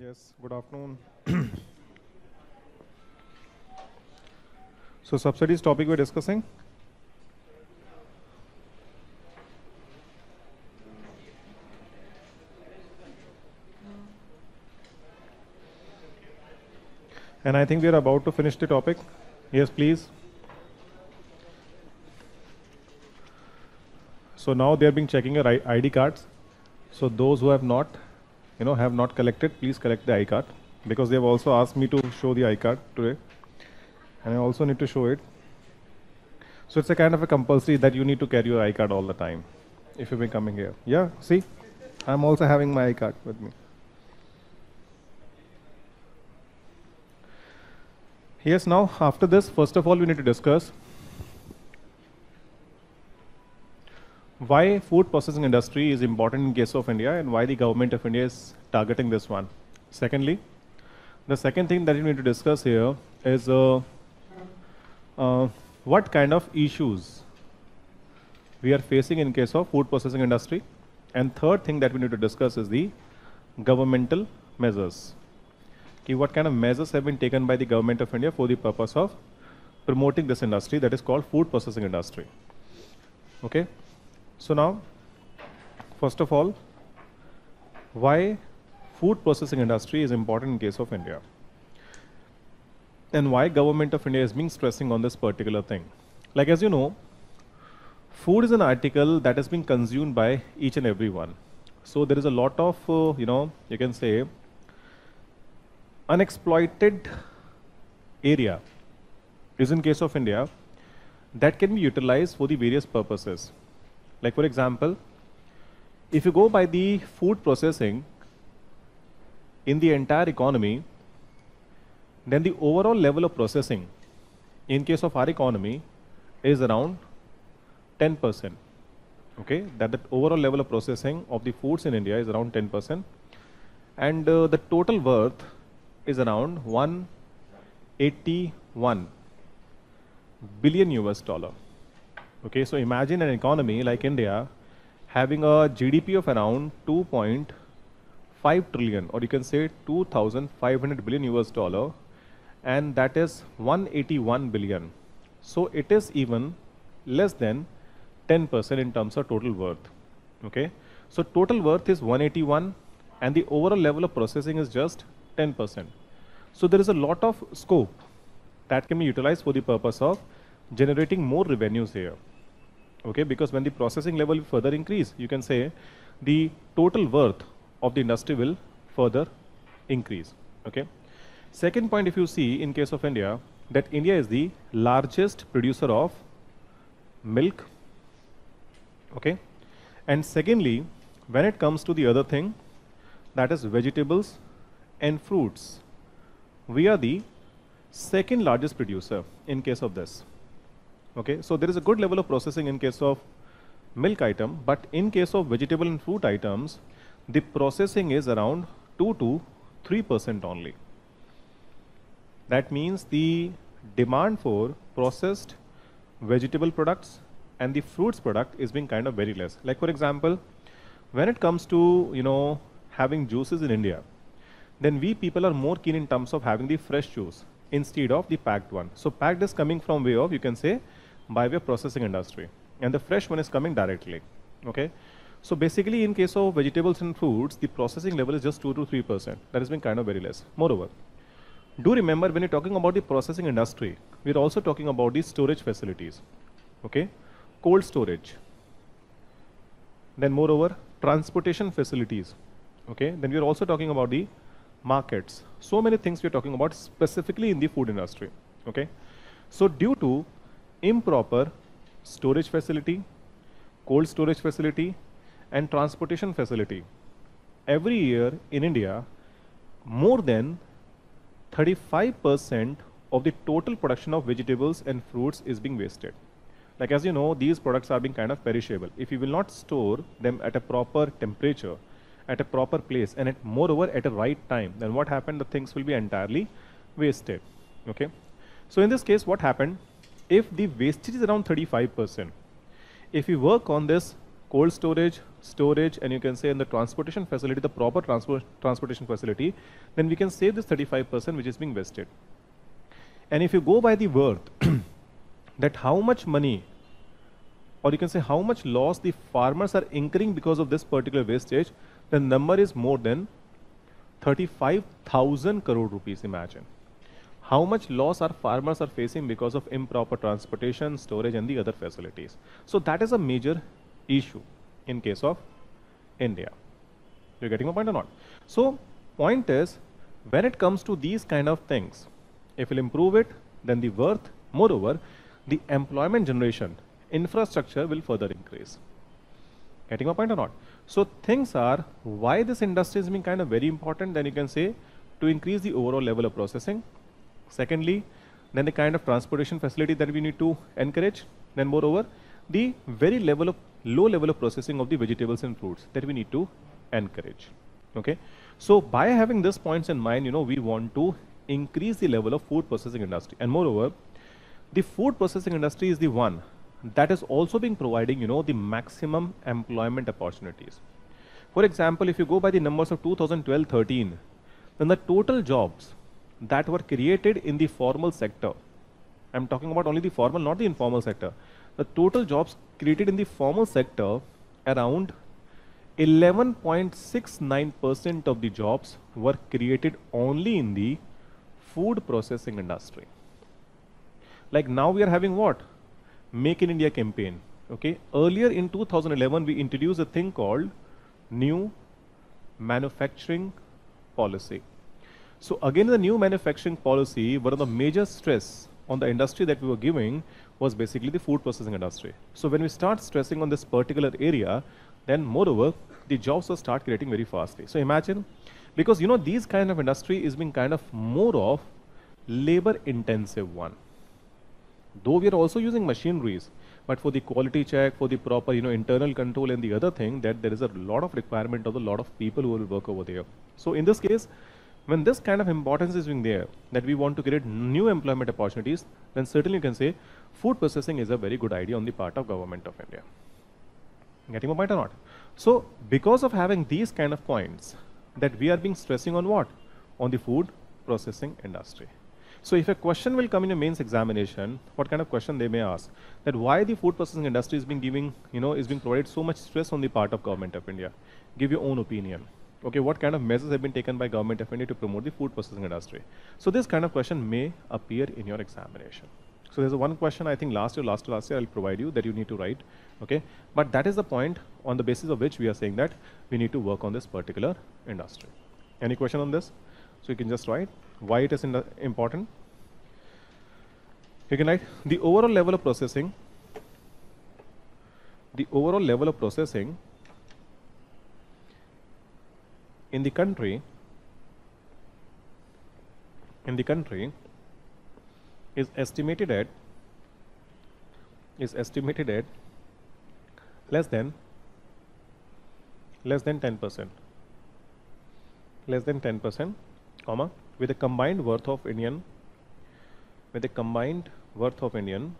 Yes, good afternoon. so subsidies topic we're discussing. And I think we are about to finish the topic. Yes, please. So now they have been checking your ID cards. So those who have not, you know, have not collected, please collect the ID card because they have also asked me to show the ID card today, and I also need to show it. So it's a kind of a compulsory that you need to carry your ID card all the time if you've been coming here. Yeah, see, I'm also having my ID card with me. Yes, now after this, first of all, we need to discuss why food processing industry is important in case of India and why the government of India is targeting this one. Secondly, the second thing that we need to discuss here is uh, uh, what kind of issues we are facing in case of food processing industry. And third thing that we need to discuss is the governmental measures. Okay, what kind of measures have been taken by the government of India for the purpose of promoting this industry that is called food processing industry. Okay. So now, first of all, why food processing industry is important in case of India, and why government of India is being stressing on this particular thing. Like as you know, food is an article that has been consumed by each and every one. So there is a lot of, uh, you know, you can say, unexploited area is in case of India that can be utilized for the various purposes. Like for example, if you go by the food processing in the entire economy, then the overall level of processing in case of our economy is around 10%. Okay, that the overall level of processing of the foods in India is around 10%, and uh, the total worth is around 181 billion US dollar. Okay, so imagine an economy like India having a GDP of around 2.5 trillion, or you can say 2,500 billion US dollar, and that is 181 billion. So it is even less than 10% in terms of total worth. Okay, so total worth is 181, and the overall level of processing is just 10%. So there is a lot of scope that can be utilized for the purpose of generating more revenues here. Okay, because when the processing level further increase, you can say the total worth of the industry will further increase. Okay. Second point, if you see in case of India, that India is the largest producer of milk. Okay. And secondly, when it comes to the other thing, that is vegetables and fruits, we are the second largest producer in case of this. Okay, so there is a good level of processing in case of milk item, but in case of vegetable and fruit items, the processing is around 2 to 3% only. That means the demand for processed vegetable products and the fruits product is being kind of very less. Like for example, when it comes to, you know, having juices in India, then we people are more keen in terms of having the fresh juice instead of the packed one. So packed is coming from way of, you can say, by way of processing industry. And the fresh one is coming directly. Okay. So basically in case of vegetables and fruits, the processing level is just 2 to 3%. That has been kind of very less. Moreover, do remember when you're talking about the processing industry, we're also talking about the storage facilities. Okay. Cold storage. Then moreover, transportation facilities. Okay. Then we're also talking about the markets. So many things we're talking about specifically in the food industry. Okay. So due to improper storage facility, cold storage facility, and transportation facility, every year in India, more than 35% of the total production of vegetables and fruits is being wasted. Like as you know, these products are being kind of perishable. If you will not store them at a proper temperature, at a proper place, and at moreover at a right time, then what happened? The things will be entirely wasted. Okay. So in this case, what happened? If the wastage is around 35%, If we work on this cold storage, storage, and you can say in the transportation facility, the proper transport transportation facility, then we can save this 35% which is being wasted. And if you go by the worth, that how much money, or you can say how much loss the farmers are incurring because of this particular wastage, the number is more than 35,000 crore rupees, imagine. How much loss our farmers are facing because of improper transportation, storage and the other facilities. So that is a major issue in case of India. You're getting my point or not? So point is, when it comes to these kind of things, if we'll improve it, then the worth, moreover, the employment generation, infrastructure will further increase. Getting my point or not? So things are why this industry is being kind of very important. Then you can say to increase the overall level of processing. Secondly, then the kind of transportation facility that we need to encourage. Then moreover, the very level of low level of processing of the vegetables and fruits that we need to encourage. Okay. So by having these points in mind, you know, we want to increase the level of food processing industry. And moreover, the food processing industry is the one that is also being providing, you know, the maximum employment opportunities. For example, if you go by the numbers of 2012-13, then the total jobs that were created in the formal sector, I'm talking about only the formal, not the informal sector, the total jobs created in the formal sector around 11.69% of the jobs were created only in the food processing industry. Like now we are having what? Make in India campaign. Okay. Earlier in 2011, we introduced a thing called new manufacturing policy. So again, the new manufacturing policy, one of the major stress on the industry that we were giving was basically the food processing industry. So when we start stressing on this particular area, then moreover, the jobs will start creating very fastly. So imagine, because you know, these kind of industry is being kind of more of labor intensive one. Though we are also using machineries, but for the quality check, for the proper, you know, internal control and the other thing that there is a lot of requirement of a lot of people who will work over there. So in this case, when this kind of importance is being there, that we want to create new employment opportunities, then certainly you can say food processing is a very good idea on the part of government of India. Getting my point or not? So because of having these kind of points, that we are being stressing on what? On the food processing industry. So if a question will come in a mains examination, what kind of question they may ask? That why the food processing industry is being giving, you know, is being provided so much stress on the part of government of India. Give your own opinion. Okay, what kind of measures have been taken by government India to promote the food processing industry? So this kind of question may appear in your examination. So there's one question I think last year, last to last year I'll provide you that you need to write. Okay, but that is the point on the basis of which we are saying that we need to work on this particular industry. Any question on this? So you can just write why it is important. You can write the overall level of processing. The overall level of processing in the country in the country is estimated at is estimated at less than less than 10 percent. Less than 10 percent comma with a combined worth of Indian with a combined worth of Indian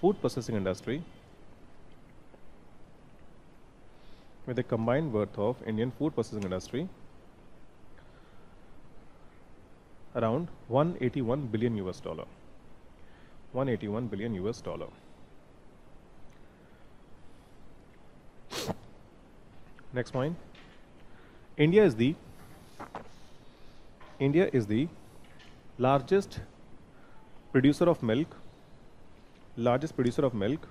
food processing industry with a combined worth of Indian food processing industry around 181 billion US dollar. 181 billion US dollar. Next point. India is the India is the largest producer of milk, largest producer of milk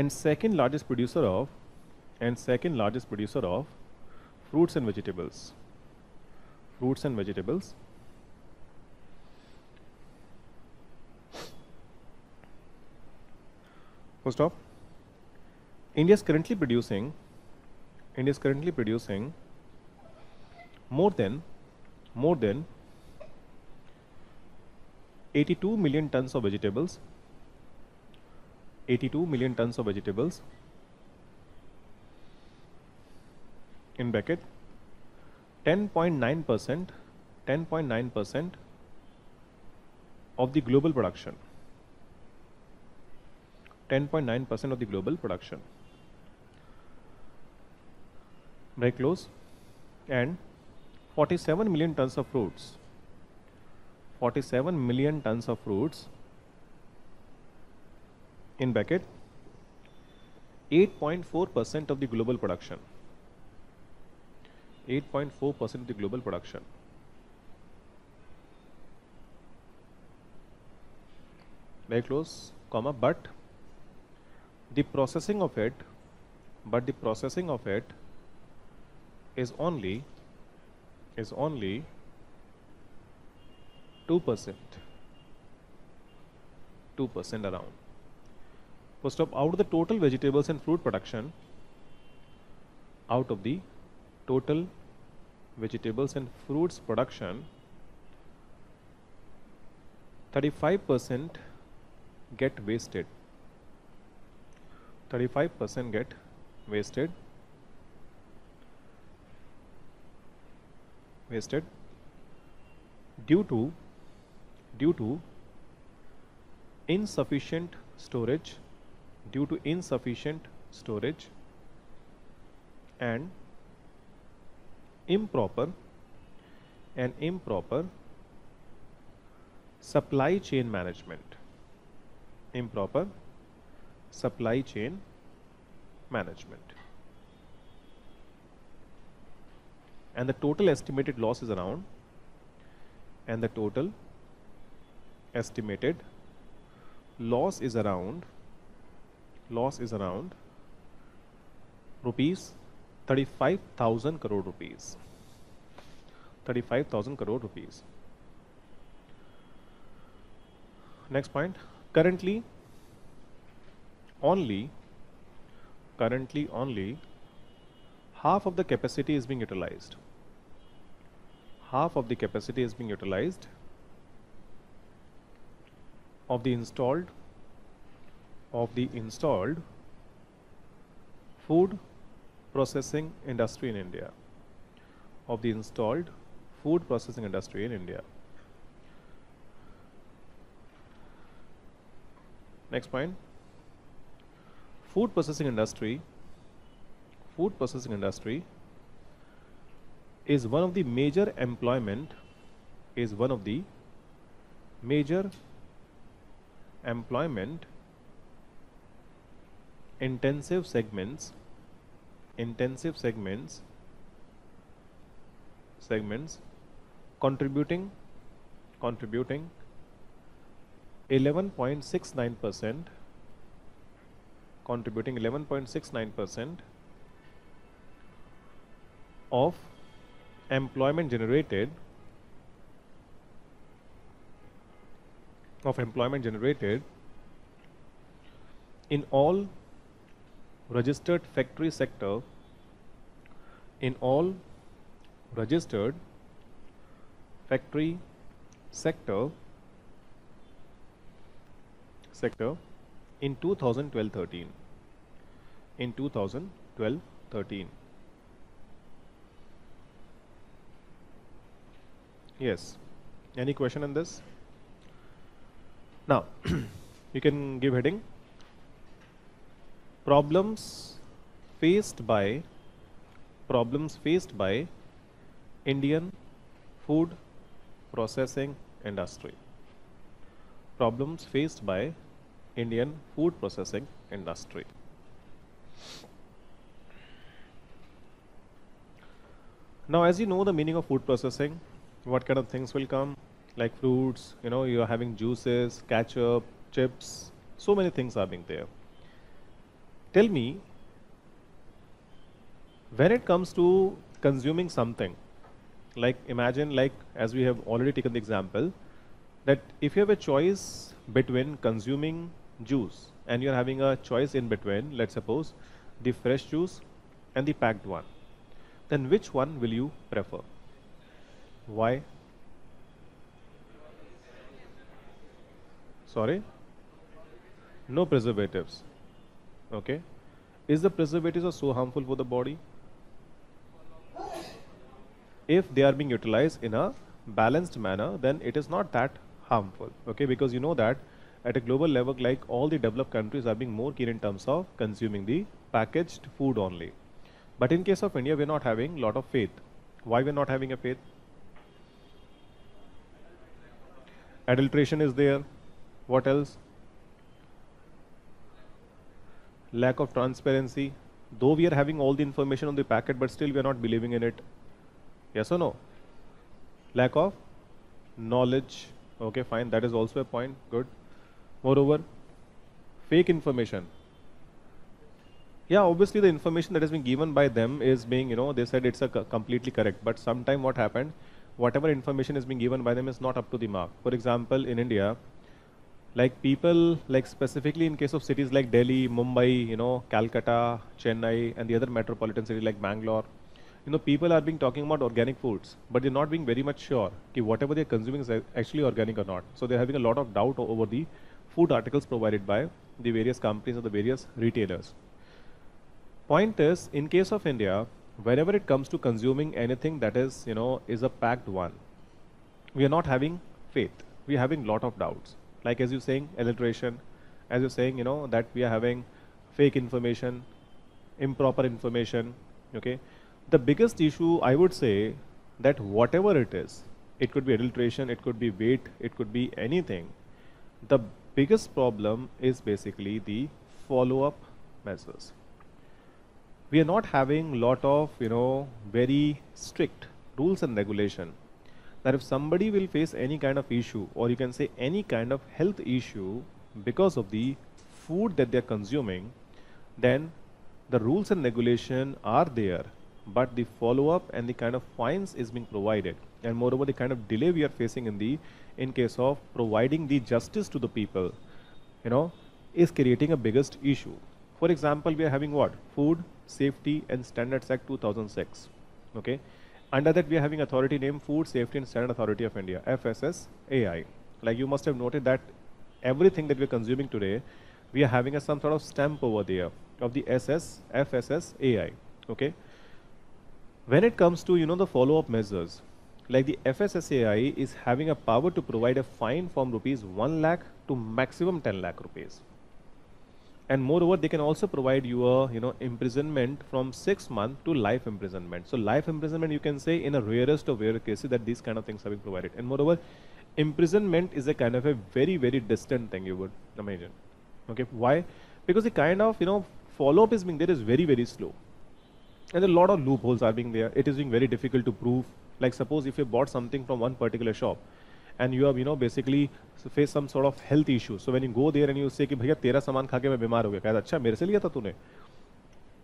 and second largest producer of and second largest producer of fruits and vegetables. Fruits and vegetables. First off India is currently producing India is currently producing more than more than 82 million tons of vegetables 82 million tons of vegetables in bracket 10.9 percent 10.9 percent of the global production 10.9% of the global production. Very close. And 47 million tons of fruits. 47 million tons of fruits in bracket 8.4% of the global production. 8.4% of the global production. Very close, comma, but the processing of it, but the processing of it is only, is only 2%, 2% around. First of out of the total vegetables and fruit production, out of the total vegetables and fruits production, 35% get wasted. 35% get wasted. Wasted due to due to insufficient storage due to insufficient storage and improper and improper supply chain management. Improper supply chain management. And the total estimated loss is around and the total estimated loss is around loss is around rupees 35,000 crore rupees. 35,000 crore rupees. Next point. Currently only currently only half of the capacity is being utilized. Half of the capacity is being utilized of the installed of the installed food processing industry in India of the installed food processing industry in India. Next point. Food processing industry food processing industry is one of the major employment is one of the major employment intensive segments intensive segments segments contributing contributing 11.69 percent contributing 11.69 percent of employment generated of employment generated in all registered factory sector in all registered factory sector sector in 2012-13 in 2012-13 yes. Any question on this? Now you can give heading problems faced by problems faced by Indian food processing industry. Problems faced by Indian food processing industry. Now as you know the meaning of food processing what kind of things will come? Like fruits you know you are having juices ketchup chips so many things are being there tell me when it comes to consuming something like imagine like as we have already taken the example that if you have a choice between consuming juice and you're having a choice in between let's suppose the fresh juice and the packed one then which one will you prefer? Why? Sorry? No preservatives okay is the preservatives so harmful for the body if they are being utilized in a balanced manner then it is not that harmful okay because you know that at a global level, like all the developed countries are being more keen in terms of consuming the packaged food only. But in case of India, we're not having a lot of faith. Why we're not having a faith? Adulteration is there. What else? Lack of transparency. Though we are having all the information on the packet, but still we are not believing in it. Yes or no? Lack of knowledge. Okay, fine. That is also a point. Good. Moreover, fake information. Yeah, obviously the information that has been given by them is being, you know, they said it's a completely correct. But sometime what happened, whatever information is being given by them is not up to the mark. For example, in India, like people, like specifically in case of cities like Delhi, Mumbai, you know, Calcutta, Chennai, and the other metropolitan cities like Bangalore, you know, people are being talking about organic foods, but they're not being very much sure that whatever they're consuming is actually organic or not. So they're having a lot of doubt over the food articles provided by the various companies or the various retailers. Point is, in case of India, whenever it comes to consuming anything that is, you know, is a packed one, we are not having faith. We are having lot of doubts. Like as you're saying, adulteration, as you're saying, you know, that we are having fake information, improper information, okay? the biggest issue I would say that whatever it is, it could be adulteration, it could be weight, it could be anything. The biggest problem is basically the follow-up measures. We are not having a lot of, you know, very strict rules and regulation that if somebody will face any kind of issue or you can say any kind of health issue because of the food that they're consuming, then the rules and regulation are there but the follow-up and the kind of fines is being provided. And moreover the kind of delay we are facing in the in case of providing the justice to the people you know is creating a biggest issue. For example we are having what? Food safety and standards act 2006 okay under that we are having authority named food safety and standard authority of india fssai like you must have noted that everything that we're consuming today we are having a some sort of stamp over there of the ss fssai okay when it comes to you know the follow-up measures, like the FSSAI is having a power to provide a fine from rupees 1 lakh to maximum 10 lakh rupees. And moreover, they can also provide you a you know imprisonment from six months to life imprisonment. So life imprisonment, you can say in a rarest of rare cases that these kind of things are being provided. And moreover, imprisonment is a kind of a very very distant thing you would imagine. Okay, why? Because the kind of you know follow-up is being there is very very slow and a lot of loopholes are being there. It is being very difficult to prove. Like suppose if you bought something from one particular shop and you have, you know, basically face some sort of health issue. So when you go there and you say कि भैया तेरा सामान खा के मैं बीमार हो गया कहता अच्छा मेरे से लिया था तूने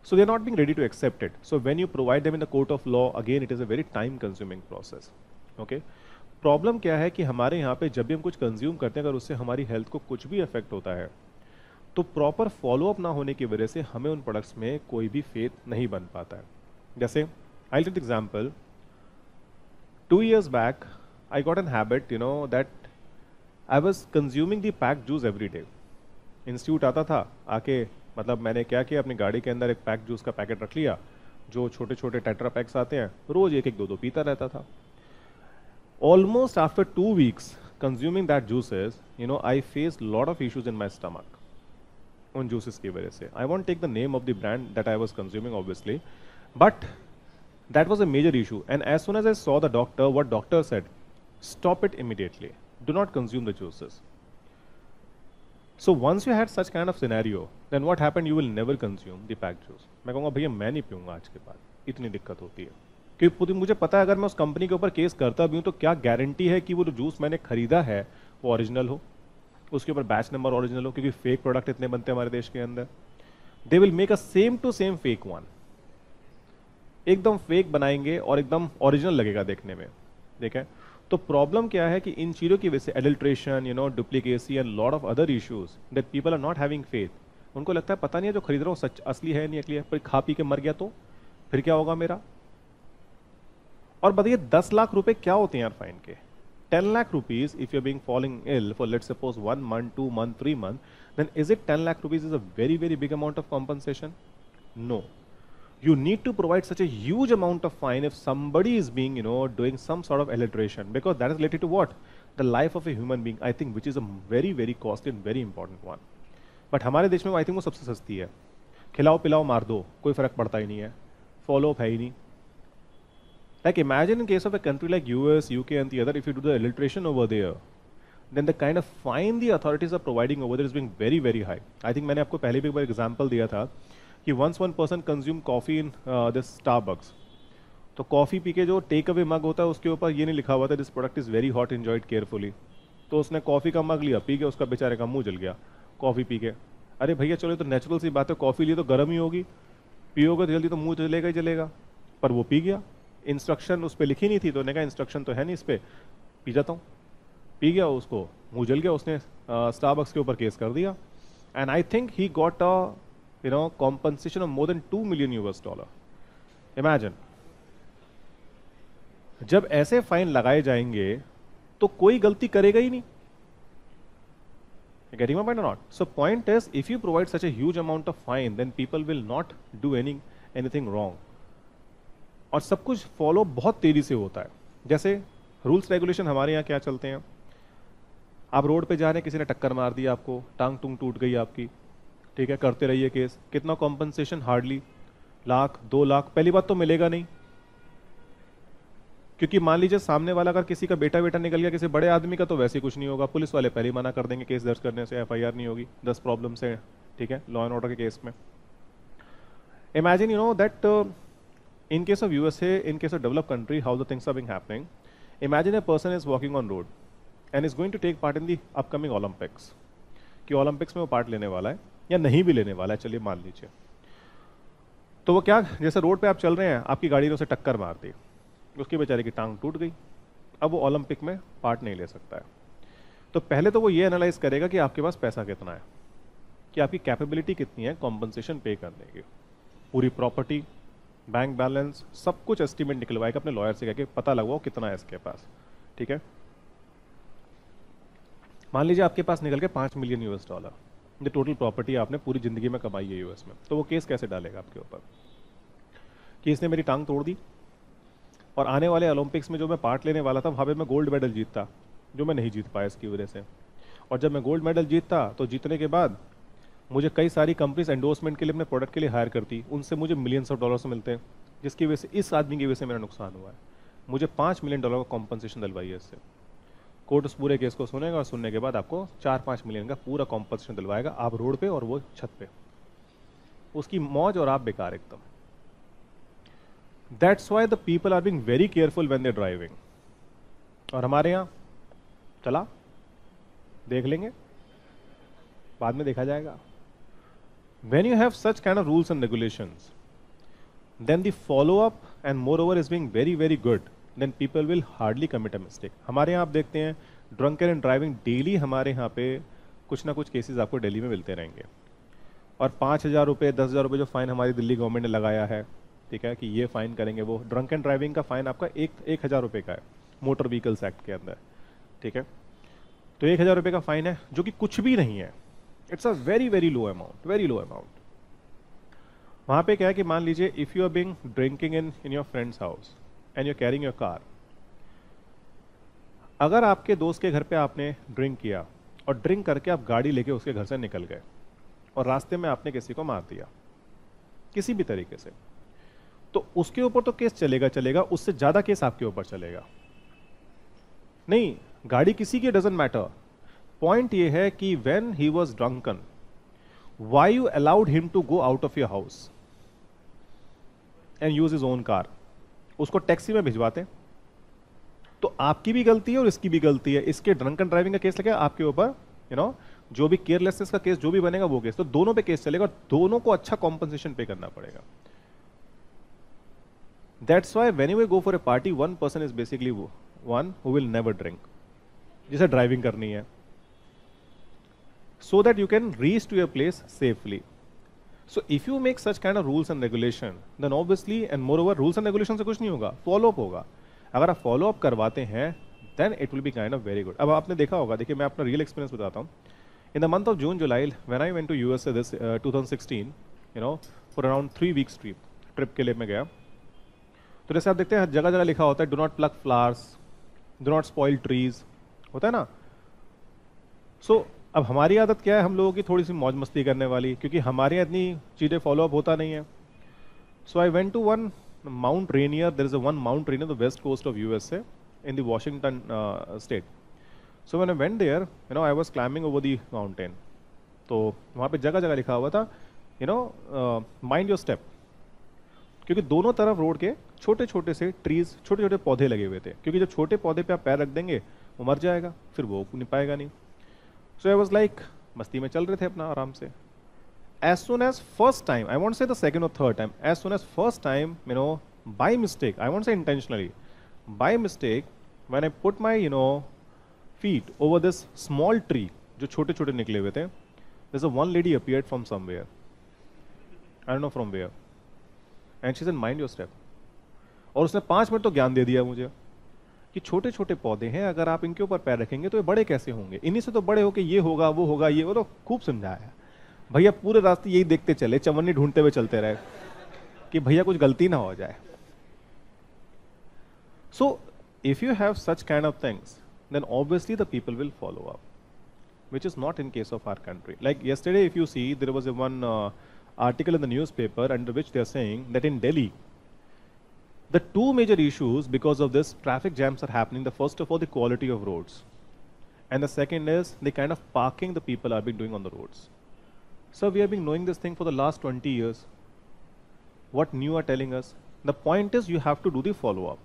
so they're not being ready to accept it so when you provide them in the court of law again it is a very time consuming process okay problem क्या है कि हमारे यहाँ पे जब भी हम कुछ कंज्यूम करते हैं अगर उससे हमारी हेल्थ को कुछ भी इफ़ेक्ट होता है तो प्रॉपर फॉलोअप ना होने की वजह से हमें उन प्रोडक्ट्स में कोई भी फेथ नहीं बन पाता है जैसे I take example two years back I got an habit you know that I was consuming the pack juice every day institute आता था, आके मतलब मैंने क्या किया, अपनी गाड़ी के अंदर एक पैक जूस का पैकेट रख लिया, जो छोटे छोटे टेट्रा पैक्स आते हैं, रोज एक एक दो दो पीता रहता था। Almost after two weeks consuming that juices you know I face lot of issues in my stomach उन जूसेस की वजह से। I won't take the name of the brand that I was consuming obviously but that was a major issue. And as soon as i saw the doctor, what doctor said stop it immediately. Do not consume the juices. So once you had such kind of scenario, then what happened? You will never consume the packed juice. मैं कहूँगा, भैया, मैं नहीं पीऊँगा आज के बाद। इतनी दिक्कत होती है। क्योंकि मुझे पता है, अगर मैं उस कंपनी के ऊपर केस करता भी हूँ तो क्या गारंटी है कि वो जो जूस मैंने खरीदा है, वो ओरिजिनल हो? उसके ऊपर बैच नंबर ओरिजिनल हो? क्योंकि फेक प्रोडक्ट इतने बनते हैं हमारे देश के अंदर। They will make a same to same fake one एकदम फेक बनाएँगे और एकदम ओरिजिनल लगेगा देखने में। देखें तो प्रॉब्लम क्या है कि इन चीज़ों की वजह से adulteration you know duplicacy and lot of other issues that people are not having faith उनको लगता है पता नहीं है जो खरीद रहा हूँ सच असली है नहीं असली है पर खा पी के मर गया तो फिर क्या होगा मेरा और बताइए दस लाख रुपए क्या होते हैं यार फाइन के 10 lakh rupees if you're being falling ill for let's suppose one month, two month, three month, then is it 10 lakh rupees is a very, very big amount of compensation? No. you need to provide such a huge amount of fine if somebody is being, you know, doing some sort of adulteration because that is related to what? The life of a human being, I think, which is a very, very costly and very important one. But in our country, I think, it is the most expensive. Eat, drink, kill, दो कोई फ़र्क पड़ता ही Like imagine in case of a country like US, UK and the other, if you do the adulteration over there, then the kind of fine the authorities are providing over there is being very very high. I think I have given you an example example कि once one person consume coffee in this Starbucks, तो coffee पी के जो take away मग होता है उसके ऊपर ये नहीं लिखा हुआ था this product is very hot enjoyed carefully तो उसने कॉफ़ी का मग लिया पी के उसका बेचारे का मुँह जल गया कॉफ़ी पी के। अरे भैया चलो तो नेचुरल सी बात है कॉफ़ी लिए तो गर्म ही होगी। पियोगे तो जल्दी तो मुँह जलेगा ही जलेगा। पर वो पी गया। इंस्ट्रक्शन उस पर लिखी नहीं थी तो ने कहा इंस्ट्रक्शन तो है नहीं इस पर पी जाता हूँ। पी गया उसको मुँह जल गया उसने स्टारबक्स के ऊपर केस कर दिया। And I think he got a you know compensation of more than two million US dollar imagine जब ऐसे फाइन लगाए जाएँगे तो कोई गलती करेगा ही नहीं। Or not? So point is, if you provide such a huge amount of fine, then people will not do any, anything wrong. और सब कुछ फॉलो बहुत तेज़ी से होता है। जैसे रूल्स रेगुलेशन हमारे यहाँ क्या चलते हैं? आप रोड पे जा रहे हैं, किसी ने टक्कर मार दी आपको टांग टूंग टूट गई आपकी। ठीक है करते रहिए केस। कितना कॉम्पनसेशन हार्डली लाख दो लाख पहली बात तो मिलेगा नहीं। क्योंकि मान लीजिए सामने वाला अगर किसी का बेटा बेटा निकल गया किसी बड़े आदमी का तो वैसे कुछ नहीं होगा। पुलिस वाले पहले मना कर देंगे केस दर्ज करने से एफआईआर नहीं होगी। दस प्रॉब्लम से ठीक है लॉ एंड ऑर्डर के केस में। Imagine you know that in case of USA, in case of developed country, how the things are being happening, imagine a person is walking on road and is going to take part in the upcoming Olympics. कि Olympics में वो part लेने वाला है। या नहीं भी लेने वाला है, चलिए मान लीजिए। तो वो क्या, जैसे रोड पे आप चल रहे हैं, आपकी गाड़ी ने उसे टक्कर मार दी। उसकी बेचारे की टांग टूट गई। अब वो ओलंपिक में पार्ट नहीं ले सकता है। तो पहले तो वो ये एनालाइज करेगा कि आपके पास पैसा कितना है, कि आपकी कैपेबिलिटी कितनी है कॉम्पनसेशन पे करने की। पूरी प्रॉपर्टी बैंक बैलेंस सब कुछ एस्टिमेट निकलवाएगा, अपने लॉयर से कहकर पता लगवाओ कितना है इसके पास। ठीक है? मान लीजिए आपके पास निकल के पाँच मिलियन यूएस डॉलर जो टोटल प्रॉपर्टी आपने पूरी ज़िंदगी में कमाई है यूएस में। तो वो केस कैसे डालेगा आपके ऊपर? कि इसने मेरी टांग तोड़ दी, और आने वाले ओलंपिक्स में जो मैं पार्ट लेने वाला था, वहाँ पे मैं गोल्ड मेडल जीतता, जो मैं नहीं जीत पाया इसकी वजह से। और जब मैं गोल्ड मेडल जीतता तो जीतने के बाद मुझे कई सारी कंपनीज़ एंडोर्समेंट के लिए, अपने प्रोडक्ट के लिए हायर करती। उनसे मुझे मिलियंस ऑफ़ डॉलर्स मिलते हैं जिसकी वजह से, इस आदमी की वजह से मेरा नुकसान हुआ है। मुझे पाँच मिलियन डॉलर का कॉम्पनसेशन दिलवाई है इससे। कोर्ट उस पूरे केस को सुनेगा और सुनने के बाद आपको चार पाँच मिलियन का पूरा कॉम्पनसेशन दिलवाएगा, आप रोड पे और वो छत पे। उसकी मौज और आप बेकार एकदम। That's why the people are being very careful when they driving और हमारे यहाँ, चला, देख लेंगे, बाद में देखा जाएगा। When you have such kind of rules and regulations, then the follow up and moreover is being very very good then people will hardly commit a mistake हमारे यहाँ आप देखते हैं ड्रंक एंड ड्राइविंग डेली हमारे यहाँ पे कुछ ना कुछ केसेस आपको दिल्ली में मिलते रहेंगे। और पाँच हज़ार रुपये दस हज़ार रुपये जो फाइन हमारी दिल्ली गवर्नमेंट ने लगाया है, ठीक है, कि ये फाइन करेंगे वो ड्रंक एंड ड्राइविंग का फाइन आपका एक एक हज़ार रुपये का है मोटर व्हीकल्स एक्ट के अंदर, ठीक है? तो एक हज़ार रुपये का फाइन है, जो कि कुछ भी नहीं है। It's a very very low amount very low amount वहाँ पे क्या है कि मान लीजिए if you are being drinking in in your friends house and you carrying your car अगर आपके दोस्त के घर पे आपने ड्रिंक किया, और ड्रिंक करके आप गाड़ी लेके उसके घर से निकल गए, और रास्ते में आपने किसी को मार दिया, किसी भी तरीके से तो उसके ऊपर तो केस चलेगा चलेगा, उससे ज़्यादा केस आपके ऊपर चलेगा। नहीं, गाड़ी किसी की डजेंट मैटर पॉइंट ये है कि when he was drunken why you allowed him to go out of your house and use his own car उसको टैक्सी में भिजवाते हैं। तो आपकी भी गलती है और इसकी भी गलती है। इसके ड्रंकन ड्राइविंग का केस लगे, आपके ऊपर यू नो जो भी केयरलेसनेस का केस, जो भी बनेगा वो केस। तो दोनों पे केस चलेगा दोनों को अच्छा कॉम्पनसेशन पे करना पड़ेगा। That's why when you go for a party one person is basically वो one who will never drink जिसे ड्राइविंग करनी है। So that you can reach to your place safely. If you make make such kind rules and regulation regulation, obviously and moreover rules and regulation से कुछ नहीं होगा follow up होगा। अगर आप फॉलो अप करवाते हैं then it will be kind of very good अब आपने देखा होगा देखिए मैं अपना रियल एक्सपीरियंस बताता हूँ। In the month of June July when I went to U S A this 2016 you know for around three weeks trip trip के लिए मैं गया। तो जैसे आप देखते हैं जगह जगह लिखा होता है do not pluck flowers do not spoil trees होता है ना? सो so, अब हमारी आदत क्या है हम लोगों की थोड़ी सी मौज मस्ती करने वाली? क्योंकि हमारे यहाँ इतनी चीज़ें फॉलोअप होता नहीं है। So I went to one Mount Rainier there is a one Mount Rainier the west coast of U S A in the Washington state so मैंने went there you know I was climbing over the mountain तो वहाँ पे जगह जगह लिखा हुआ था you know mind your step क्योंकि दोनों तरफ़ रोड के छोटे छोटे से ट्रीज छोटे छोटे पौधे लगे हुए थे। क्योंकि जब छोटे पौधे पे आप पैर रख देंगे, वो मर जाएगा, फिर वो नहीं पाएगा नहीं। सो आई वॉज़ लाइक मस्ती में चल रहे थे अपना आराम से। As soon as first time I won't say the second और third time as soon as first time you know by mistake I won't say intentionally by mistake when I put my you know feet over this small tree जो छोटे छोटे निकले हुए थे this a one lady appear from somewhere I know from where and she's an mind your step और उसने पाँच minute तो ज्ञान दे दिया मुझे। कि छोटे छोटे पौधे हैं, अगर आप इनके ऊपर पैर रखेंगे तो ये बड़े कैसे होंगे? इन्हीं से तो बड़े होके ये होगा, वो होगा, ये वो तो खूब समझाया। भैया, पूरे रास्ते यही देखते चले, चवन्नी ढूंढते हुए चलते रहे, कि भैया कुछ गलती ना हो जाए। So if you have such kind of things then obviously the people will follow up which is not in case of our country like yesterday if you see there was a one article in the newspaper under which there set in daily the two major issues because of this traffic jams are happening. The first of all, the quality of roads. And the second is the kind of parking the people are been doing on the roads. So we have been knowing this thing for the last 20 years. What new are telling us? The point is you have to do the follow-up.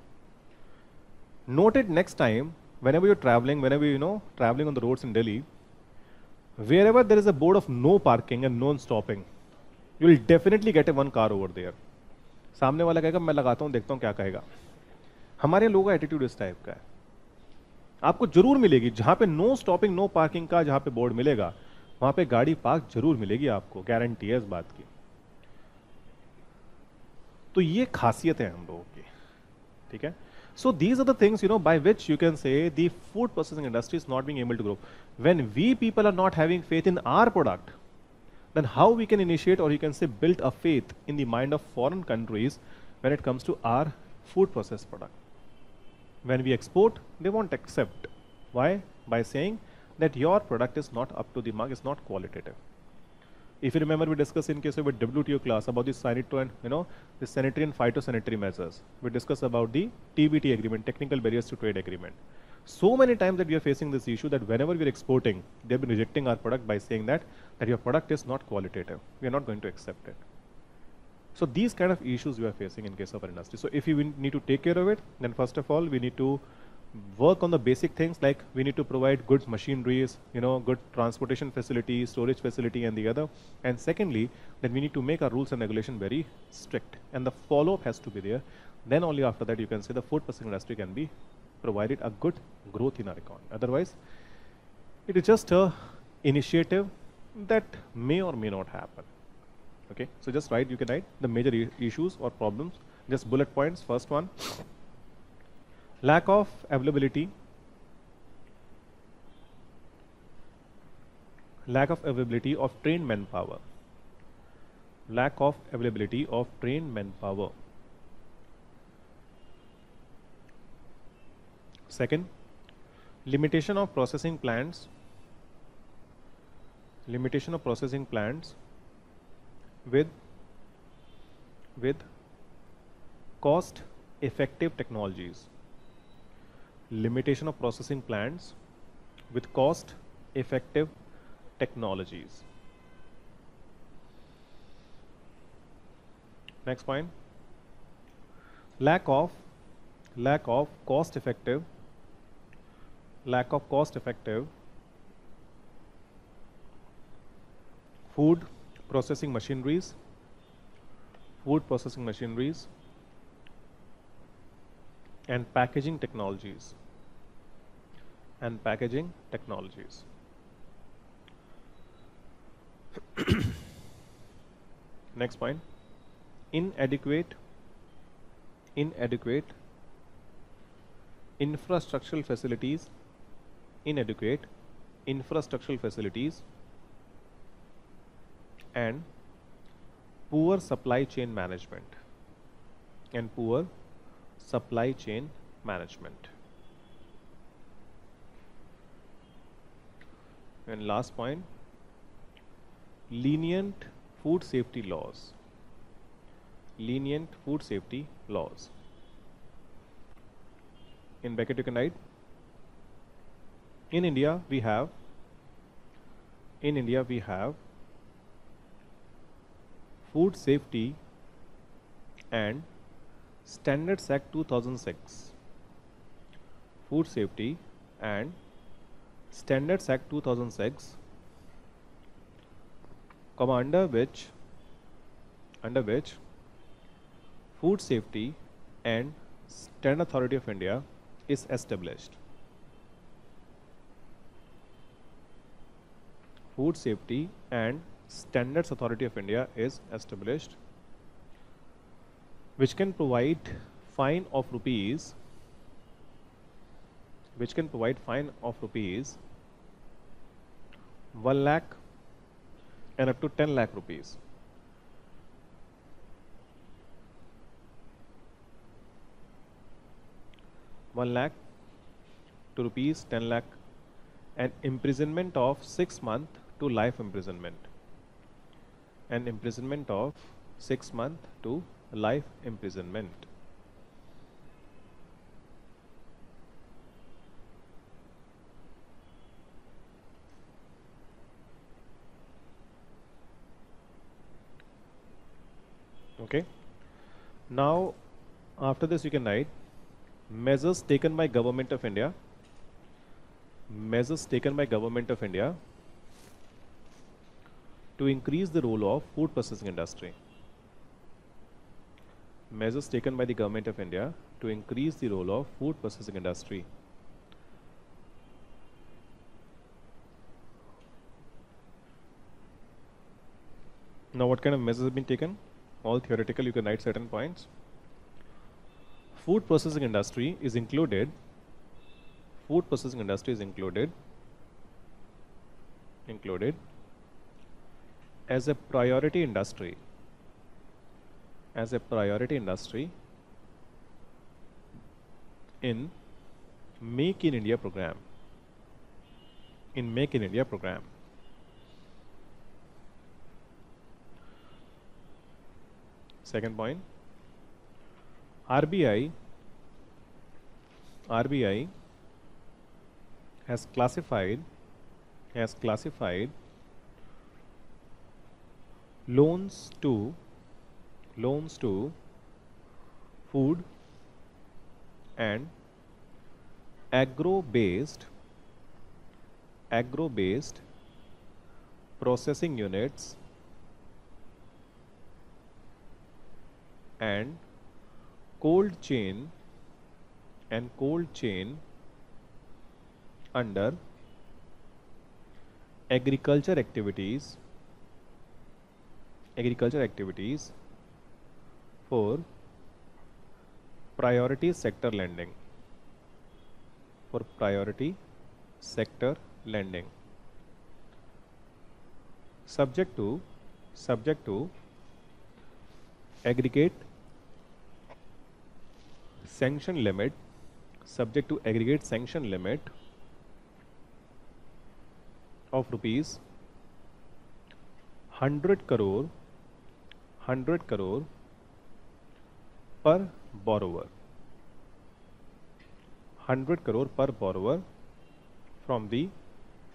Note it next time, whenever you're traveling, whenever you know, traveling on the roads in Delhi, wherever there is a board of no parking and no stopping, you will definitely get a one car over there. सामने वाला कहेगा, मैं लगाता हूँ, देखता हूँ क्या कहेगा। हमारे लोगों का एटीट्यूड इस टाइप का है। आपको ज़रूर मिलेगी, जहाँ पे नो स्टॉपिंग नो पार्किंग का जहाँ पे बोर्ड मिलेगा, वहाँ पे गाड़ी पार्क ज़रूर मिलेगी आपको गारंटी है इस बात की। तो ये खासियत है हम लोगों की, ठीक है? So these are things you know by which you can say food processing industry is not being able to grow when we people are not having faith in our product then how we can initiate or you can say build a faith in the mind of foreign countries when it comes to our food processed product. When we export, they won't accept. Why? By saying that your product is not up to the mark, is not qualitative. If you remember, we discussed in case of a WTO class about the sanitary and you know the sanitary and phytosanitary measures. We discussed about the TBT agreement, technical barriers to trade agreement so many times that we are facing this issue that whenever we are exporting, they've been rejecting our product by saying that, that your product is not qualitative. We are not going to accept it. So these kind of issues we are facing in case of our industry. So if you need to take care of it, then first of all, we need to work on the basic things like we need to provide good machineries, you know, good transportation facility, storage facility and the other. And secondly, then we need to make our rules and regulation very strict. And the follow-up has to be there. Then only after that you can say the food processing industry can be provided a good growth in our economy. Otherwise, it is just a initiative that may or may not happen. Okay, so just write, you can write the major issues or problems, just bullet points. First one, lack of availability, lack of availability of trained manpower, lack of availability of trained manpower. Second, limitation of processing plants, limitation of processing plants with with cost effective technologies. Limitation of processing plants with cost effective technologies. Next point. Lack of lack of cost effective lack of cost effective food processing machineries food processing machineries and packaging technologies. And packaging technologies. Next point. Inadequate inadequate infrastructural facilities inadequate infrastructural facilities and poor supply chain management and poor supply chain management. And last point lenient food safety laws. Lenient food safety laws. In bracket you can write in India we have. In India we have food safety and standards act 2006 food safety and standards act 2006 comma under which under which food safety and standard authority of india is established Food Safety and Standards Authority of India is established which can provide fine of rupees which can provide fine of rupees 1 lakh and up to 10 lakh rupees. One lakh to rupees 10 lakh and imprisonment of six month to life imprisonment and imprisonment of 6 month to life imprisonment. Okay. Now, after this you can write measures taken by government of India measures taken by government of India to increase the role of food processing industry. Measures taken by the government of India to increase the role of food processing industry. Now what kind of measures have been taken? All theoretical, you can write certain points. Food processing industry is included, food processing industry is included, included as a priority industry as a priority industry in Make in India program in Make in India program. Second point RBI RBI has classified has classified loans to loans to food and agro based agro based processing units and cold chain and cold chain under agriculture activities agriculture activities for priority sector lending. For priority sector lending. Subject to subject to aggregate sanction limit subject to aggregate sanction limit of rupees 100 crore hundred crore per borrower hundred crore per borrower from the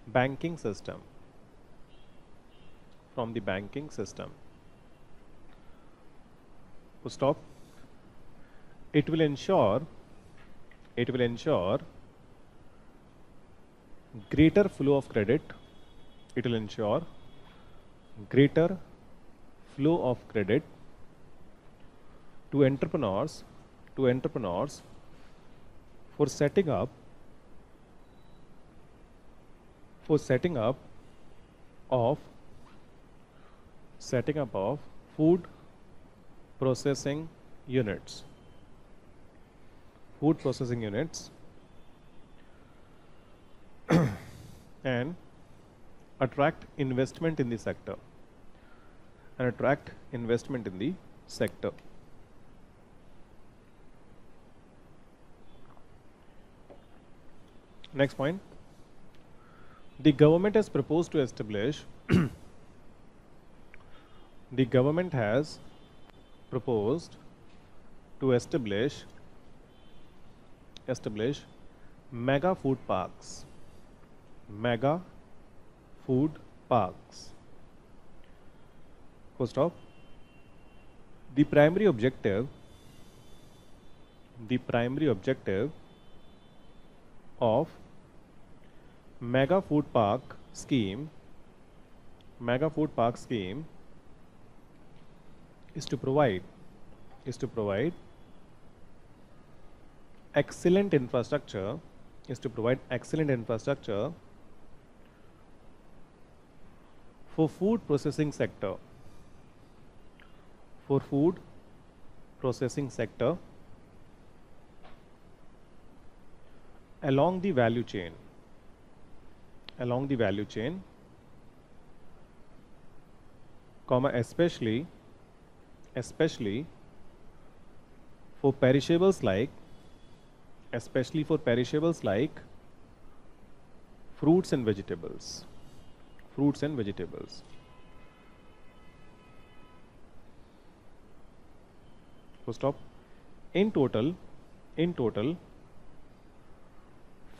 banking system from the banking system stop it will ensure it will ensure greater flow of credit it will ensure greater flow of credit to entrepreneurs to entrepreneurs for setting up for setting up of setting up of food processing units. Food processing units. And attract investment in the sector and attract investment in the sector. Next point. the government has proposed to establish the government has proposed to establish establish mega food parks mega food parks first off the primary objective the primary objective of mega food park scheme mega food park scheme is to provide is to provide excellent infrastructure is to provide excellent infrastructure for food processing sector for food processing sector along the value chain along the value chain comma especially especially for perishables like especially for perishables like fruits and vegetables fruits and vegetables so stop. In total in total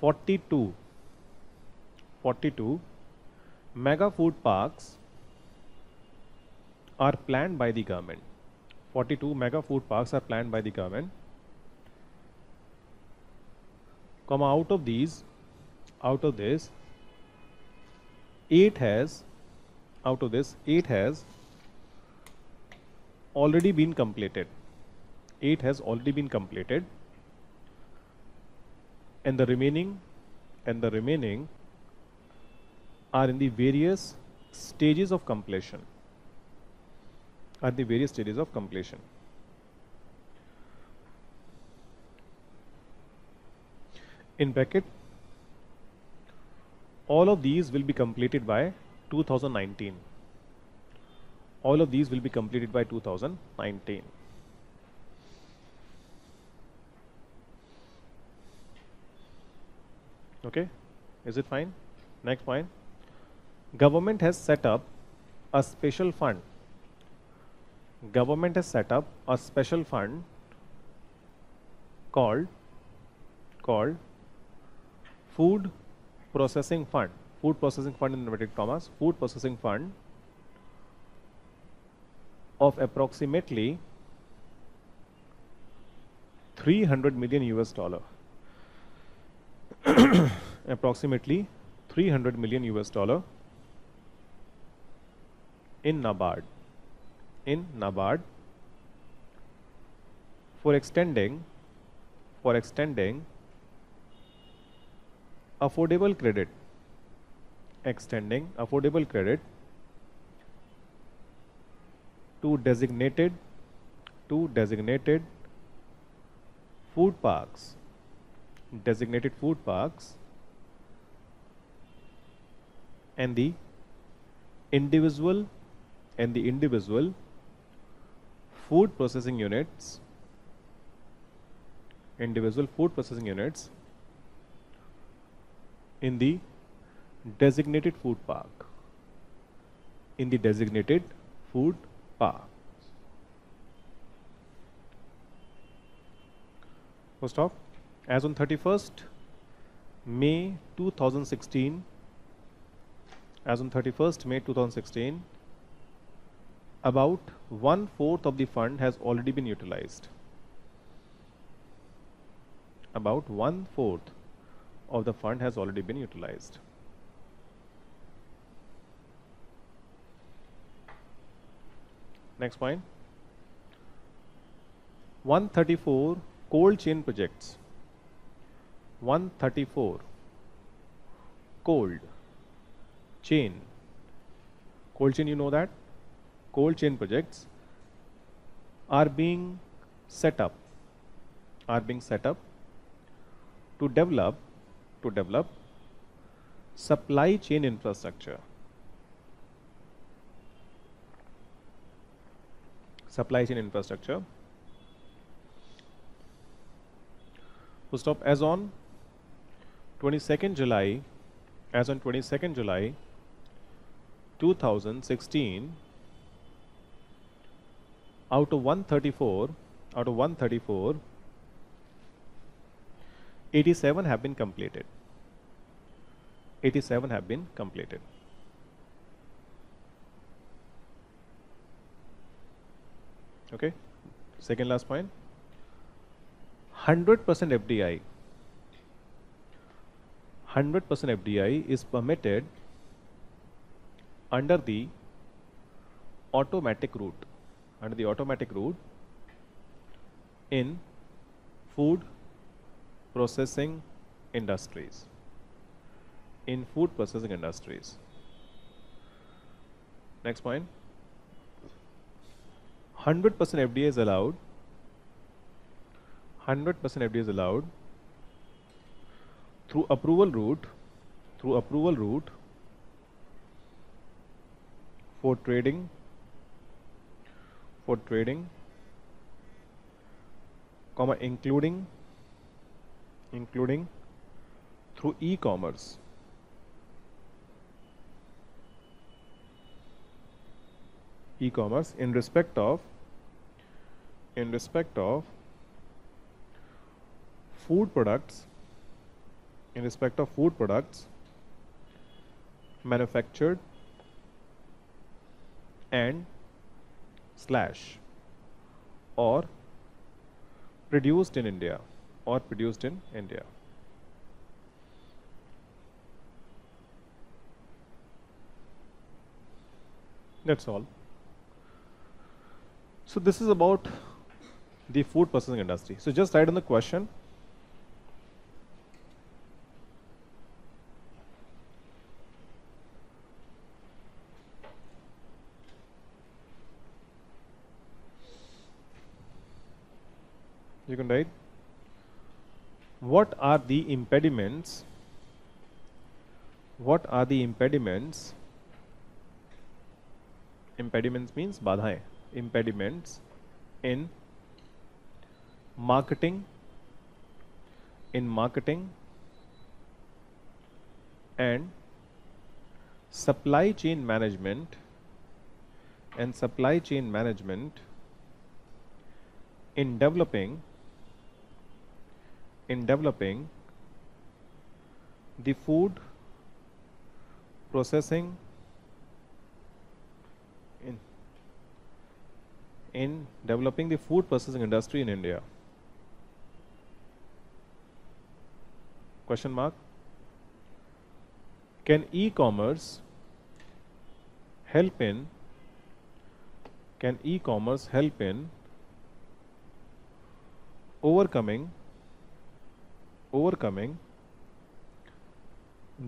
42 42 mega food parks are planned by the government. 42 mega food parks are planned by the government. Come out of these out of this 8 has out of this 8 has already been completed 8 has already been completed. And the remaining and the remaining are in the various stages of completion. Are the various stages of completion. In bracket all of these will be completed by 2019 all of these will be completed by 2019 okay? Is it fine? Next point. Government has set up a special fund. Government has set up a special fund called called food processing fund. Food processing fund in inverted commas. Food processing fund of approximately 300 million US dollar approximately 300 million US dollar in NABARD in NABARD for extending for extending affordable credit extending affordable credit to designated to designated food parks designated food parks and the individual and the individual food processing units individual food processing units in the designated food park. In the designated food park. First off as on 31st May 2016 as on 31st May 2016 about one fourth of the fund has already been utilized. About one fourth of the fund has already been utilized. Next point. 134 cold chain projects 134 cold. Chain. Cold chain you know that? Cold chain projects are being set up are being set up to develop to develop supply chain infrastructure. Supply chain infrastructure. To stop. As on 22nd July as on 22nd July 2016 out of 134 out of 134 87 have been completed. 87 have been completed. Okay? Second last point. 100% FDI 100% FDI is permitted under the automatic route under the automatic route in food processing industries in food processing industries. Next point. 100% FDI is allowed 100% FDI is allowed through approval route through approval route for trading for trading comma including including through e-commerce. E-commerce in respect of in respect of food products in respect of food products manufactured and slash or produced in India or produced in India. That's all. So this is about the food processing industry. So just write on the question. Can write what are the impediments? What are the impediments? Impediments means badhaएं impediments in marketing in marketing and supply chain management and supply chain management in developing in developing the food processing in in developing the food processing industry in India. Question mark. Can e-commerce help in can e-commerce help in overcoming overcoming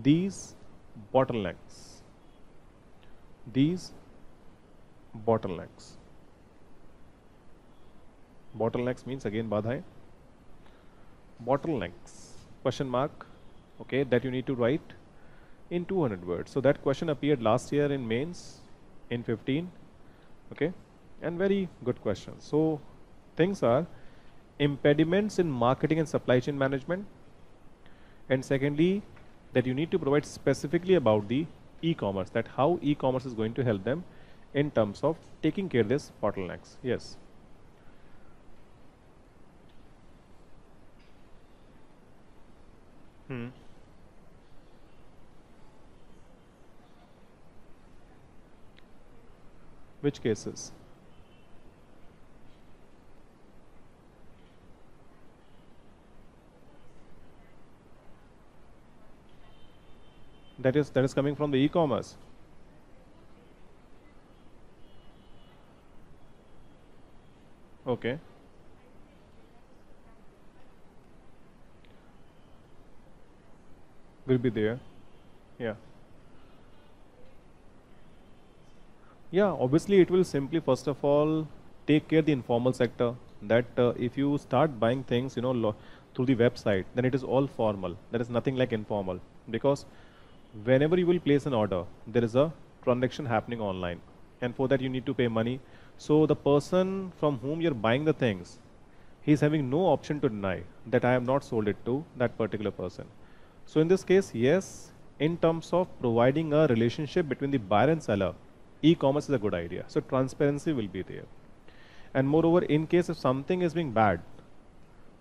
these bottlenecks. These bottlenecks. Bottlenecks means again badhaएं bottlenecks question mark okay that you need to write in 200 words. So that question appeared last year in mains in 15 okay and very good question. So things are impediments in marketing and supply chain management and secondly that you need to provide specifically about the e-commerce that how e-commerce is going to help them in terms of taking care of this bottlenecks yes Hmm. Which cases? That is that is coming from the e-commerce. Okay. will be there. Yeah. Yeah, obviously it will simply first of all take care the informal sector that uh, if you start buying things, you know, through the website, then it is all formal. There is nothing like informal because whenever you will place an order, there is a transaction happening online and for that you need to pay money. So the person from whom you're buying the things, he is having no option to deny that I have not sold it to that particular person. So in this case, yes, in terms of providing a relationship between the buyer and seller, e-commerce is a good idea. So transparency will be there. And moreover, in case if something is being bad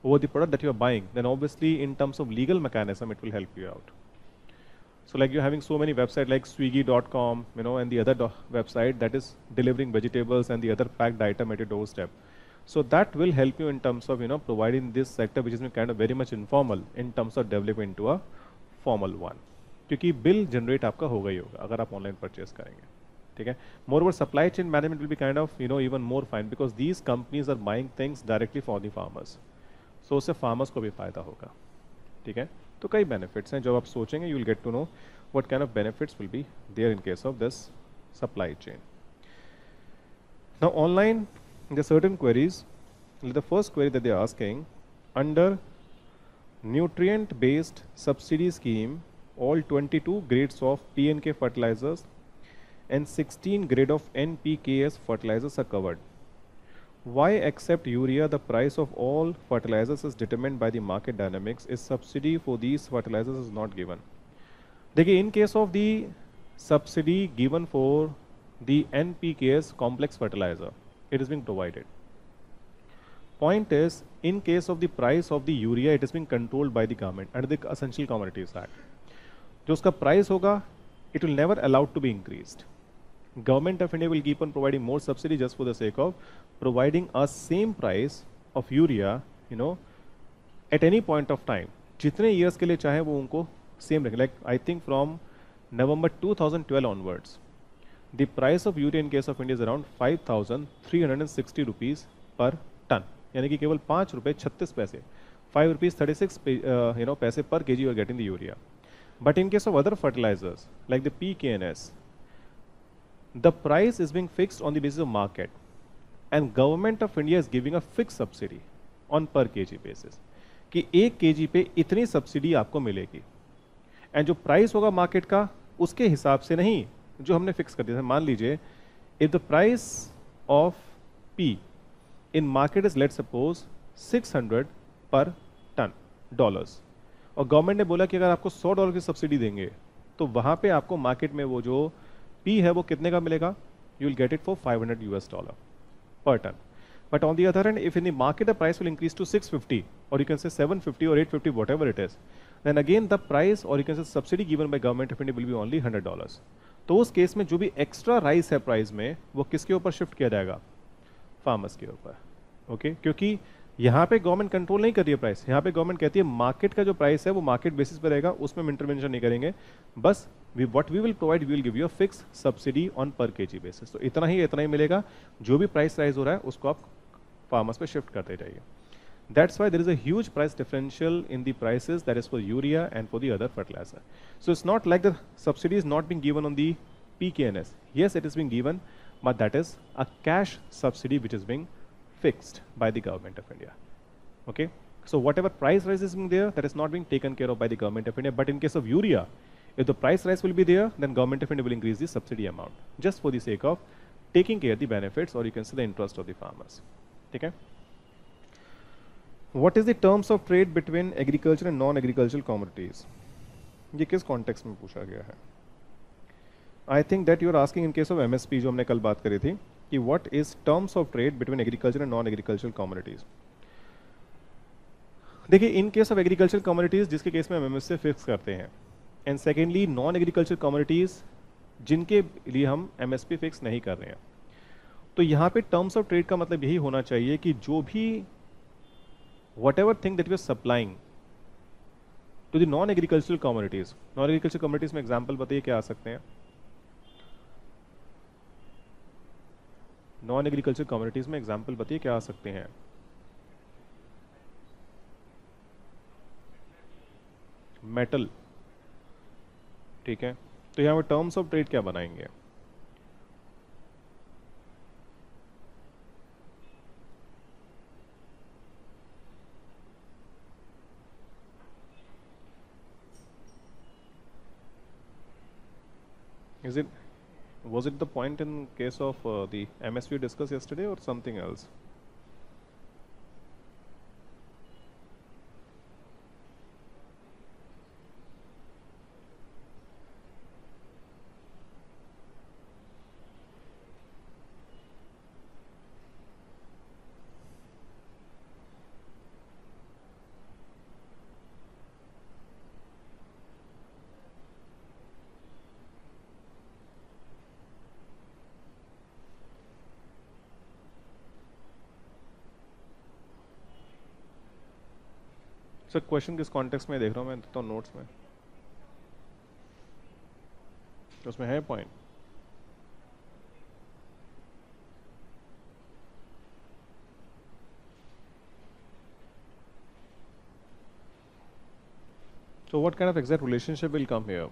over the product that you are buying, then obviously in terms of legal mechanism, it will help you out. So like you're having so many websites like Swiggy.com, you know, and the other website that is delivering vegetables and the other packed item at your doorstep. So that will help you in terms of you know providing this sector which is kind of very much informal in terms of developing into a formal one. क्योंकि bill generate आपका होगा ही होगा अगर आप online purchase करेंगे ठीक है moreover supply chain management will be kind of you know even more fine because these companies are buying things directly for the farmers so उससे फार्मर्स को भी फ़ायदा होगा ठीक है तो कई बेनिफिट्स हैं, जब आप सोचेंगे you will get to know what kind of benefits will be there in case of this supply chain now online the certain queries the first query that they asking under nutrient based subsidy scheme all 22 grades of P N K fertilisers and 16 grade of N P K S fertilisers are covered Why except urea the price of all fertilizers is determined by the market dynamics is subsidy for these fertilizers is not given. देखिए in case of the subsidy given for the NPKS complex fertilizer, it is being provided. Point is, in case of the price of the urea, it is being controlled by the government under the Essential Commodities Act. जो उसका price होगा it will never allowed to be increased. Government of India will keep on providing more subsidy just for the sake of providing a same price of urea, you know, at any point of time. जितने years के लिए चाहे वो उनको same रखें. Like I think from November 2012 onwards, the price of urea in case of India is around 5,360 rupees per ton. यानी कि केवल पाँच रुपये छत्तीस पैसे five rupees thirty six you know paise per K G are getting the urea But in case of other fertilizers, like the PKNS, the price is being fixed on the basis of market. And government of India is giving a fixed subsidy on per kg basis. कि एक के पे इतनी subsidy आपको मिलेगी and जो price होगा market का, उसके हिसाब से नहीं, जो हमने फिक्स कर दिया था मान लीजिए if the price of P in market is let suppose 600 per ton dollars और गवर्नमेंट ने बोला कि अगर आपको 100 डॉलर की सब्सिडी देंगे तो वहाँ पे आपको मार्केट में वो जो पी है वो कितने का मिलेगा? You will get it for 500 hundred U S dollar per ton but on the other hand if in the market the price will increase to 650 और यू कैन से 750 और eight fifty it is then again the price और you can say subsidy given by government of India will भी only hundred dollar तो उस case में जो भी extra rice है प्राइस में, वो किसके ऊपर शिफ्ट किया जाएगा? फार्मर्स के ऊपर. Okay okay? क्योंकि यहाँ पे गवर्नमेंट कंट्रोल नहीं कर रही है प्राइस यहाँ पे गवर्नमेंट कहती है मार्केट का जो प्राइस है वो मार्केट बेसिस पर रहेगा, उसमें हम इंटरवेंशन नहीं करेंगे. बस we what we will provide we will give you fix subsidy on पर के जी बेसिस तो इतना ही इतना ही मिलेगा जो भी प्राइस राइज हो रहा है उसको आप फार्मर्स पे शिफ्ट करते जाइए That's why there is a huge price differential in the prices that is for urea and for the other fertilizer. So it's not like the subsidy is not being given on the PKNS. Yes, it is being given, but that is a cash subsidy which is being fixed by the government of India. Okay. So whatever price rise is being there, that is not being taken care of by the government of India. But in case of urea, if the price rise will be there, then government of India will increase the subsidy amount just for the sake of taking care of the benefits or you can say the interest of the farmers. Okay. What is the terms of trade between agriculture and non-agricultural commodities? ये किस context में पूछा गया है I think that you are asking in case of MSP जो हमने कल बात करी थी कि what is terms of trade between agriculture and non agricultural communities देखिए in case of agriculture communities जिसके केस में हम एमएसपी फिक्स करते हैं and secondly non agriculture communities जिनके लिए हम एमएसपी फिक्स नहीं कर रहे हैं। तो यहाँ पे टर्म्स ऑफ़ ट्रेड का मतलब यही होना चाहिए कि जो भी whatever thing that we are supplying to the non agricultural communities non agriculture communities में एग्ज़ाम्पल बताइए क्या आ सकते हैं? नॉन एग्रीकल्चर कम्युनिटीज में एग्ज़ाम्पल बताइए क्या आ सकते हैं? मेटल ठीक है तो यहाँ पर टर्म्स ऑफ़ ट्रेड क्या बनाएँगे Is it was it the point in case of uh, the MSP discussed yesterday or something else? Sir question किस कॉन्टेक्स्ट में देख रहा हूँ मैं तो नोट्स में उसमें है point So what kind of exact relationship will come here?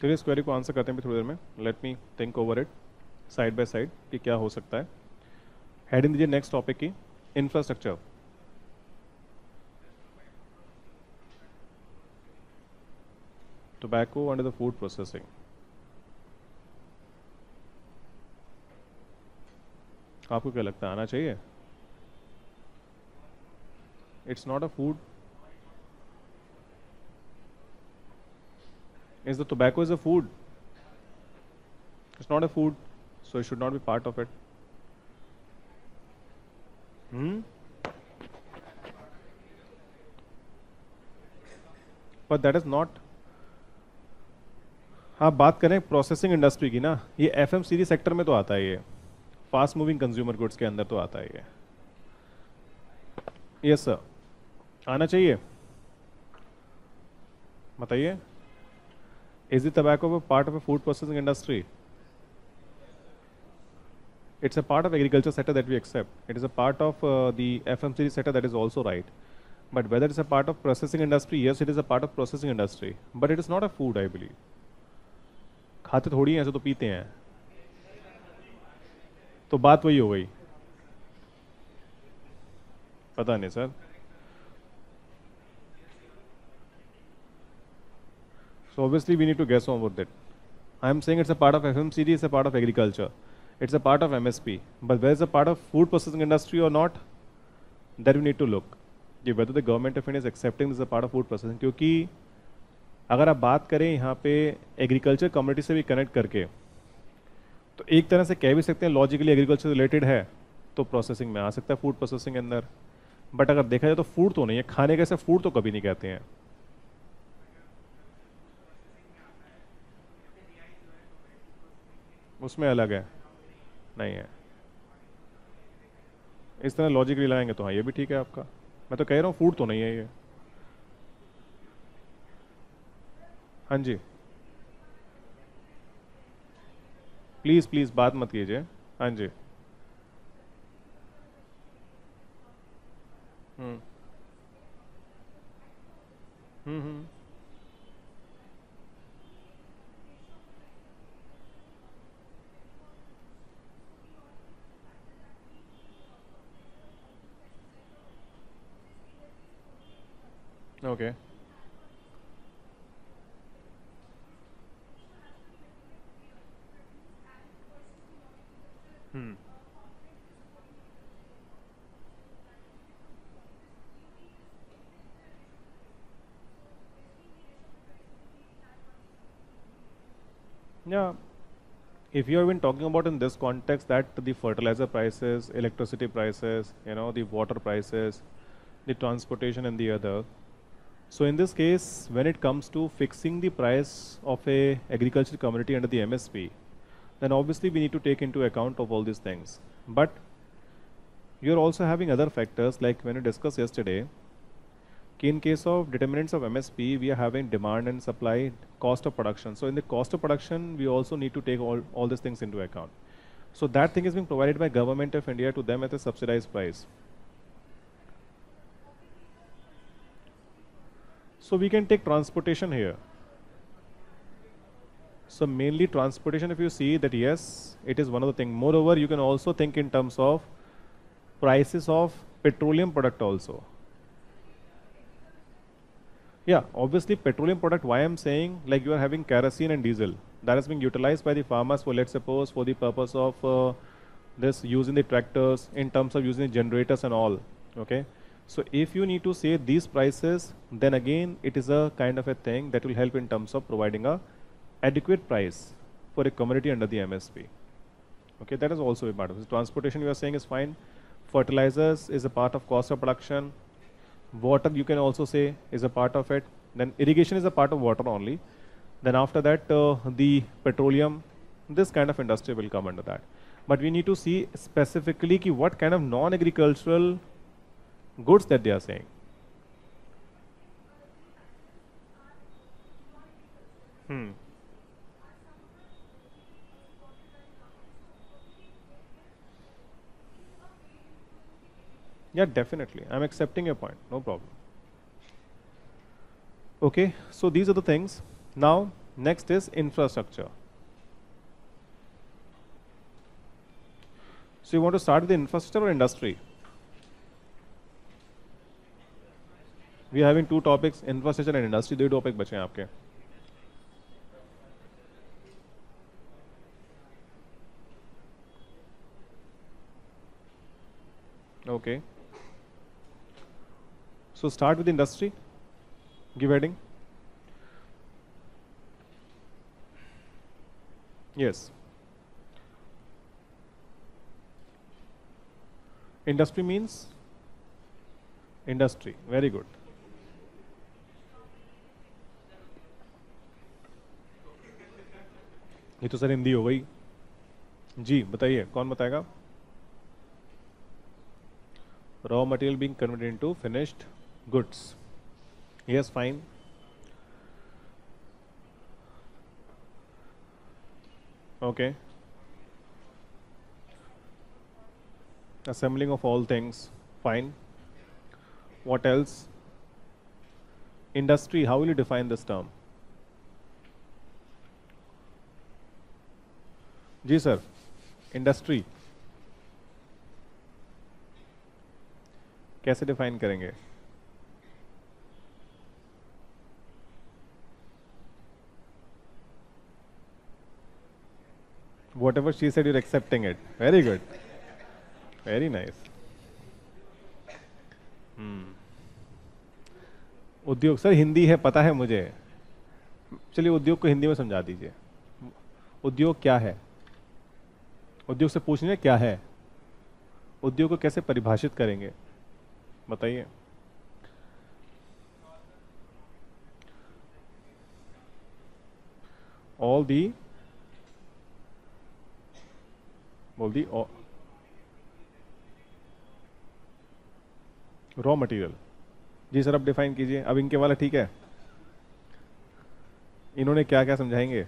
चलिए इस क्वेरी को आंसर करते हैं थोड़ी देर में। Let me think over it side by side कि क्या हो सकता है। हेडिंग दीजिए नेक्स्ट टॉपिक की infrastructure tobacco under the food processing आपको क्या लगता है, आना चाहिए? It's not a food Is the tobacco is a food? It's not a food, so it should not be part of it. Hmm? But that is not हाँ बात करें processing industry की ना ये एफ़ एम सेक्टर में तो आता है ये फास्ट मूविंग कंज्यूमर गुड्स के अंदर तो आता है ये यस सर आना चाहिए बताइए Is the tobacco a part of a food processing industry? It's a part of agriculture sector that we accept. It is a part of uh, the FMCG sector that is also right. But whether it's a part of processing industry, yes, it is a part of processing industry. But it is not a food, I believe. खाते थोड़ी हैं ऐसे तो पीते हैं तो बात वही हो गई पता नहीं sir So obviously we need to guess on with it. I am saying it's a part of FMCG, it's a part of agriculture. It's a part of MSP. But where is a part of food processing industry or not? That we need to look. कि whether the government of India is accepting this as a part of food processing. क्योंकि अगर आप बात करें यहाँ पे agriculture community से भी कनेक्ट करके तो एक तरह से कह भी सकते हैं लॉजिकली एग्रीकल्चर रिलेटेड है तो प्रोसेसिंग में आ सकता है फ़ूड प्रोसेसिंग के अंदर बट अगर देखा जाए तो फ़ूड तो नहीं है खाने कैसे फ़ूड तो कभी नहीं कहते हैं उसमें अलग है। नहीं है। इस तरह लॉजिक लाएँगे तो हाँ ये भी ठीक है आपका। मैं तो कह रहा हूँ फ़ूड तो नहीं है ये। हाँ जी। प्लीज़ प्लीज़ बात मत कीजिए। हाँ जी। हम्म। हम्म हम्म। Okay. Hmm. Yeah, if you have been talking about in this context that the fertilizer prices, electricity prices, you know, the water prices, the transportation and the other, so in this case, when it comes to fixing the price of a agricultural community under the MSP, then obviously we need to take into account of all these things. But you're also having other factors like when we discussed yesterday, in case of determinants of MSP, we are having demand and supply, cost of production. So in the cost of production, we also need to take all, all these things into account. So that thing is being provided by government of India to them at a subsidized price. So we can take transportation here. So mainly transportation, if you see that yes, it is one of the things. Moreover, you can also think in terms of prices of petroleum product also. Yeah, obviously petroleum product, why I'm saying like you are having kerosene and diesel that is being utilized by the farmers for let's suppose for the purpose of uh, this using the tractors in terms of using the generators and all. Okay. So if you need to say these prices, then again it is a kind of a thing that will help in terms of providing a adequate price for a commodity under the MSP. Okay, that is also a part of it. Transportation you are saying is fine. Fertilizers is a part of cost of production. Water you can also say is a part of it. Then irrigation is a part of water only. Then after that uh, the petroleum, this kind of industry will come under that. But we need to see specifically ki what kind of non-agricultural goods that they are saying. Hmm. Yeah, definitely. I'm accepting your point. No problem. Okay, so these are the things. Now, next is infrastructure. So you want to start with the infrastructure or industry? We are having two topics, infrastructure and industry. दो topic बचे हैं आपके. Okay. So start with industry. Give heading. Yes. Industry means industry. Very good. ये तो sir Hindi हो गई। जी, बताइए, कौन बताएगा? Raw material being converted to finished goods yes fine okay assembling of all things fine what else industry how will you define this term ji sir industry कैसे define करेंगे whatever she said, you're accepting it. Very good. Very nice. Hmm. उद्योग sir Hindi है पता है मुझे चलिए उद्योग को हिंदी में समझा दीजिए उद्योग क्या है उद्योग से पूछने क्या है? उद्योग को कैसे परिभाषित करेंगे? बताइए। ऑल दी बोल दी रॉ मटेरियल जी सर, अब डिफाइन कीजिए। अब इनके वाला ठीक है। इन्होंने क्या क्या समझाएँगे?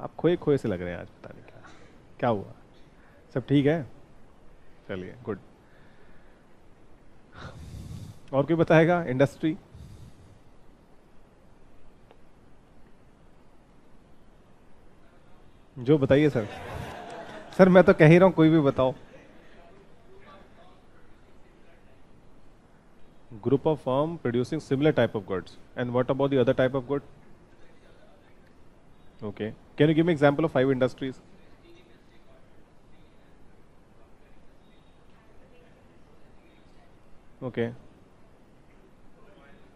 आप खोए खोए से लग रहे हैं आज, पता नहीं। क्या हुआ? सब ठीक है? चलिए गुड और कोई बताएगा? इंडस्ट्री जो बताइए सर। सर मैं तो कह ही रहा हूँ कोई भी बताओ। Group of firm producing similar type of goods and what about the other type of good okay can you give me example of five industries okay.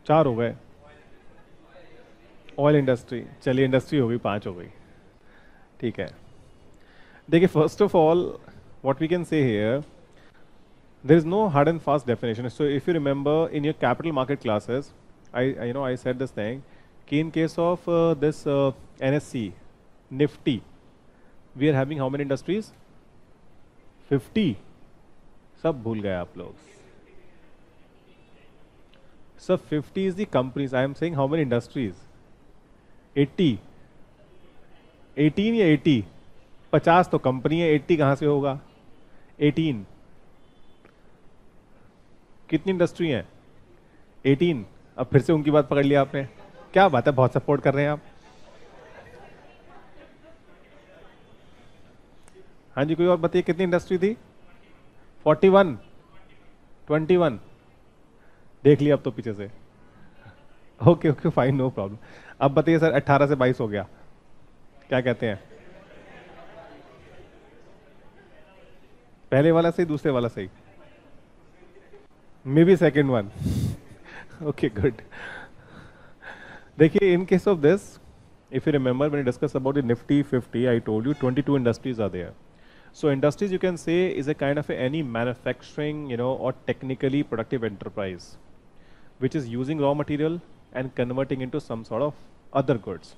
चार हो गए। ऑयल इंडस्ट्री चलिए इंडस्ट्री हो गई, पाँच हो गई। ठीक है। देखिए first of all what we can say here there is no hard and fast definition so if you remember in your capital market classes I you know I said this thing कि in case of this N S C Nifty we are having how many industries fifty सब भूल गए आप लोग। So 50 is the companies. I am saying how many industries? 80. 18 या 80? 50 तो company है 80 कहाँ से होगा? 18 कितनी इंडस्ट्री है? 18 अब फिर से उनकी बात पकड़ लिया आपने। क्या बात है? बहुत सपोर्ट कर रहे हैं आप। हाँ जी, कोई और बताइए कितनी इंडस्ट्री थी? 41 21 देख लिया अब तो पीछे से। Okay okay fine no problem अब बताइए सर अट्ठारह से बाईस हो गया। क्या कहते हैं? पहले वाला सही, दूसरे वाला सही? Maybe second one okay good देखिए in case of this if you remember मैंने discuss about the Nifty fifty I told you twenty two industries are there so industries you can say is a kind of any manufacturing you know और technically productive enterprise which is using raw material and converting into some sort of other goods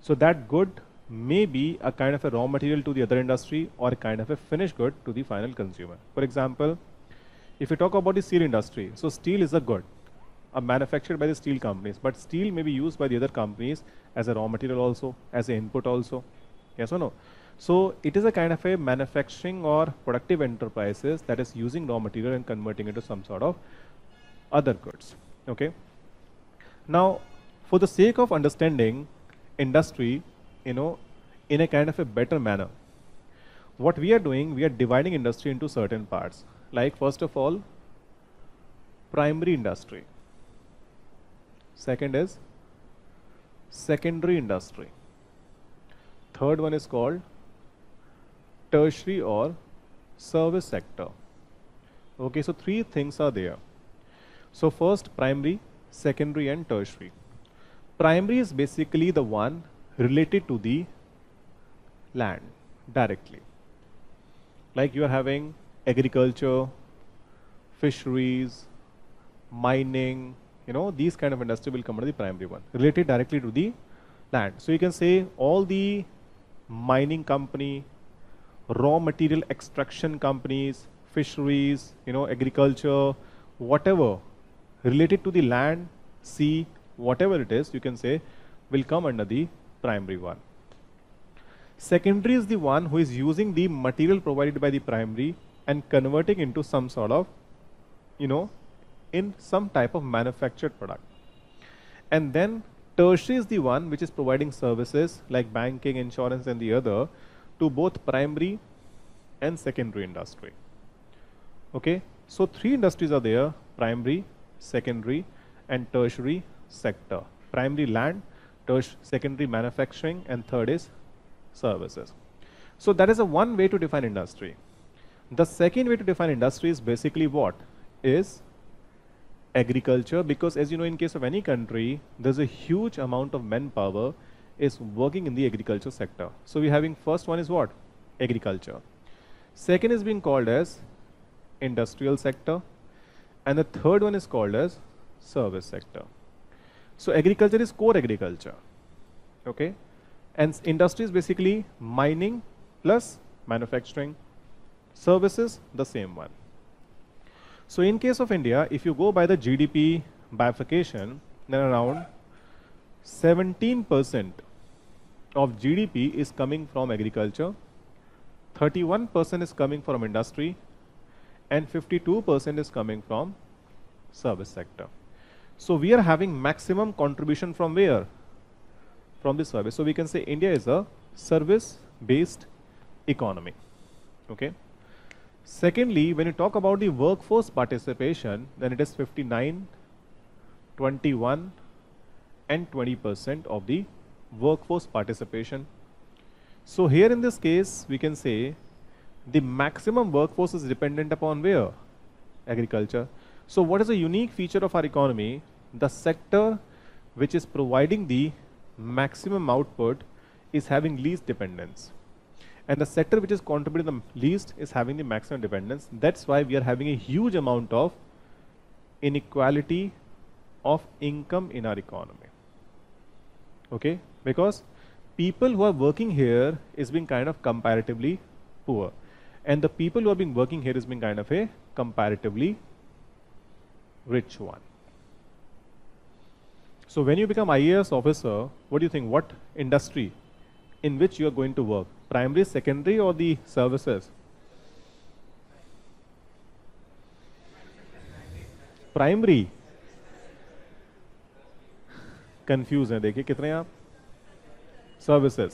so that good may be a kind of a raw material to the other industry or a kind of a finished good to the final consumer for example if you talk about the steel industry, so steel is a good, uh, manufactured by the steel companies, but steel may be used by the other companies as a raw material also, as an input also. Yes or no? So it is a kind of a manufacturing or productive enterprises that is using raw material and converting into some sort of other goods. Okay. Now, for the sake of understanding industry, you know, in a kind of a better manner, what we are doing, we are dividing industry into certain parts. Like first of all primary industry. Second is secondary industry. Third one is called tertiary or service sector. Okay so three things are there so first primary secondary and tertiary primary is basically the one related to the land directly like you are having agriculture, fisheries, mining, you know, these kind of industry will come under the primary one, related directly to the land. So you can say all the mining company, raw material extraction companies, fisheries, you know, agriculture, whatever related to the land, sea, whatever it is, you can say will come under the primary one. Secondary is the one who is using the material provided by the primary and converting into some sort of, you know, in some type of manufactured product. And then tertiary is the one which is providing services like banking, insurance and the other to both primary and secondary industry. Okay, so three industries are there, primary, secondary and tertiary sector. Primary land, tertiary, secondary manufacturing and third is services. So that is a one way to define industry. The second way to define industry is basically what? Is agriculture because as you know in case of any country there's a huge amount of manpower is working in the agriculture sector. So we're having first one is what? Agriculture. Second is being called as industrial sector and the third one is called as service sector. So agriculture is core agriculture. Okay? And industry is basically mining plus manufacturing Services, the same one. So in case of India, if you go by the GDP bifurcation, then around 17% of GDP is coming from agriculture, 31% is coming from industry, and 52% is coming from service sector. So we are having maximum contribution from where? From the service. So we can say India is a service-based economy. Okay. Secondly, when you talk about the workforce participation, then it is 59, 21 and 20% of the workforce participation. So here in this case, we can say the maximum workforce is dependent upon where? Agriculture. So what is a unique feature of our economy? The sector which is providing the maximum output is having least dependence and the sector which is contributing the least is having the maximum dependence. That's why we are having a huge amount of inequality of income in our economy. Okay, because people who are working here is being kind of comparatively poor, and the people who are being working here is being kind of a comparatively rich one. So when you become IAS officer, what do you think? What industry in which you are going to work? primary, secondary or the services? Primary confuse है देखिए कितने आप services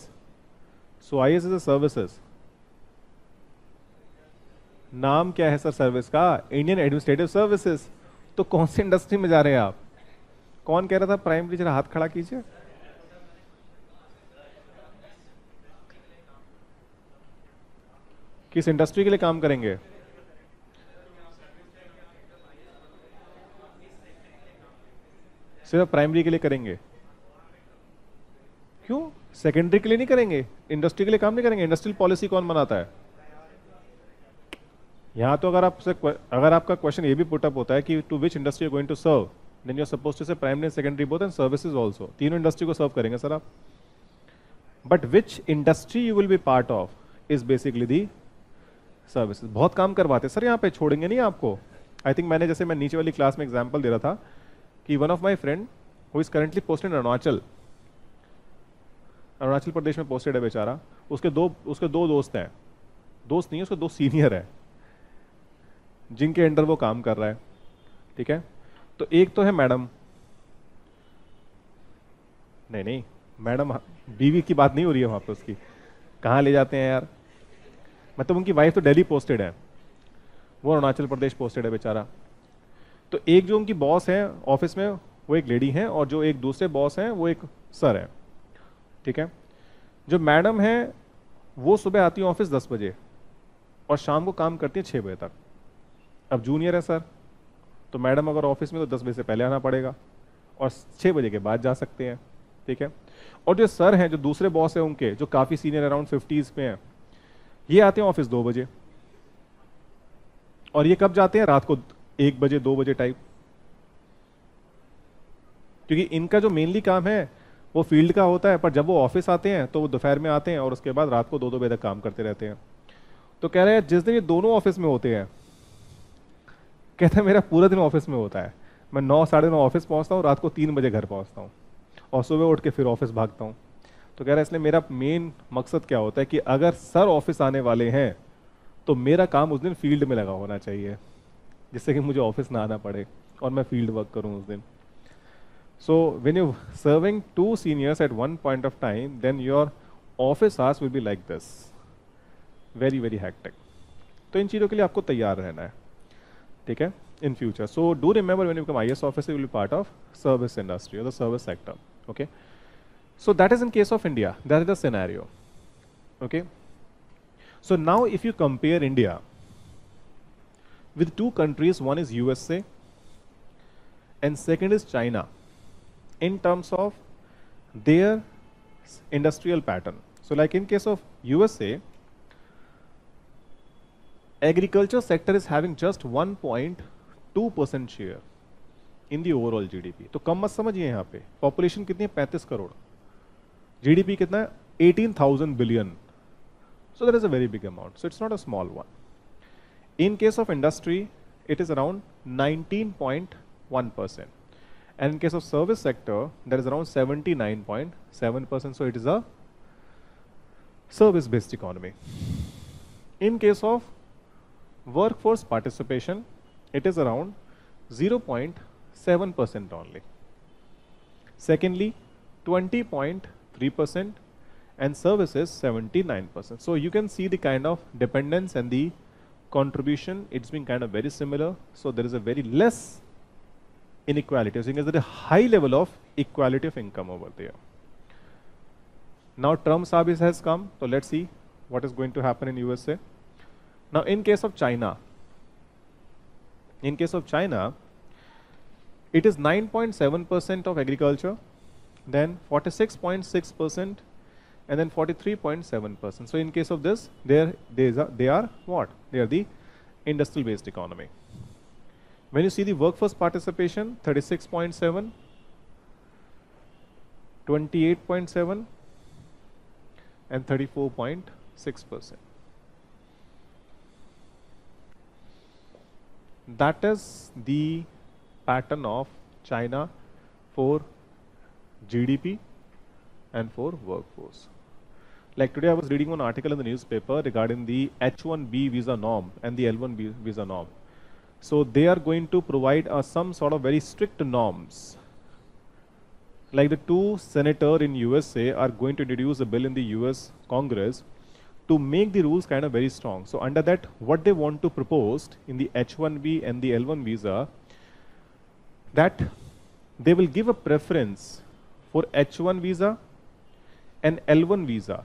so I S is services नाम क्या है, sir service का? Indian administrative services तो कौन सी इंडस्ट्री में जा रहे हैं आप? कौन कह रहा था प्राइमरी जरा हाथ खड़ा कीजिए। किस इंडस्ट्री के लिए काम करेंगे? सिर्फ़ प्राइमरी के लिए करेंगे। क्यों? सेकेंडरी के लिए नहीं करेंगे। इंडस्ट्री के लिए काम नहीं करेंगे। इंडस्ट्रियल पॉलिसी कौन बनाता है? यहाँ तो अगर आपसे अगर आपका क्वेश्चन ये भी पुटअप होता है कि to which industry going to serve then you suppose to say primary secondary both and services also तीनों इंडस्ट्री को सर्व करेंगे, सर आप. But which industry you will be part of is basically the services बहुत काम करवाते sir, यहाँ पे छोड़ेंगे नहीं आपको? आई थिंक मैंने जैसे मैं नीचे वाली क्लास में एग्ज़ाम्पल दे रहा था कि one of my friend who is currently posted Arunachal Arunachal Pradesh में पोस्टेड है बेचारा। उसके दो उसके दो दोस्त हैं। दोस्त नहीं है, उसके दो सीनियर है। जिनके अंडर वो काम कर रहा है। ठीक है? तो एक तो है मैडम। नहीं नहीं, मैडम, बीवी की बात नहीं हो रही है वहाँ पर उसकी। कहाँ ले जाते हैं यार? मतलब उनकी वाइफ तो दिल्ली पोस्टेड है। वो अरुणाचल प्रदेश पोस्टेड है बेचारा। तो एक जो उनकी बॉस है ऑफ़िस में, वो एक लेडी है और जो एक दूसरे बॉस हैं, वो एक सर है। ठीक है? जो मैडम है, वो सुबह आती है ऑफ़िस दस बजे और शाम को काम करती है छः बजे तक। अब जूनियर है सर तो मैडम अगर ऑफ़िस में तो दस बजे से पहले आना पड़ेगा और छः बजे के बाद जा सकते हैं, ठीक है? और जो सर हैं, जो दूसरे बॉस हैं उनके, जो काफ़ी सीनियर अराउंड फिफ्टीज़ पे हैं, ये आते हैं ऑफ़िस दो बजे। और ये कब जाते हैं? रात को एक बजे, दो बजे टाइप क्योंकि इनका जो मेनली काम है, वो फ़ील्ड का होता है, पर जब वो ऑफ़िस आते हैं तो वो दोपहर में आते हैं और उसके बाद रात को दो दो बजे तक काम करते रहते हैं। तो कह रहे हैं, जिस दिन ये दोनों ऑफ़िस में होते हैं कहते हैं, मेरा पूरा दिन ऑफ़िस में होता है। मैं नौ, साढ़े नौ ऑफ़िस पहुँचता हूँ, रात को तीन बजे घर पहुँचता हूँ। और सुबह उठ के फिर ऑफ़िस भागता हूँ। तो कह रहा है, इसलिए मेरा मेन मकसद क्या होता है कि अगर सर ऑफ़िस आने वाले हैं तो मेरा काम उस दिन फ़ील्ड में लगा होना चाहिए, जिससे कि मुझे ऑफ़िस ना आना पड़े और मैं फ़ील्ड वर्क करूँ उस दिन। So when you serving to seniors at one point of time then your office hours will be like this very very hectic तो इन चीज़ों के लिए आपको तैयार रहना है। take in future. So do remember when you become IS officer, you will be part of service industry or the service sector, okay? So that is in case of India, that is the scenario, okay? So now if you compare India with two countries, one is USA and second is China in terms of their industrial pattern. So like in case of USA, agriculture sector is having just one point two percent share in the overall G D P तो कम मत समझिए यहाँ पे। Population कितनी है? पैंतीस करोड़। जी D P कितना है? Eighteen thousand billion so that is a very big amount so it's not a small one in case of industry it is around nineteen point one percent and in case of service sector that is around seventy nine point seven percent so it is a service based economy in case of workforce participation, it is around 0.7% only. Secondly, 20. 3% and services 79%. So you can see the kind of dependence and the contribution, it's been kind of very similar. So there is a very less inequality. So you can say there's a high level of equality of income over there. Now term service has come. So let's see what is going to happen in USA. Now in case of China, in case of China, it is 9.7% of agriculture, then 46.6% and then 43.7%. So in case of this, they are, they are what? They are the industrial based economy. When you see the workforce participation, 36.7, 28.7 and 34.6%. That is the pattern of China for GDP and for workforce. Like today, I was reading one article in the newspaper regarding the H1B visa norm and the L1B visa norm. So they are going to provide us some sort of very strict norms. Like the two senators in USA are going to introduce a bill in the US Congress to make the rules kind of very strong. So under that, what they want to propose in the H1B and the L1 visa, that they will give a preference for H1 visa and L1 visa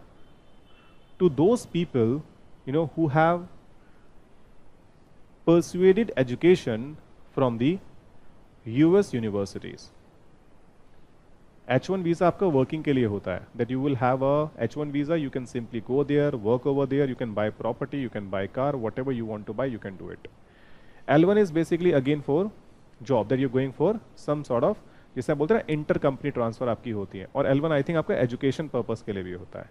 to those people, you know, who have persuaded education from the US universities. H one visa आपका working के लिए होता है that you will have a H one visa you can simply go there work over there you can buy property you can buy car whatever you want to buy you can do it L one is basically again for job that you going for some sort of जिससे बोलते हैं inter company transfer आपकी होती है। और L one I think आपका education purpose के लिए भी होता है।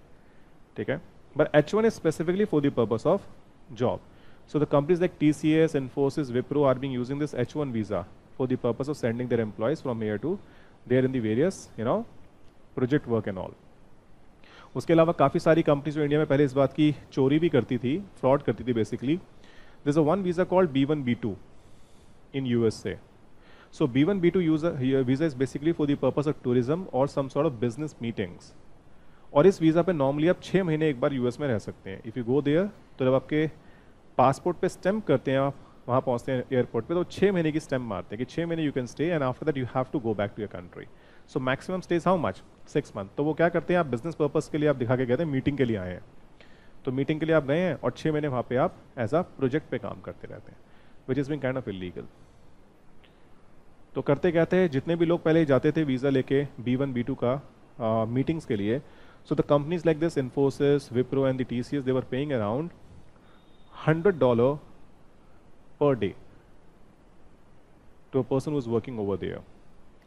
ठीक है? But H one is specifically for the purpose of job so the companies like T C S Infosys Wipro are being using this H one visa for the purpose of sending their employees from here to there in the various, you know, project work and all. उसके अलावा काफ़ी सारी companies जो India में पहले इस बात की चोरी भी करती थी फ्रॉड करती थी basically this a one visa called B one B two in U S A so B one B two use visa is basically for the purpose of tourism और some sort of business meetings और इस visa पे normally आप छः महीने एक बार US में रह सकते हैं। इफ़ यू गो देयर तो जब आपके पासपोर्ट पे स्टैम्प करते हैं आप वहाँ पहुँचते हैं एयरपोर्ट पे तो छः महीने की स्टैम्प मारते हैं कि छः महीने you can stay and after that you have to go back to your country so maximum stage how much six month तो वो क्या करते हैं आप बिज़नेस पर्पज़ के लिए आप दिखा के गए थे मीटिंग के लिए आए हैं। तो मीटिंग के लिए आप गए हैं और छः महीने वहाँ पे आप एज अ प्रोजेक्ट पे काम करते रहते हैं which is been kind of illegal तो करते कहते हैं जितने भी लोग पहले जाते थे वीज़ा लेके बी वन बी टू का मीटिंग्स uh, के लिए So the companies like this, Infosys, Wipro, and the TCS, they were paying around hundred dollar per day to a person was working over there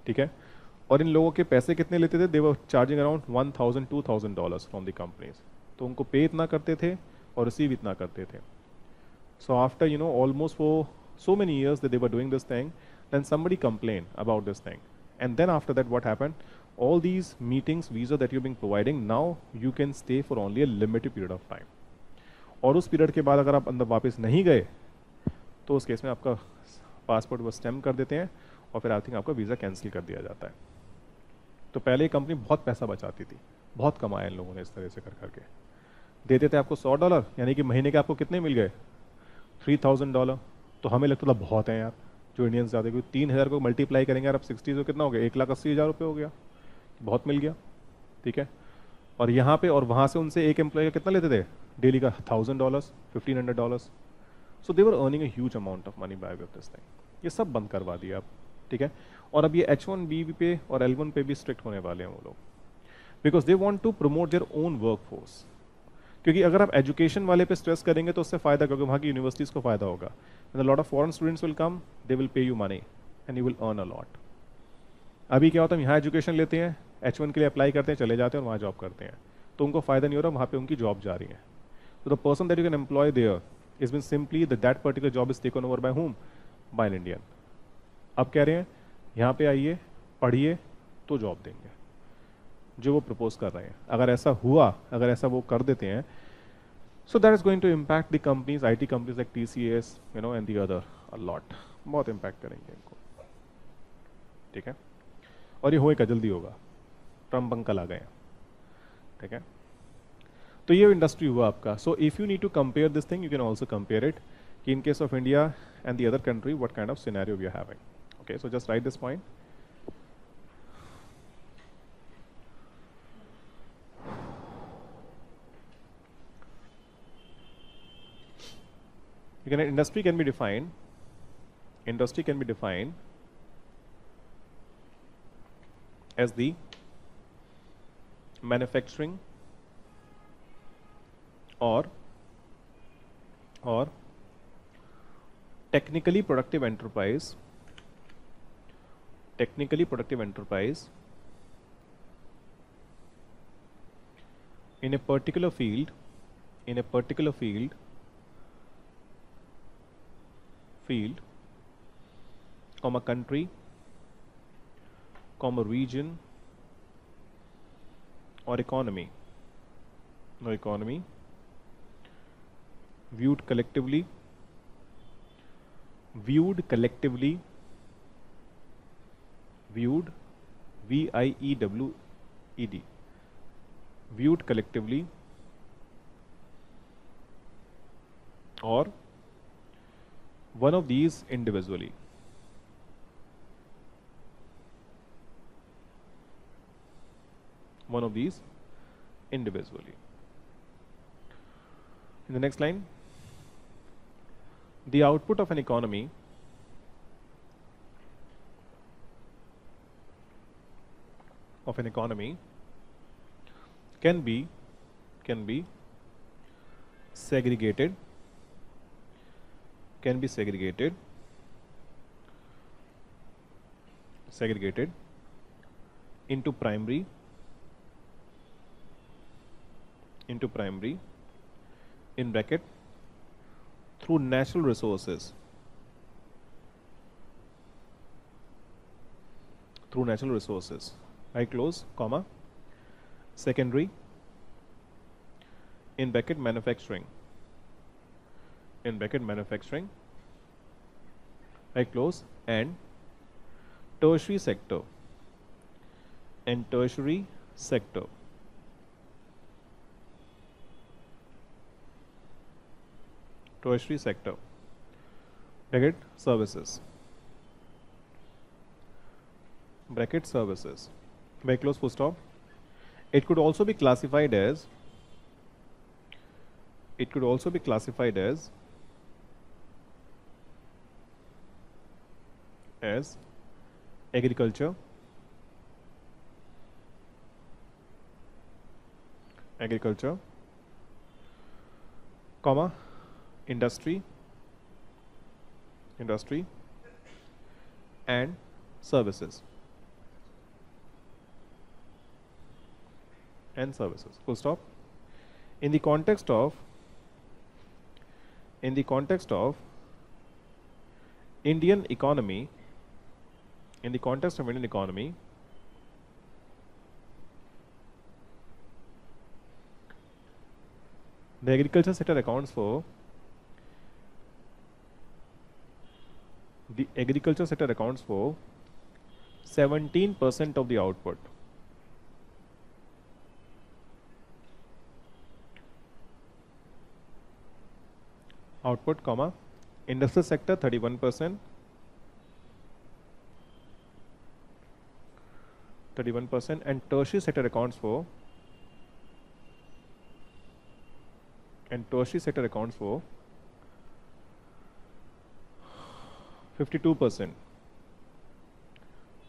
ठीक है और इन लोगों के पैसे कितने लेते थे? They were charging around one thousand two thousand dollar from the companies तो उनको पे इतना करते थे और रिसीव इतना करते थे। So after you know almost for so many years they were doing this thing then somebody complain about this thing and then after that what happen all these meetings visa that you being providing now you can stay for only a limited period of time और उस period के बाद अगर आप अंदर वापस नहीं गए तो उस केस में आपका पासपोर्ट वो स्टेम कर देते हैं और फिर आई थिंक आपका वीज़ा कैंसिल कर दिया जाता है। तो पहले कंपनी बहुत पैसा बचाती थी, बहुत कमाया इन लोगों ने इस तरह से कर, करके। देते थे आपको सौ डॉलर, यानी कि महीने के आपको कितने मिल गए? Three thousand dollar. तो हमें लगता था बहुत है यार, जो इंडियंस ज़्यादा क्योंकि तीन हज़ार को मल्टीप्लाई करेंगे यार, अब सिक्सटी तो कितना हो गया? एक लाख अस्सी हज़ार रुपये हो गया। बहुत मिल गया, ठीक है? और यहाँ पे और वहाँ से उनसे एक एम्प्लॉय का कितना लेते थे? डेली का thousand dollars fifteen hundred dollars so they were earning huge amount of money by this thing ये सब बंद करवा दिया आप ठीक है? और अब ये एच वन बी पे और एल वन पे भी स्ट्रिक्ट होने वाले हैं वो लोग। Because they want to promote their own work force क्योंकि अगर आप एजुकेशन वाले पे स्ट्रेस करेंगे तो उससे फ़ायदा क्योंकि वहाँ की यूनिवर्सिटीज को फ़ायदा होगा। Lot of foreign students will come they will pay you money and you will earn a lot अभी क्या होता है यहाँ एजुकेशन लेते हैं एच वन के लिए अप्लाई करते हैं, चले जाते हैं और वहाँ जॉब करते हैं। तो उनको फ़ायदा नहीं हो रहा, वहाँ पे उनकी जॉब जा रही है। तो the person that you can employ there is mean simply that particular job is taken over by home by an Indian अब कह रहे हैं, यहाँ पे आइए, पढ़िए तो जॉब देंगे। जो वो प्रपोज कर रहे हैं। अगर ऐसा हुआ, अगर ऐसा वो कर देते हैं is going to impact the companies I T companies like T C S you know and the other lot बहुत इम्पैक्ट करेंगे इनको। ठीक है? और ये होएगा जल्दी होगा। ट्रंप अंकल आ गए ठीक है? तो ये इंडस्ट्री हुआ आपका सो if you need to compare this thing you can also compare it कि in case of India and the other country what kind of scenario we are having okay so just write this point you can industry can be defined industry can be defined as the manufacturing or or technically productive enterprise technically productive enterprise in a particular field in a particular field field comma country comma region or economy. No economy viewed collectively viewed collectively viewed v i e w e d viewed collectively or one of these individually one of these individually. In the next line, the output of an economy of an economy can be can be segregated can be segregated segregated into primary into primary in bracket through natural resources. Through natural resources. I close comma. Secondary in bracket manufacturing. In bracket manufacturing I close and tertiary sector. And tertiary sector tertiary sector. Bracket services. Bracket services. By close full stop. It could also be classified as it could also be classified as as agriculture. Agriculture comma industry industry and services. And services full stop. In the context of in the context of Indian economy in the context of Indian economy the agriculture sector accounts for the agriculture sector accounts for 17% of the output. Output comma industrial sector 31 percent. 31 percent. And tertiary sector accounts for and tertiary sector accounts for 52 percent.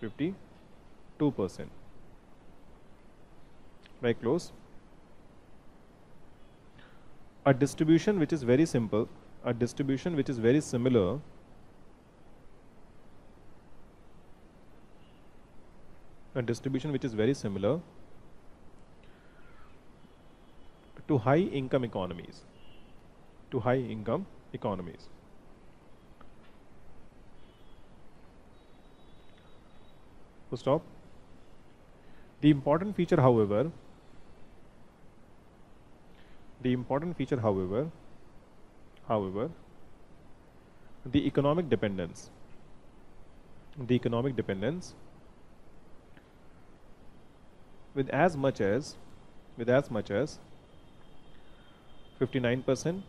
52 percent. By close. A distribution which is very simple a distribution which is very similar a distribution which is very similar to high income economies to high income economies so stop. The important feature however the important feature however however the economic dependence the economic dependence with as much as with as much as 59 percent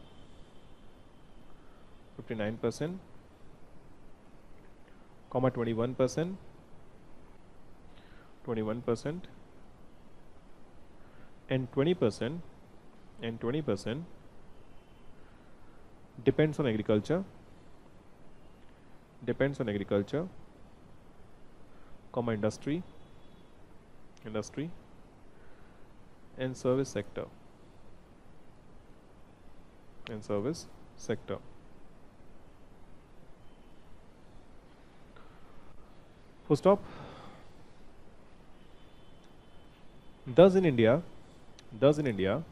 59 percent comma 21 percent 21 percent and 20 percent and 20 percent depends on agriculture depends on agriculture comma industry industry and service sector and service sector. Full stop thus in india thus in india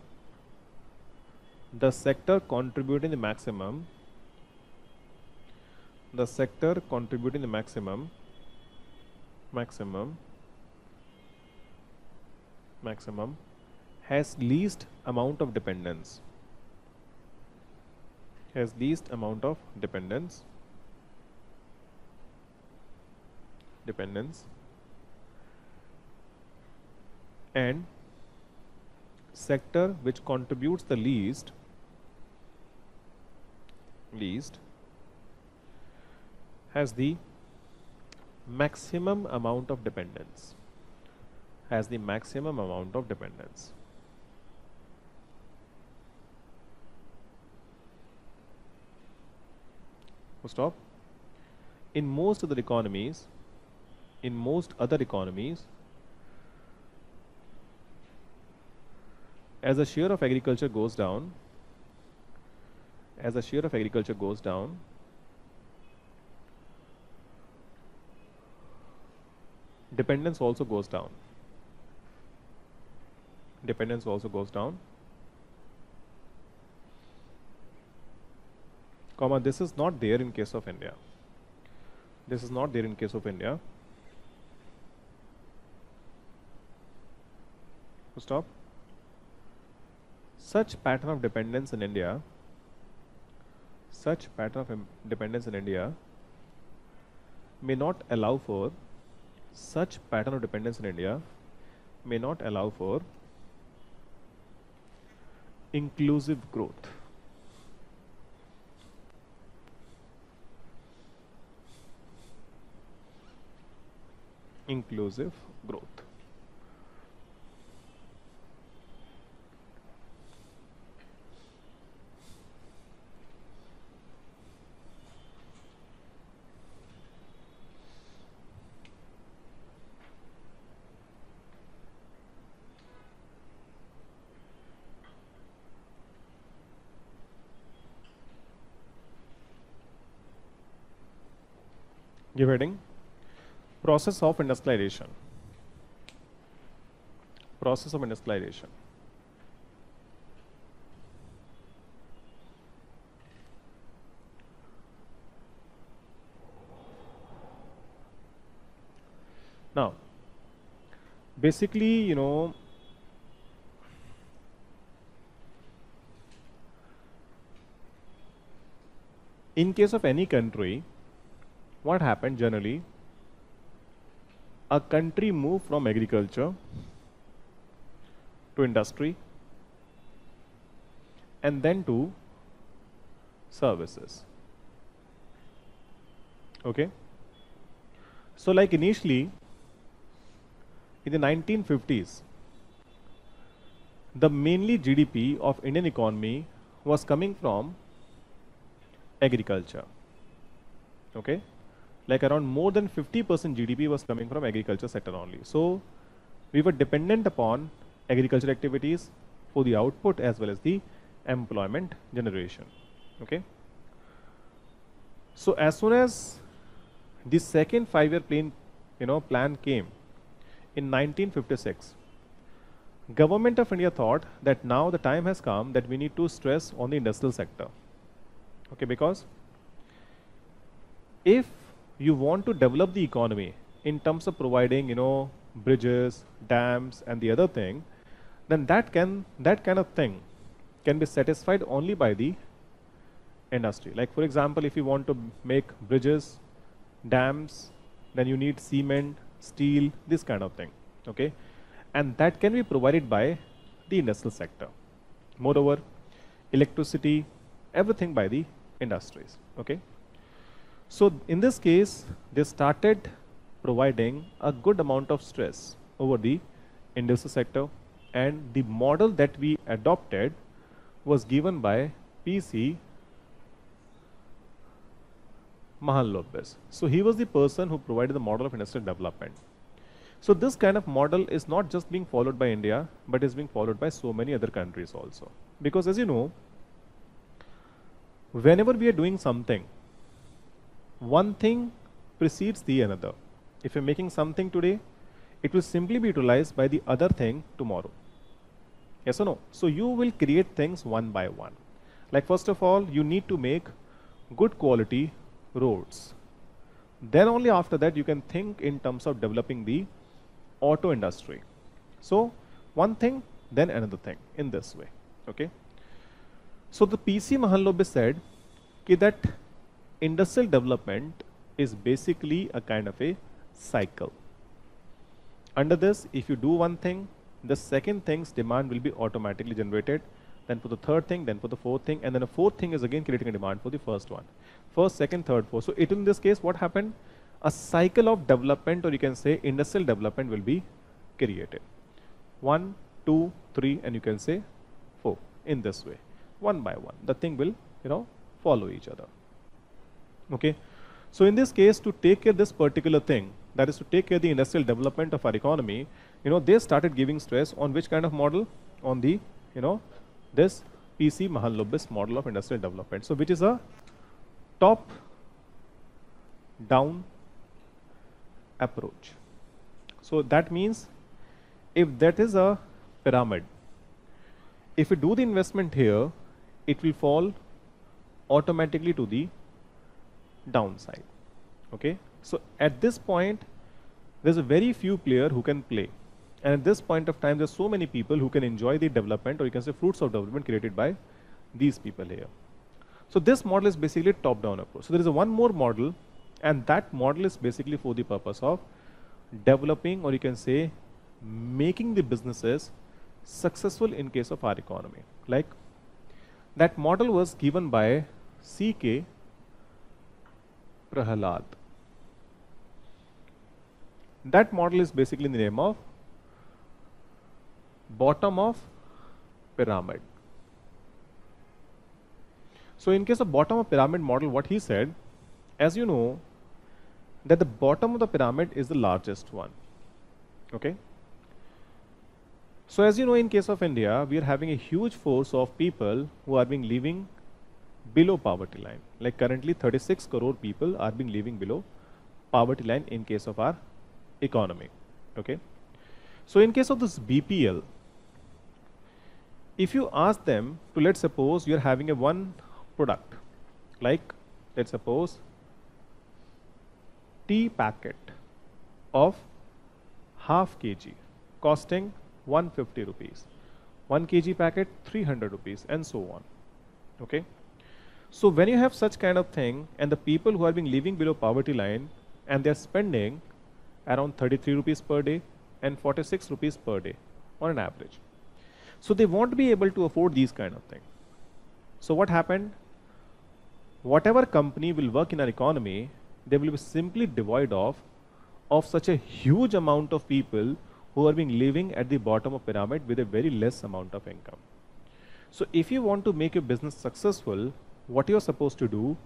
the sector contributing the maximum the sector contributing the maximum maximum maximum has least amount of dependence. Has least amount of dependence. Dependence and sector which contributes the least least has the maximum amount of dependence has the maximum amount of dependence. Stop. In most other economies, in most other economies, as the share of agriculture goes down, as the share of agriculture goes down, dependence also goes down. Dependence also goes down. Comma, this is not there in case of India. This is not there in case of India. Stop. Such pattern of dependence in India, such pattern of dependence in India may not allow for such pattern of dependence in India may not allow for inclusive growth. Inclusive growth. Give heading process of industrialization. Process of industrialization. Now basically you know in case of any country what happened generally? A country moved from agriculture to industry and then to services. Okay? So, like initially in the 1950s, the mainly GDP of Indian economy was coming from agriculture. Okay? Like around more than 50% GDP was coming from agriculture sector only. So we were dependent upon agriculture activities for the output as well as the employment generation. Okay. So as soon as the second five-year plan, you know, plan came in 1956, government of India thought that now the time has come that we need to stress on the industrial sector. Okay, because if you want to develop the economy in terms of providing, you know, bridges, dams, and the other thing, then that can that kind of thing can be satisfied only by the industry. Like for example, if you want to make bridges, dams, then you need cement, steel, this kind of thing. Okay, and that can be provided by the industrial sector. Moreover, electricity, everything by the industries. Okay. So in this case, they started providing a good amount of stress over the industrial sector and the model that we adopted was given by PC Mahalanobis. So he was the person who provided the model of industrial development. So this kind of model is not just being followed by India, but is being followed by so many other countries also. Because as you know, whenever we are doing something, one thing precedes the another. If you're making something today, it will simply be utilized by the other thing tomorrow. Yes or no? So you will create things one by one. Like first of all, you need to make good quality roads. Then only after that you can think in terms of developing the auto industry. So one thing, then another thing in this way. Okay. So the PC Mahalanobis said that industrial development is basically a kind of a cycle. Under this, if you do one thing, the second thing's demand will be automatically generated, then for the third thing, then for the fourth thing, and then a fourth thing is again creating a demand for the first one. First, second, third, fourth. So it in this case, what happened? A cycle of development, or you can say industrial development will be created. One, two, three, and you can say four in this way, one by one. The thing will, you know, follow each other. Okay. So in this case, to take care this particular thing, that is to take care the industrial development of our economy, you know, they started giving stress on which kind of model? On the, you know, this PC Mahalanobis model of industrial development. So which is a top down approach. So that means if that is a pyramid, if we do the investment here, it will fall automatically to the downside. Okay. So at this point, there's a very few player who can play. And at this point of time, there's so many people who can enjoy the development or you can say fruits of development created by these people here. So this model is basically top-down approach. So there is a one more model and that model is basically for the purpose of developing or you can say making the businesses successful in case of our economy. Like that model was given by C.K. Prahalad. That model is basically in the name of bottom of pyramid. So in case of bottom of pyramid model, what he said, as you know, that the bottom of the pyramid is the largest one. Okay. So as you know, in case of India, we are having a huge force of people who are being living below poverty line. Like currently 36 crore people are being living below poverty line in case of our economy. Okay. So in case of this BPL, if you ask them to let's suppose you're having a one product, like let's suppose tea packet of half kg costing 150 rupees, 1 kg packet 300 rupees and so on. Okay. So when you have such kind of thing and the people who are being living below poverty line and they're spending around 33 rupees per day and 46 rupees per day on an average. So they won't be able to afford these kind of things. So what happened? Whatever company will work in our economy, they will be simply devoid of of such a huge amount of people who are being living at the bottom of pyramid with a very less amount of income. So if you want to make your business successful, what you're supposed to do,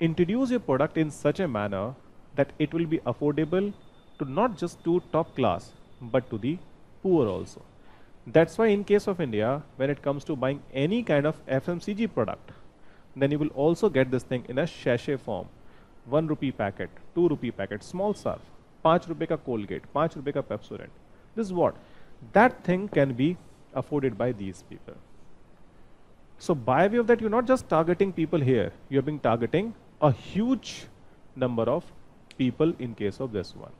introduce your product in such a manner that it will be affordable to not just to top class, but to the poor also. That's why in case of India, when it comes to buying any kind of FMCG product, then you will also get this thing in a sachet form. 1 rupee packet, 2 rupee packet, small surf, 5 rupee ka Colgate, 5 rupee ka Pepsodent. This is what? That thing can be afforded by these people. So by way of that, you're not just targeting people here, you're being targeting a huge number of people in case of this one.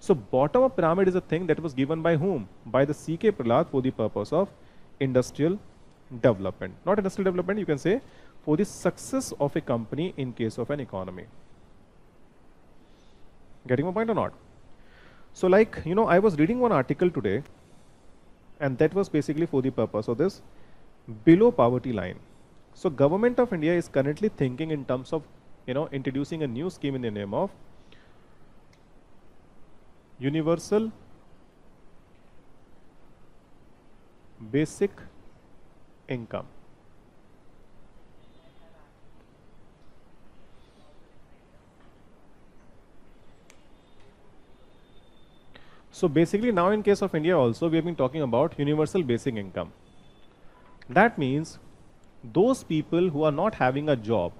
So bottom of pyramid is a thing that was given by whom? By the CK Prahalad for the purpose of industrial development. Not industrial development, you can say for the success of a company in case of an economy. Getting my point or not? So like, you know, I was reading one article today and that was basically for the purpose of this below poverty line. So government of India is currently thinking in terms of, you know, introducing a new scheme in the name of universal basic income. So basically now in case of India also we have been talking about universal basic income. That means those people who are not having a job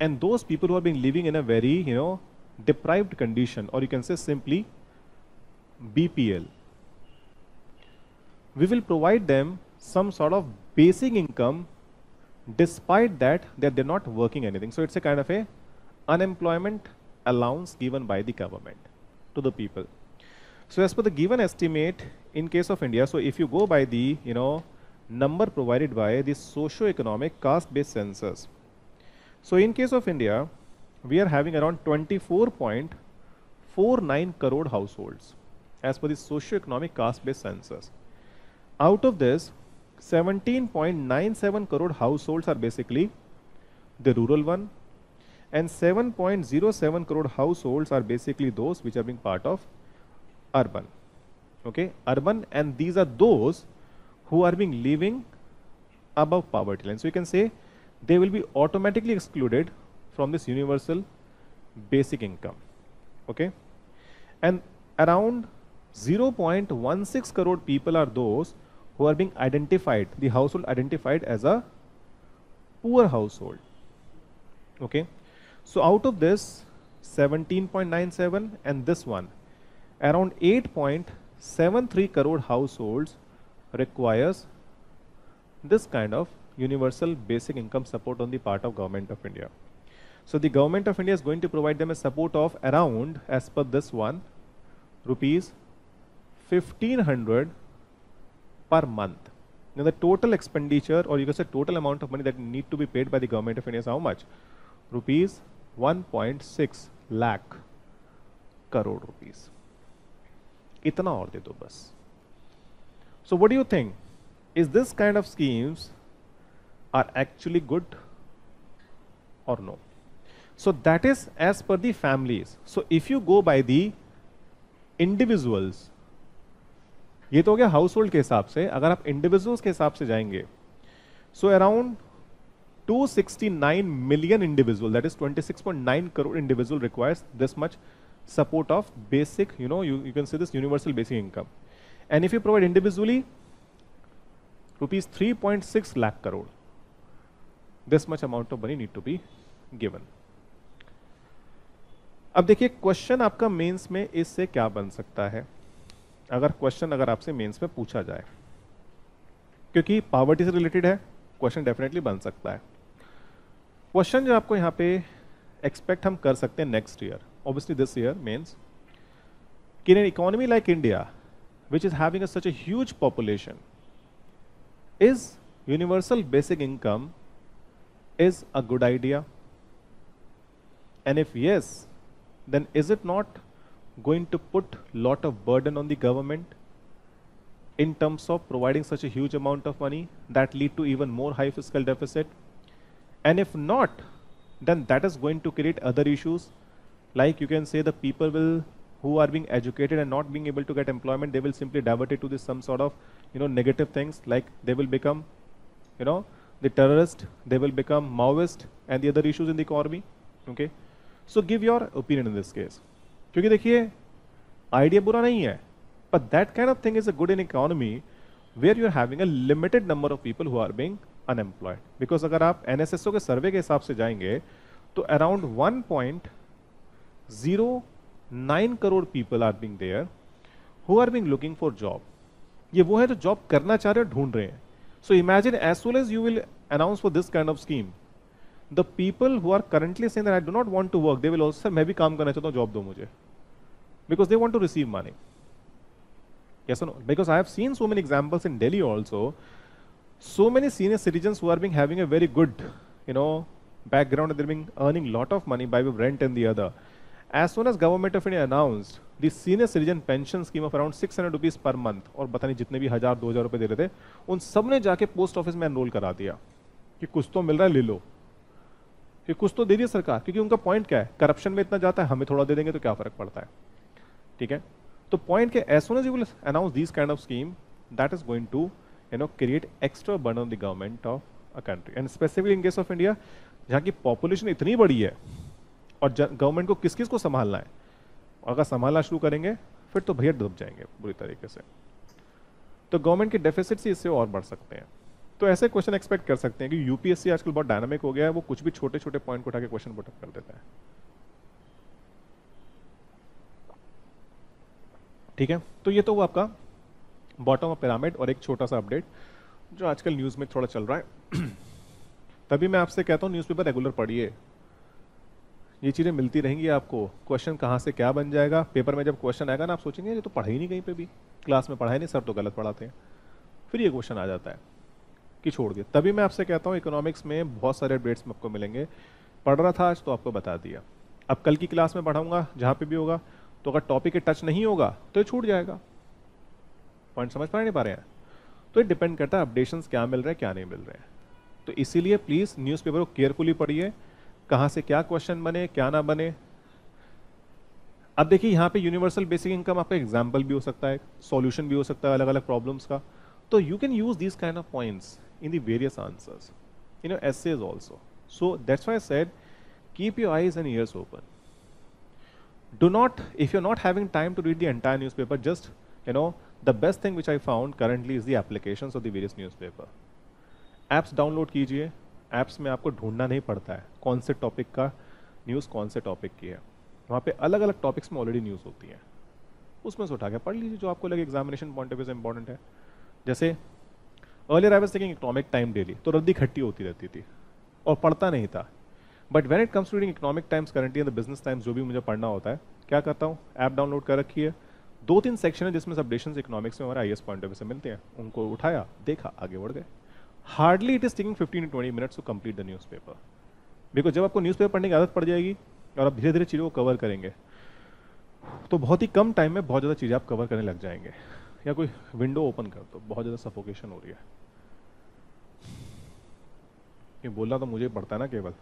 and those people who have been living in a very, you know, deprived condition or you can say simply BPL. We will provide them some sort of basic income despite that that they're not working anything. So it's a kind of a unemployment allowance given by the government to the people. So as per the given estimate in case of India, so if you go by the, you know, number provided by the socio-economic caste-based census. So in case of India, we are having around 24.49 crore households as per the socio-economic caste-based census. Out of this, 17.97 crore households are basically the rural one and 7.07 crore households are basically those which are being part of urban. okay urban and these are those who are being living above poverty line. So you can say they will be automatically excluded from this universal basic income. Okay? And around 0.16 crore people are those who are being identified the household identified as a poor household. Okay? So out of this 17.97 and this one around 8.73 crore households requires this kind of universal basic income support on the part of government of India. So the government of India is going to provide them a support of around as per this one rupees 1500 per month. Now the total expenditure or you can say total amount of money that need to be paid by the government of India is how much? Rupees 1.6 lakh crore rupees. इतना और दे दो बस so what do you think is this kind of schemes are actually good or no so that is as per the families so if you go by the individuals ये तो हो गया house hold के हिसाब से अगर आप individuals के हिसाब से जाएँगे so around 269 million individual that is 26.9 crore individual requires this much support of basic, you know, you, you can say this universal basic income. An and if you provide individually, rupees 3.6 lakh crore. This much amount of money need to be given अब देखिए question आपका mains में इससे क्या बन सकता है? अगर क्वेश्चन अगर आपसे मेंस में पूछा जाए, क्योंकि पावर्टी से रिलेटेड है क्वेश्चन डेफिनेटली बन सकता है। क्वेश्चन जो आपको यहाँ पे एक्सपेक्ट हम कर सकते हैं next year obviously this year means कि in economy like India which is having a, such a huge population, is universal basic income is a good idea? And if yes, then is it not going to put lot of burden on the government in terms of providing such a huge amount of money that lead to even more high fiscal deficit? And if not, then that is going to create other issues like you can say the people will who are being educated and not being able to get employment they will simply divert it to this some sort of you know negative things like they will become you know the terrorist they will become maoist and the other issues in the economy okay so give your opinion in this case क्योंकि देखिए idea बुरा नहीं है but that kind of thing is a good in economy where you are having a limited number of people who are being unemployed because अगर आप NSSO के survey के हिसाब से जाएंगे तो around 1. Zero nine crore people are being there who are being looking for job ये वो है जो जॉब करना चाह रहे हैं ढूंढ रहे हैं so imagine as well as you will announce for this kind of scheme the people who are currently saying that I do not want to work they will also मैं भी काम करना चाहता हूँ जॉब दो मुझे because they want to receive money yes or no because i have seen so many examples in delhi also so many senior citizens who are being having a very good you know background and they're being earning lot of money by rent and the other As soon as government of India announced the senior citizen pension scheme of around 600 rupees per month, और पता नहीं जितने भी हज़ार, दो हज़ार रुपए दे रहे थे, उन सबने जाके पोस्ट ऑफ़िस में एनरोल करा दिया कि कुछ तो मिल रहा है, ले लो। कि कुछ तो दे दिया सरकार, क्योंकि उनका पॉइंट क्या है? करप्शन में इतना जाता है, हमें थोड़ा दे देंगे तो क्या फ़र्क पड़ता है? ठीक है? तो पॉइंट के as soon as you will announce this kind of scheme that is going to you know create extra burn on the government of a country and specifically in case of India जहाँ की population इतनी बड़ी है और government को किस किस को संभालना है? अगर संभालना शुरू करेंगे, फिर तो भैया डूब जाएँगे बुरी तरीके से। तो गवर्नमेंट के डेफिसिट से इससे और बढ़ सकते हैं। तो ऐसे क्वेश्चन एक्सपेक्ट कर सकते हैं कि यूपीएससी आजकल बहुत डायनामिक हो गया है, वो कुछ भी छोटे छोटे पॉइंट को उठा के क्वेश्चन पुटअप कर देता है। ठीक है? तो ये तो वो आपका बॉटम ऑफ़ पिरामिड और एक छोटा सा अपडेट जो आजकल न्यूज़ में थोड़ा चल रहा है। तभी मैं आपसे कहता हूँ न्यूज़पेपर रेगुलर पढ़िए। ये चीज़ें मिलती रहेंगी आपको। क्वेश्चन कहाँ से क्या बन जाएगा? पेपर में जब क्वेश्चन आएगा ना, आप सोचेंगे, ये तो पढ़ा ही नहीं कहीं पे भी। क्लास में पढ़ा पढ़ाई नहीं, सर तो गलत पढ़ाते हैं। फिर ये क्वेश्चन आ जाता है कि छोड़ दिया। तभी मैं आपसे कहता हूँ इकोनॉमिक्स में बहुत सारे अपडेट्स आपको मिलेंगे। पढ़ रहा था आज तो आपको बता दिया। अब कल की क्लास में पढ़ाऊँगा, जहाँ पर भी होगा। तो अगर टॉपिक टच नहीं होगा तो ये छूट जाएगा। पॉइंट समझ पा नहीं पा रहे हैं? तो ये डिपेंड करता है अपडेशन क्या मिल रहे हैं, क्या नहीं मिल रहे हैं। तो इसीलिए प्लीज़ न्यूज़पेपर को केयरफुली पढ़िए। कहाँ से क्या क्वेश्चन बने, क्या ना बने। अब देखिए, यहाँ पे यूनिवर्सल बेसिक इनकम आपका एग्जांपल भी हो सकता है सॉल्यूशन भी हो सकता है अलग अलग प्रॉब्लम्स का। तो you can use this kind of points in the various answers in S as also so that's why said keep your eyes and ears open do not if you not having time to read the entire news paper just you know the best thing which I found currently is the application of the various news paper apps download कीजिए apps में आपको ढूंढना नहीं पड़ता है, कौन से topic का न्यूज़ कौन से टॉपिक की है। वहाँ पे अलग अलग टॉपिक्स में ऑलरेडी न्यूज़ होती है। उसमें से उठा के पढ़ लीजिए जो आपको लगे एग्जामिनेशन पॉइंट ऑफ़ व्यू से इंपॉर्टेंट है। जैसे earlier I was taking economic time daily तो रद्दी खट्टी होती रहती थी और पढ़ता नहीं था। But when it comes to reading economic times currently and the business times जो भी मुझे पढ़ना होता है, क्या करता हूँ? ऐप डाउनलोड कर रखी है। दो तीन सेक्शन है जिसमें अपडेशन इकोनॉमिक्स में हमारे आई पॉइंट ऑफ़ व्यू से मिलते हैं। उनको उठाया, देखा, आगे बढ़ गए। Hardly it is taking fifteen to twenty minutes to complete the news paper because जब आपको न्यूज़ पेपर पढ़ने की आदत पड़ जाएगी और आप धीरे धीरे चीज़ों को कवर करेंगे तो बहुत ही कम टाइम में बहुत ज़्यादा चीज़ें आप कवर करने लग जाएँगे। या कोई विंडो ओपन कर दो, बहुत ज़्यादा सफोकेशन हो रही है। ये बोलना तो मुझे पड़ता है ना केवल।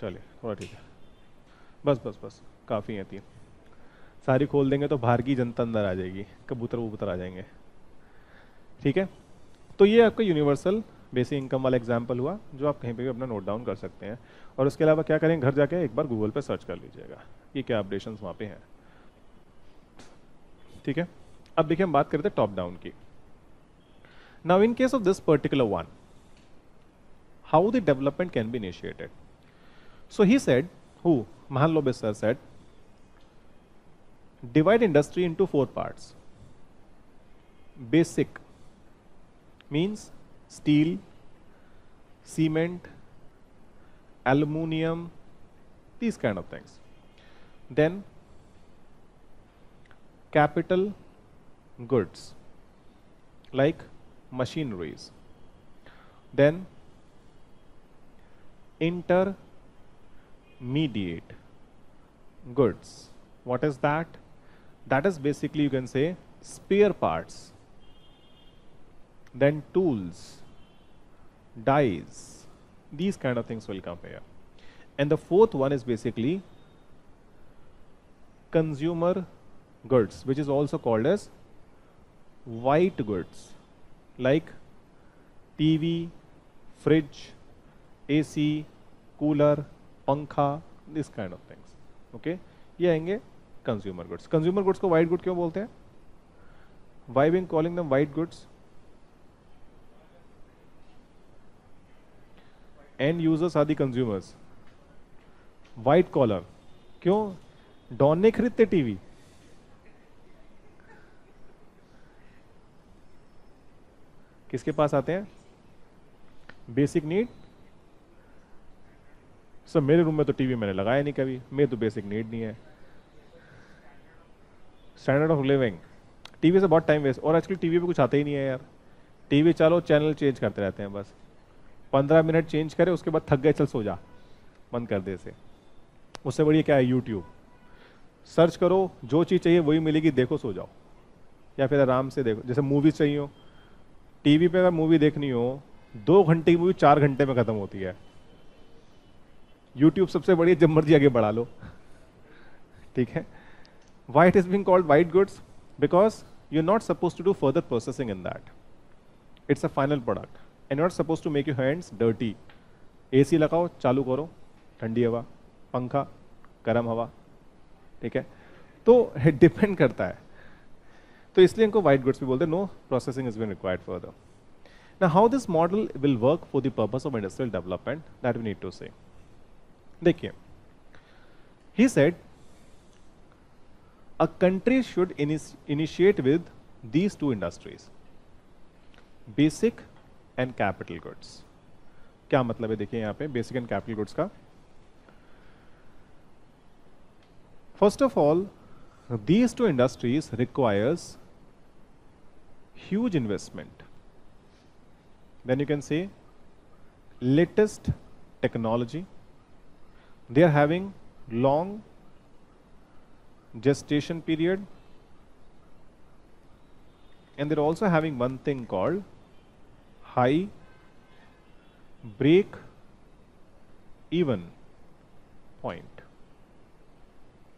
चलिए, थोड़ा ठीक है। बस बस बस, काफ़ी है तीन। सारी खोल देंगे तो बाहर की जनता अंदर आ जाएगी, कबूतर वबूतर आ जाएँगे। ठीक है? तो ये आपका यूनिवर्सल बेसिक इनकम वाला एग्ज़ाम्पल हुआ, जो आप कहीं पे भी अपना नोट डाउन कर सकते हैं। और उसके अलावा क्या करें, घर जाके एक बार गूगल पे सर्च कर लीजिएगा। ये क्या अपडेशन वहाँ पे हैं? ठीक है? अब देखिए, हम बात करते हैं टॉप डाउन की। Now in case of this particular one how the development can be initiated so he said who Mahan sir said, divide industry into four parts. Basic means steel, cement, aluminium, these kind of things. Then capital goods like machineries. Then inter intermediate goods. What is that? That is basically you can say spare parts then tools dies. These kind of things will come here. And the fourth one is basically consumer goods which is also called as white goods like tv fridge ac cooler पंखा this kind of things okay ये आएँगे consumer goods consumer goods को white good क्यों बोलते हैं? Why being calling them white goods end users आदि consumers white collar क्यों? डॉन ने खरीदते टीवी किसके पास आते हैं? बेसिक नीड सर, मेरे रूम में तो टीवी मैंने लगाया नहीं कभी। मेरे तो बेसिक नीड नहीं है। स्टैंडर्ड ऑफ़ लिविंग टीवी से बहुत टाइम वेस्ट और आजकल टीवी पे कुछ आता ही नहीं है यार। टीवी चलो चैनल चेंज करते रहते हैं बस। पंद्रह मिनट चेंज करे, उसके बाद थक गए, चल सो जा। बंद कर दे से उससे बढ़िया क्या है? यूट्यूब सर्च करो, जो चीज़ चाहिए वही मिलेगी, देखो, सो जाओ। या फिर आराम से देखो। जैसे मूवीज़ चाहिए हो। टीवी पे अगर मूवी देखनी हो, दो घंटे की मूवी चार घंटे में खत्म होती है। यूट्यूब सबसे बढ़िया जब मर्ज़ी आगे बढ़ा लो। ठीक है? White is being called white goods because you are not suppose to do further processing in that it's a final product and not suppose to make you hands dirty A C लगाओ, चालू करो। ठंडी हवा, पंखा, गर्म हवा। ठीक है? तो डिपेंड करता है। तो इसलिए इनको वाइट गुड्स भी बोलते no processing is been required for the how this model will work for the purpose of industrial development that we need to same देखिए he said a country should initiate with these two industries basic and capital goods क्या मतलब है देखिए यहाँ पे basic and capital goods का? First of all these two industries requires huge investment then you can say latest technology they are having long gestation period and they're also having one thing called high break even point.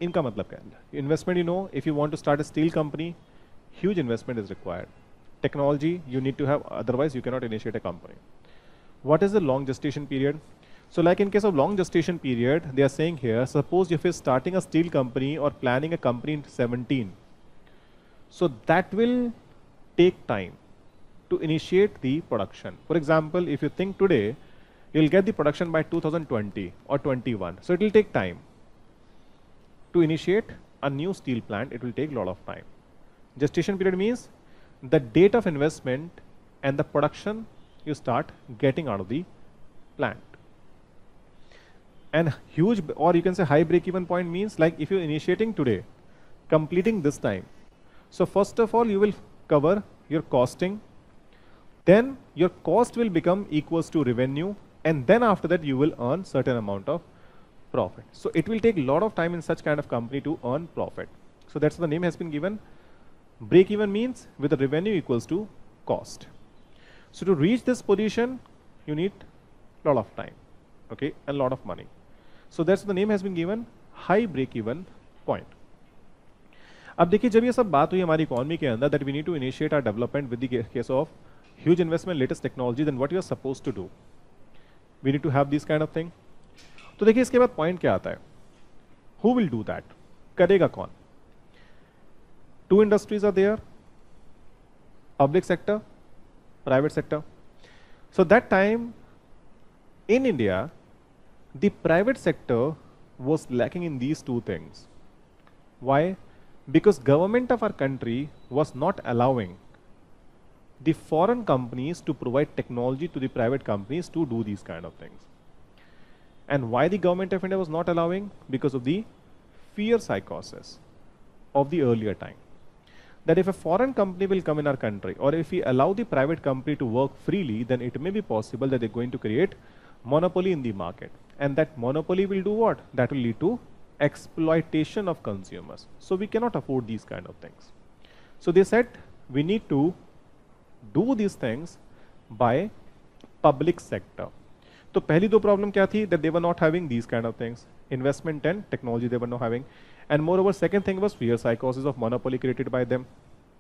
इनका मतलब क्या है investment you know if you want to start a steel company huge investment is required. Technology you need to have, otherwise you cannot initiate a company. What is the long gestation period? So like in case of long gestation period, they are saying here, suppose if you're starting a steel company or planning a company in 17, so that will take time to initiate the production. For example, if you think today, you'll get the production by 2020 or 21. So it will take time to initiate a new steel plant, it will take a lot of time. Gestation period means the date of investment and the production you start getting out of the plant. And huge, or you can say high break even point means like if you're initiating today, completing this time. So first of all, you will cover your costing, then your cost will become equals to revenue, and then after that you will earn certain amount of profit. So it will take a lot of time in such kind of company to earn profit. So that's the name has been given. Break even means with the revenue equals to cost. So to reach this position, you need a lot of time, okay, and a lot of money. So that's the name has been given, high break even point. अब देखिए, जब ये सब बात हुई हमारी economy के अंदर that we need to initiate our development with the case of huge investment latest technology then what you are suppose to do we need to have this kind of thing तो देखिए, इसके बाद point क्या आता है? Who will do that करेगा कौन? Two industries are there public sector private sector so that time in India The private sector was lacking in these two things. Why? Because government of our country was not allowing the foreign companies to provide technology to the private companies to do these kind of things. And why the government of India was not allowing? Because of the fear psychosis of the earlier time. That if a foreign company will come in our country or if we allow the private company to work freely, then it may be possible that they're going to create monopoly in the market And that monopoly will do what? That will lead to exploitation of consumers. So we cannot afford these kind of things. So they said we need to do these things by public sector. तो पहली दो problem क्या थी that they were not having these kind of things investment and technology they were not having and moreover second thing was fear psychosis of monopoly created by them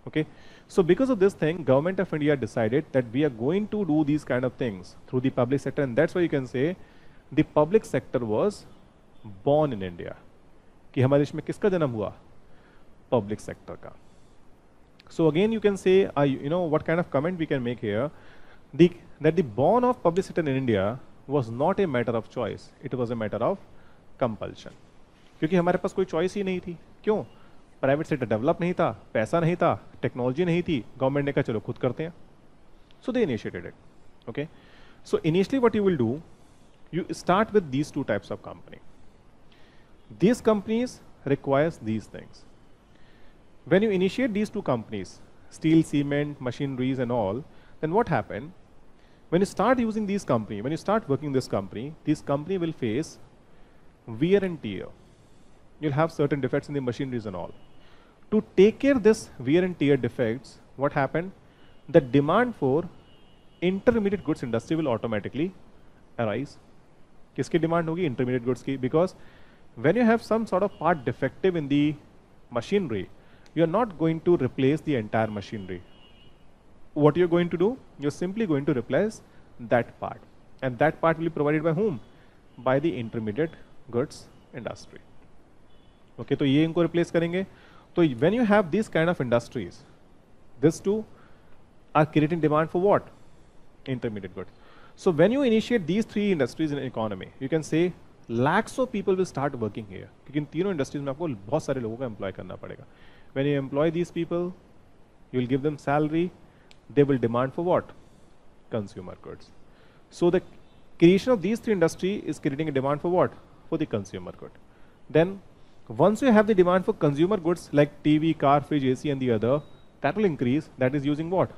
okay so because of this thing government of india decided that we are going to do these kind of things through the public sector and that's why you can say the public sector was born in India कि हमारे देश में किसका जन्म हुआ? Public sector का. सो again you can say I you know what kind of comment we can make here that the born of public sector in India was not a matter of choice it was a matter of compulsion क्योंकि हमारे पास कोई choice ही नहीं थी. क्यों? Private sector develop नहीं था, पैसा नहीं था टेक्नोलॉजी नहीं थी गवर्नमेंट ने कहा, चलो, खुद करते हैं. So they initiated it okay so initially what you will do you start with these two types of company these companies requires these things when you initiate these two companies steel cement machineries and all then what happened when you start using these company, when you start working this company, this company will face wear and tear. You'll have certain defects in the machineries and all. To take care this wear and tear defects, what happened? The demand for intermediate goods industry will automatically arise. किसकी demand होगी? Intermediate goods की। Because when you have some sort of part defective in the machinery you are not going to replace the entire machinery what you going to do you are simply going to replace that part and that part will provided by home by the intermediate goods industry okay तो ये इनको replace करेंगे। तो when you have this kind of industries this to are creating demand for what intermediate goods So when you initiate these three industries in economy, you can say lakhs of people will start working here. क्योंकि इन तीनों industries में आपको बहुत सारे लोगों को employ करना पड़ेगा. When you employ these people, you will give them salary, they will demand for what? Consumer goods. So the creation of these three industry is creating a demand for what? For the consumer good. Then once you have the demand for consumer goods like TV, car, fridge, AC and the other, that will increase. That is using what?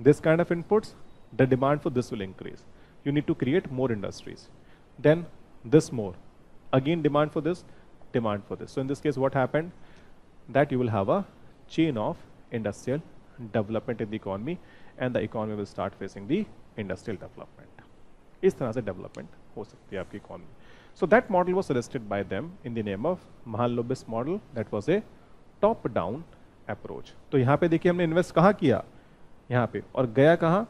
This kind of inputs, the demand for this will increase. You need to create more industries. Then this more. Again demand for this, demand for this. So in this case what happened? That you will have a chain of industrial development in the economy and the economy will start facing the industrial development. इस तरह से development हो सकती है आपकी economy so that model was suggested by them in the name of Mahalanobis model that was a top down approach तो यहाँ पे देखिए हमने इन्वेस्ट कहाँ किया यहाँ पे और गया कहाँ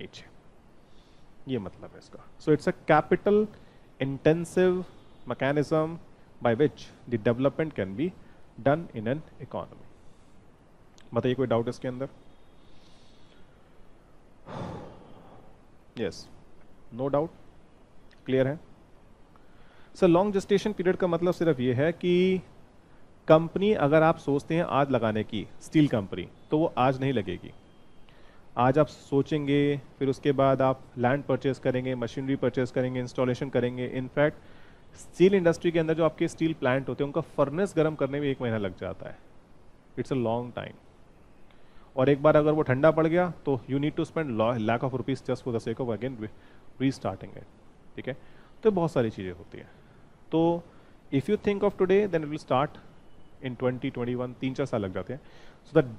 नीचे ये मतलब है इसका। So it's a capital intensive mechanism by which the development can be done in an economy बताइए, कोई डाउट इसके अंदर? यस नो डाउट क्लियर है? सर लॉन्ग जस्टेशन पीरियड का मतलब सिर्फ़ ये है कि कंपनी अगर आप सोचते हैं आज लगाने की स्टील कंपनी तो वो आज नहीं लगेगी। आज आप सोचेंगे, फिर उसके बाद आप लैंड परचेज करेंगे मशीनरी परचेज करेंगे इंस्टॉलेशन करेंगे। इनफैक्ट स्टील इंडस्ट्री के अंदर जो आपके स्टील प्लांट होते हैं, उनका फर्नेस गर्म करने में एक महीना लग जाता है। इट्स अ लॉन्ग टाइम और एक बार अगर वो ठंडा पड़ गया तो you need to spend lakh of rupees just for the sake of again restarting it ठीक है? तो बहुत सारी चीज़ें होती हैं। तो if you think of today then it will start in 2021 तीन चार साल लग जाते हैं। So the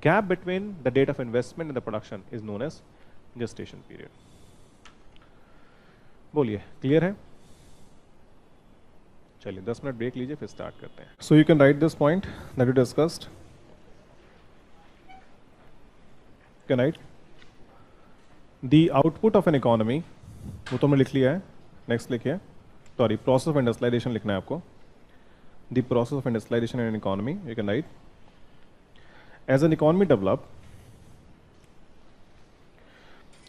gap between the date of investment and the production is known as gestation period. बोलिए क्लियर है? चलिए 10 मिनट ब्रेक लीजिए, फिर स्टार्ट करते हैं। So you can write this point that you discussed can write the output of an economy वो तो मैं लिख लिया है नेक्स्ट लिखिए। सॉरी प्रोसेस ऑफ़ इंडस्ट्रियलाइजेशन लिखना है आपको। The process of industrialisation in economy you can write as an economy develop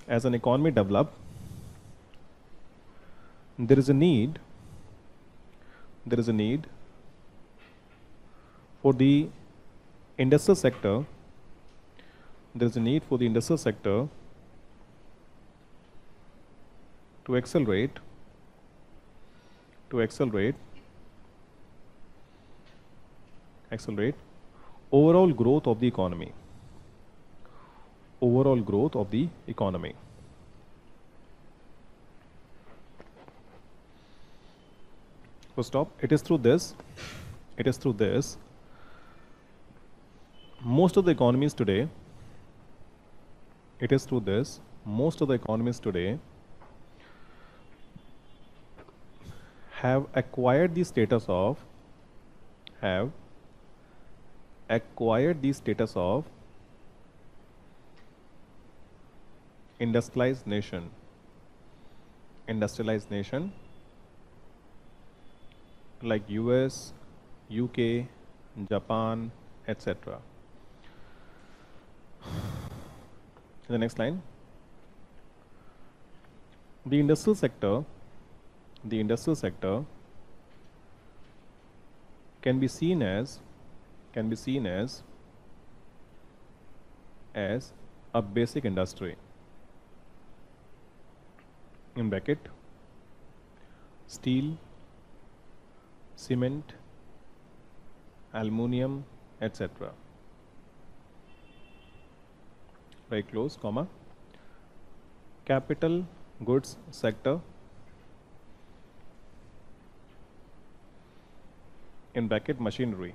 as an economy develop there is a need there is a need for the industrial sector there is a need for the industrial sector to accelerate to accelerate accelerate overall growth of the economy. Overall growth of the economy. So stop. It is through this. It is through this. Most of the economies today. It is through this. Most of the economies today have acquired the status of have acquired the status of industrialized nation industrialized nation like US, UK, Japan, etc. The next line. The industrial sector, the industrial sector can be seen as can be seen as as a basic industry. In bracket steel cement aluminium etc very close comma. Capital goods sector. In bracket machinery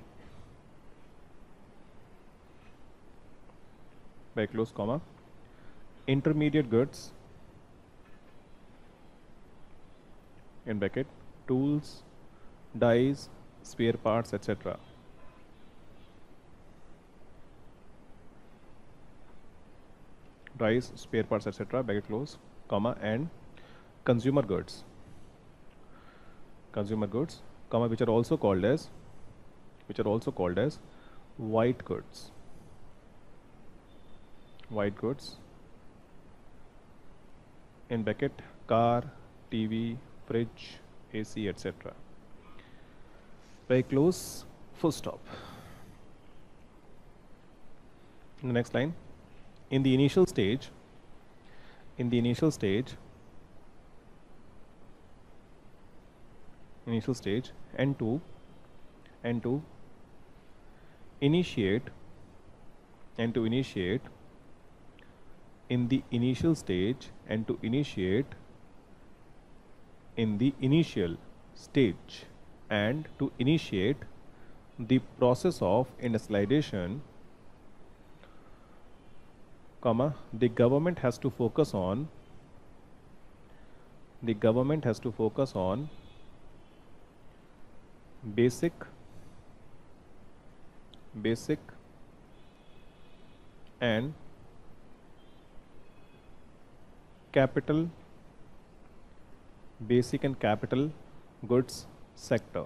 by close comma. Intermediate goods. In bracket. Tools. Dies. Spare parts etc dies. Spare parts etc bracket close. Comma and consumer goods. Consumer goods. Comma which are also called as which are also called as white goods white goods in bracket car, TV, fridge, AC, etc. Very close, full stop. In the next line, in the initial stage, in the initial stage, initial stage, N2, N2, initiate, and to initiate in the initial stage and to initiate in the initial stage and to initiate the process of industrialization comma the government has to focus on the government has to focus on basic basic and capital basic and capital goods sector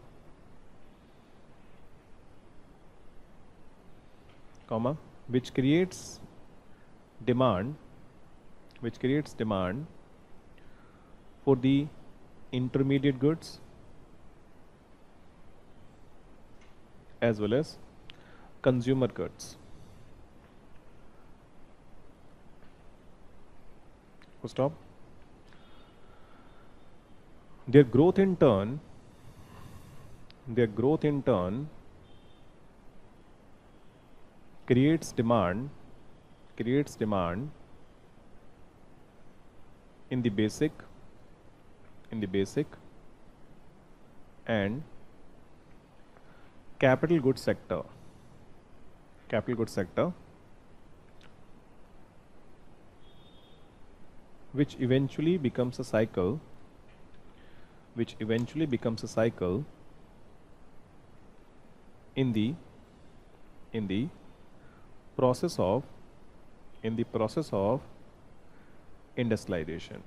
comma which creates demand which creates demand for the intermediate goods as well as consumer goods. Stop. Their growth in turn, their growth in turn creates demand, creates demand in the basic, in the basic and capital goods sector capital goods sector which eventually becomes a cycle which eventually becomes a cycle in the in the process of in the process of industrialization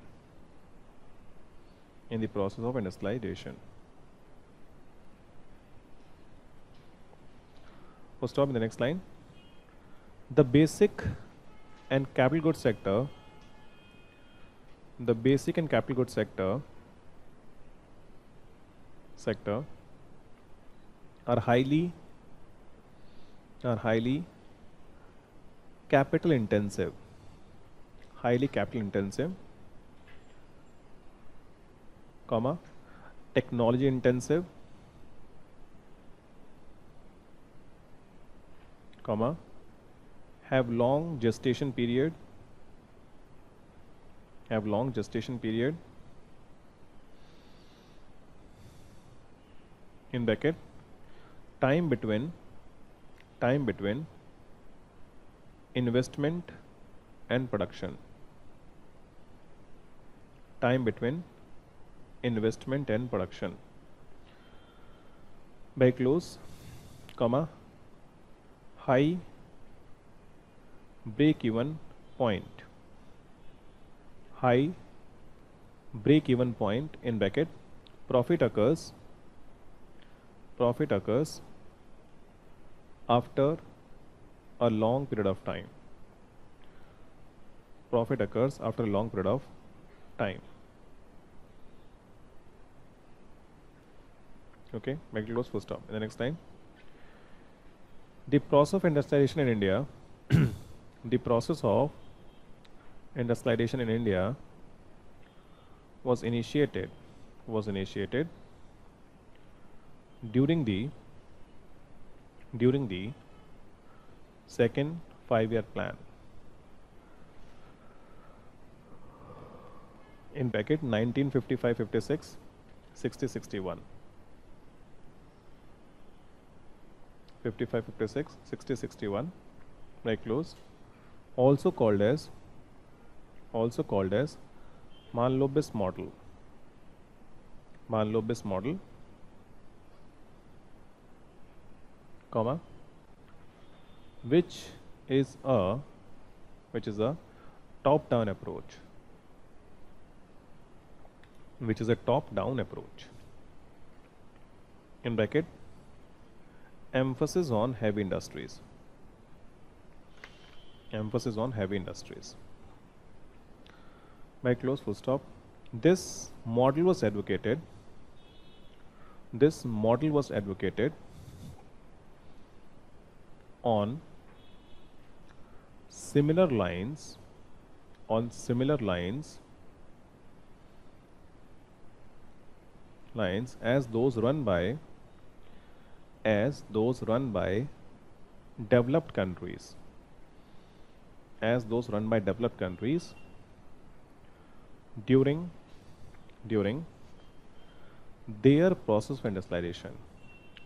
in the process of industrialization We'll stop in the next line. The basic and capital goods sector, the basic and capital goods sector, sector are highly are highly capital intensive highly capital intensive comma technology intensive comma have long gestation period have long gestation period. In bracket time between time between investment and production. Time between investment and production. By close comma high break even point high break even point in bracket profit occurs profit occurs after a long period of time. Profit occurs after a long period of time. Okay it close full stop. In the next line the process of industrialization in India, the process of industrialization in India was initiated, was initiated during the during the second five-year plan. In bracket 1955-56, 60-61. 55 56 60 61 very close also called as also called as Mahalanobis model Mahalanobis model comma which is a which is a top down approach which is a top down approach in bracket emphasis on heavy industries. Emphasis on heavy industries. By close full stop. This model was advocated. This model was advocated on similar lines on similar lines lines as those run by as those run by developed countries as those run by developed countries during during their process of industrialization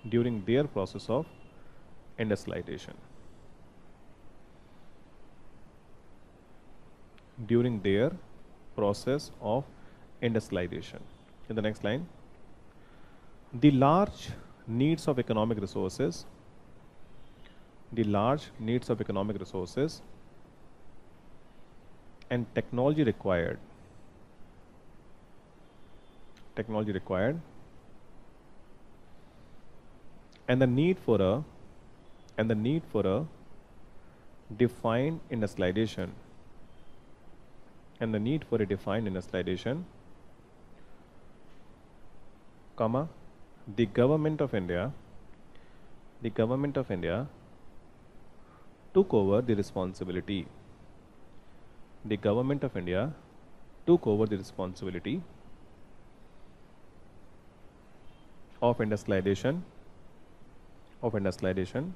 during their process of industrialization during their process of industrialization. In the next line, the large needs of economic resources, the large needs of economic resources and technology required, technology required. And the need for a and the need for a defined industrialization. And the need for a defined industrialization comma the government of India the government of India took over the responsibility. The government of India took over the responsibility of industrialization of industrialization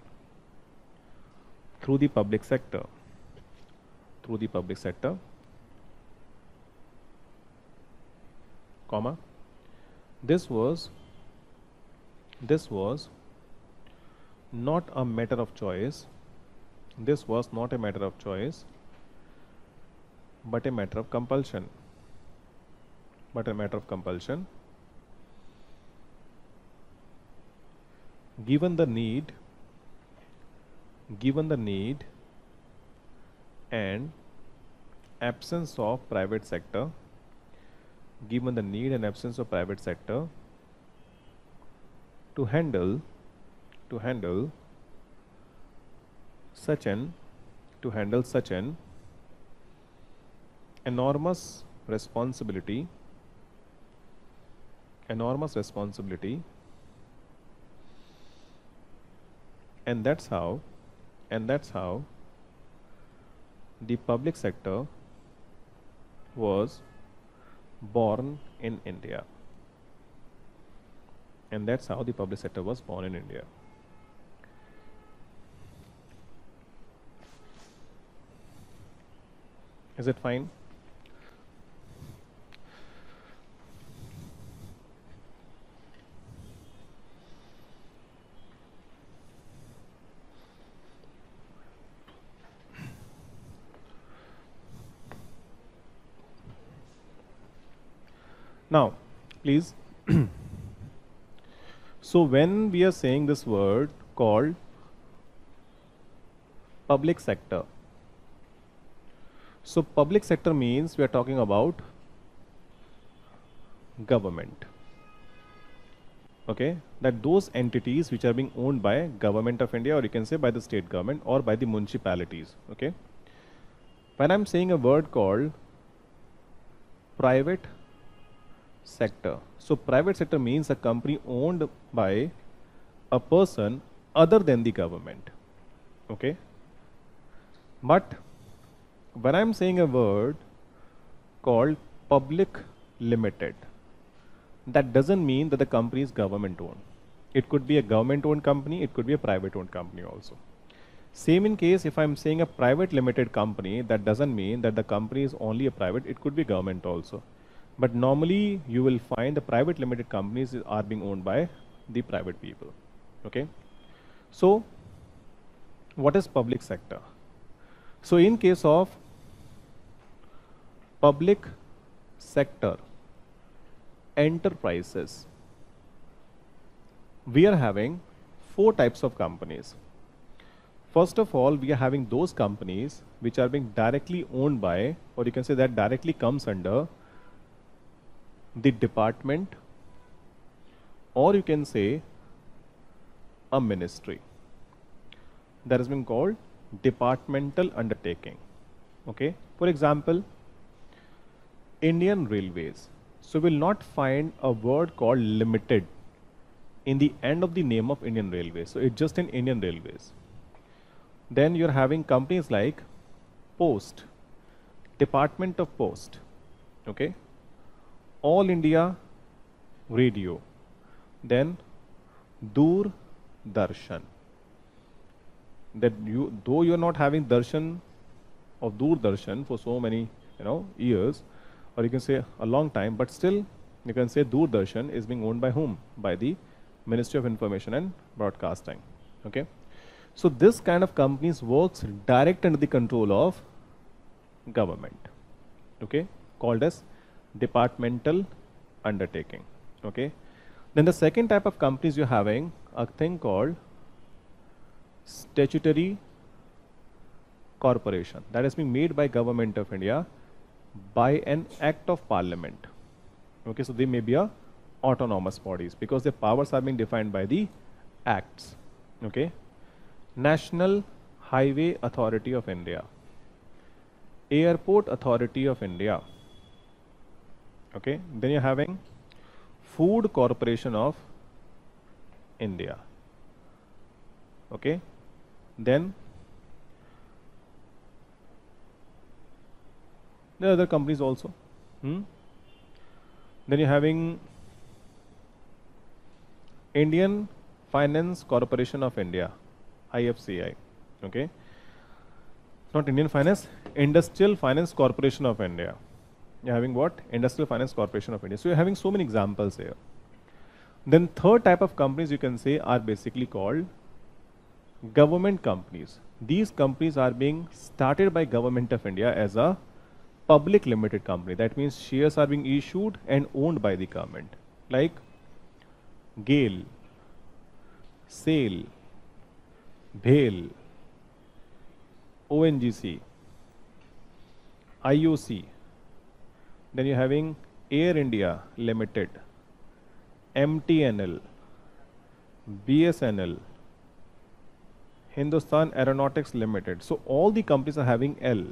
through the public sector through the public sector comma this was this was not a matter of choice. This was not a matter of choice but a matter of compulsion but a matter of compulsion given the need given the need and absence of private sector given the need and absence of private sector to handle to handle such an to handle such an enormous responsibility enormous responsibility and that's how and that's how the public sector was born in India. And that's how the public sector was born in India. Is it fine? Now, please. so when we are saying this word called public sector, so public sector means we are talking about government. Okay, that those entities which are being owned by government of India or you can say by the state government or by the municipalities. Okay, when I'm saying a word called private sector. So private sector means a company owned by a person other than the government. Okay. But when I'm saying a word called public limited, that doesn't mean that the company is government owned. It could be a government owned company, it could be a private owned company also. Same in case if I'm saying a private limited company, that doesn't mean that the company is only a private, it could be government also. But normally you will find the private limited companies are being owned by the private people. Okay. So what is public sector? So in case of public sector enterprises, we are having four types of companies. First of all, we are having those companies which are being directly owned by, or you can say that directly comes under the department or you can say a ministry. That has been called departmental undertaking. Okay? For example indian railways. So we'll not find a word called limited in the end of the name of indian railways. So it's just in indian railways. Then you're having companies like post department of post. Okay all India radio. Then Dur Darshan. That you, though you're not having darshan of Dur Darshan for so many, you know, years, or you can say a long time, but still you can say Doordarshan is being owned by whom? By the Ministry of Information and Broadcasting. Okay. So this kind of companies works direct under the control of government. okay, called as departmental undertaking, okay. Then the second type of companies you're having a thing called statutory corporation that has been made by government of India by an act of parliament. Okay, so they may be a autonomous bodies because their powers are being defined by the acts. Okay, National Highway Authority of India, Airport Authority of India. Okay, then you're having Food Corporation of India. Okay, then there are other companies also. Hmm? Then you're having Indian Finance Corporation of India, IFCI. Okay, not Indian Finance, Industrial Finance Corporation of India you're having what? Industrial Finance Corporation of India. So you're having so many examples here. Then third type of companies you can say are basically called government companies. These companies are being started by government of India as a public limited company. That means shares are being issued and owned by the government. Like GAIL, SAIL, BHEL, ONGC, IOC, then you're having Air India Limited, MTNL, BSNL, Hindustan Aeronautics Limited. So all the companies are having L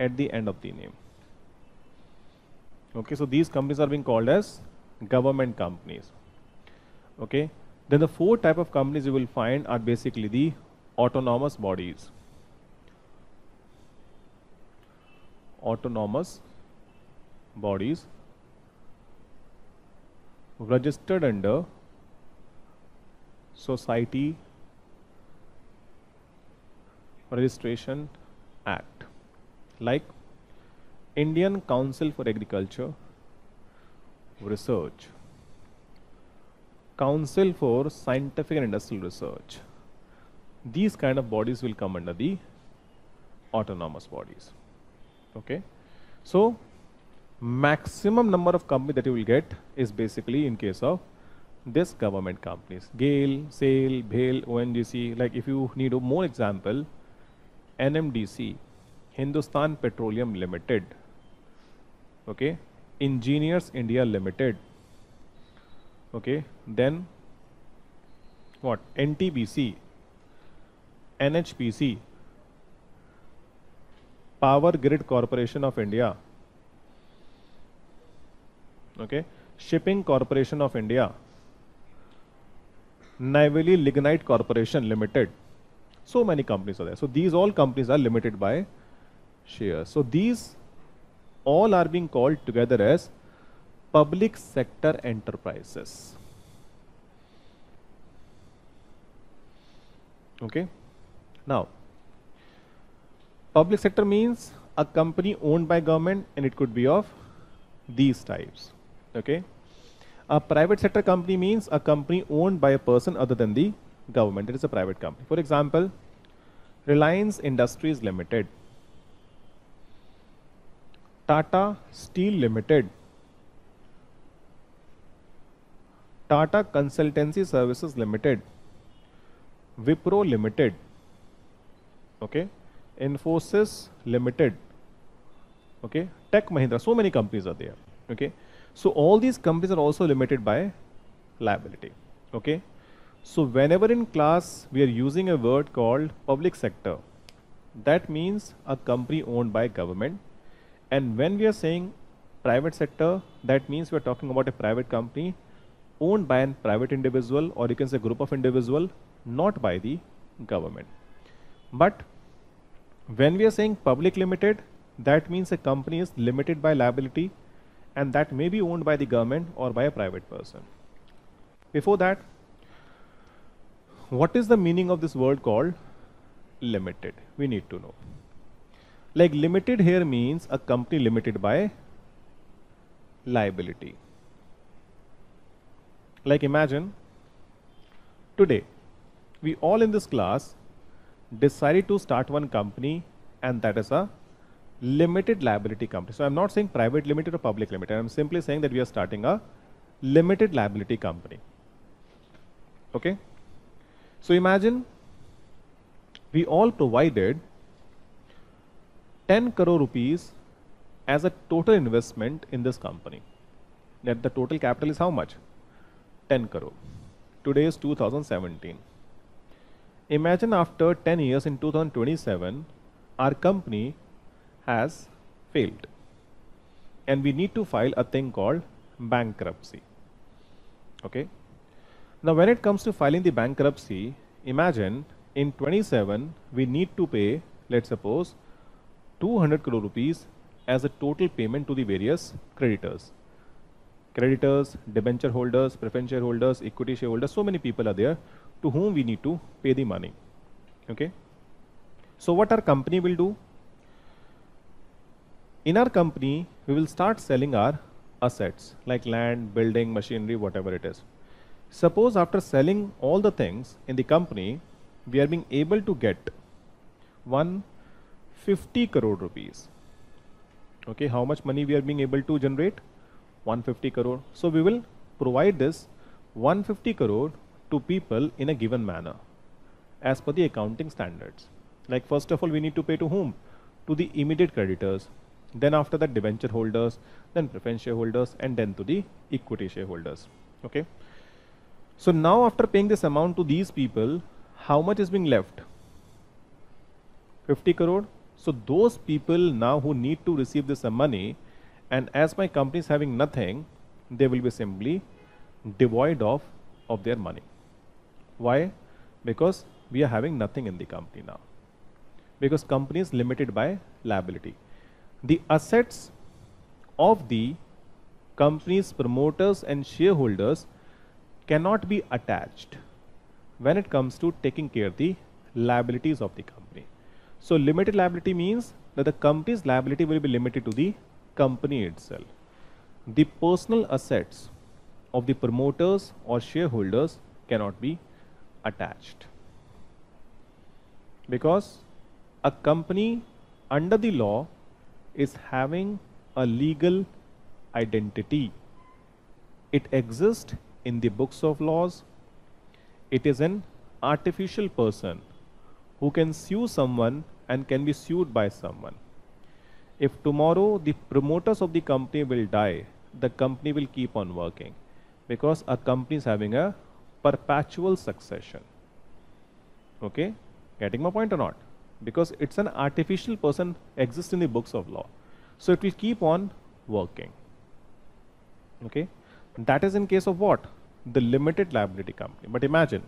at the end of the name. Okay, so these companies are being called as government companies. Okay, then the four type of companies you will find are basically the autonomous bodies. Autonomous bodies registered under Society Registration Act like Indian Council for Agriculture Research, Council for Scientific and Industrial Research. These kind of bodies will come under the autonomous bodies. Okay. So, maximum number of company that you will get is basically in case of this government companies. GAIL, SAIL, BHEL, ONGC like if you need a more example NMDC Hindustan Petroleum Limited okay Engineers India Limited okay then what? NTPC NHPC Power Grid Corporation of India okay? Shipping corporation of india Neyveli lignite corporation limited. So many companies are there. So these all companies are limited by shares. So these all are being called together as public sector enterprises. Okay? Now public sector means a company owned by government and it could be of these types Okay. A private sector company means a company owned by a person other than the government. It is a private company. For example, Reliance Industries Limited, Tata Steel Limited, Tata Consultancy Services Limited, Wipro Limited, okay, Infosys Limited, okay, Tech Mahindra. So many companies are there, okay. So all these companies are also limited by liability. Okay. So whenever in class we are using a word called public sector, that means a company owned by government. And when we are saying private sector, that means we are talking about a private company owned by a private individual or you can say group of individual, not by the government. But when we are saying public limited, that means a company is limited by liability and that may be owned by the government or by a private person. Before that, what is the meaning of this word called limited? We need to know. Like limited here means a company limited by liability. Like imagine today we all in this class decided to start one company and that is a limited liability company. So I'm not saying private limited or public limited. I'm simply saying that we are starting a limited liability company. Okay. So imagine we all provided 10 crore rupees as a total investment in this company. That the total capital is how much? 10 crore. Today is 2017. Imagine after 10 years in 2027, our company has failed. And we need to file a thing called bankruptcy. Okay. Now, when it comes to filing the bankruptcy, imagine in 27 we need to pay, let's suppose, 200 crore rupees as a total payment to the various creditors. Creditors, debenture holders, preference shareholders, equity shareholders, so many people are there to whom we need to pay the money. Okay. So what our company will do? In our company, we will start selling our assets like land, building, machinery, whatever it is. Suppose after selling all the things in the company, we are being able to get 150 crore rupees. Okay, how much money we are being able to generate? 150 crore. So we will provide this 150 crore to people in a given manner as per the accounting standards. Like first of all, we need to pay to whom? To the immediate creditors. Then after that, debenture holders, then preference shareholders, and then to the equity shareholders. Okay. So now after paying this amount to these people, how much is being left? 50 crore. So those people now who need to receive this money, and as my company is having nothing, they will be simply devoid of, of their money. Why? Because we are having nothing in the company now because company is limited by liability. The assets of the company's promoters and shareholders cannot be attached when it comes to taking care of the liabilities of the company. So limited liability means that the company's liability will be limited to the company itself. The personal assets of the promoters or shareholders cannot be attached because a company under the law is having a legal identity. It exists in the books of laws. It is an artificial person who can sue someone and can be sued by someone. If tomorrow the promoters of the company will die, the company will keep on working because a company is having a perpetual succession. Okay, getting my point or not? Because it's an artificial person exists in the books of law. So it will keep on working. Okay. That is in case of what? The limited liability company. But imagine,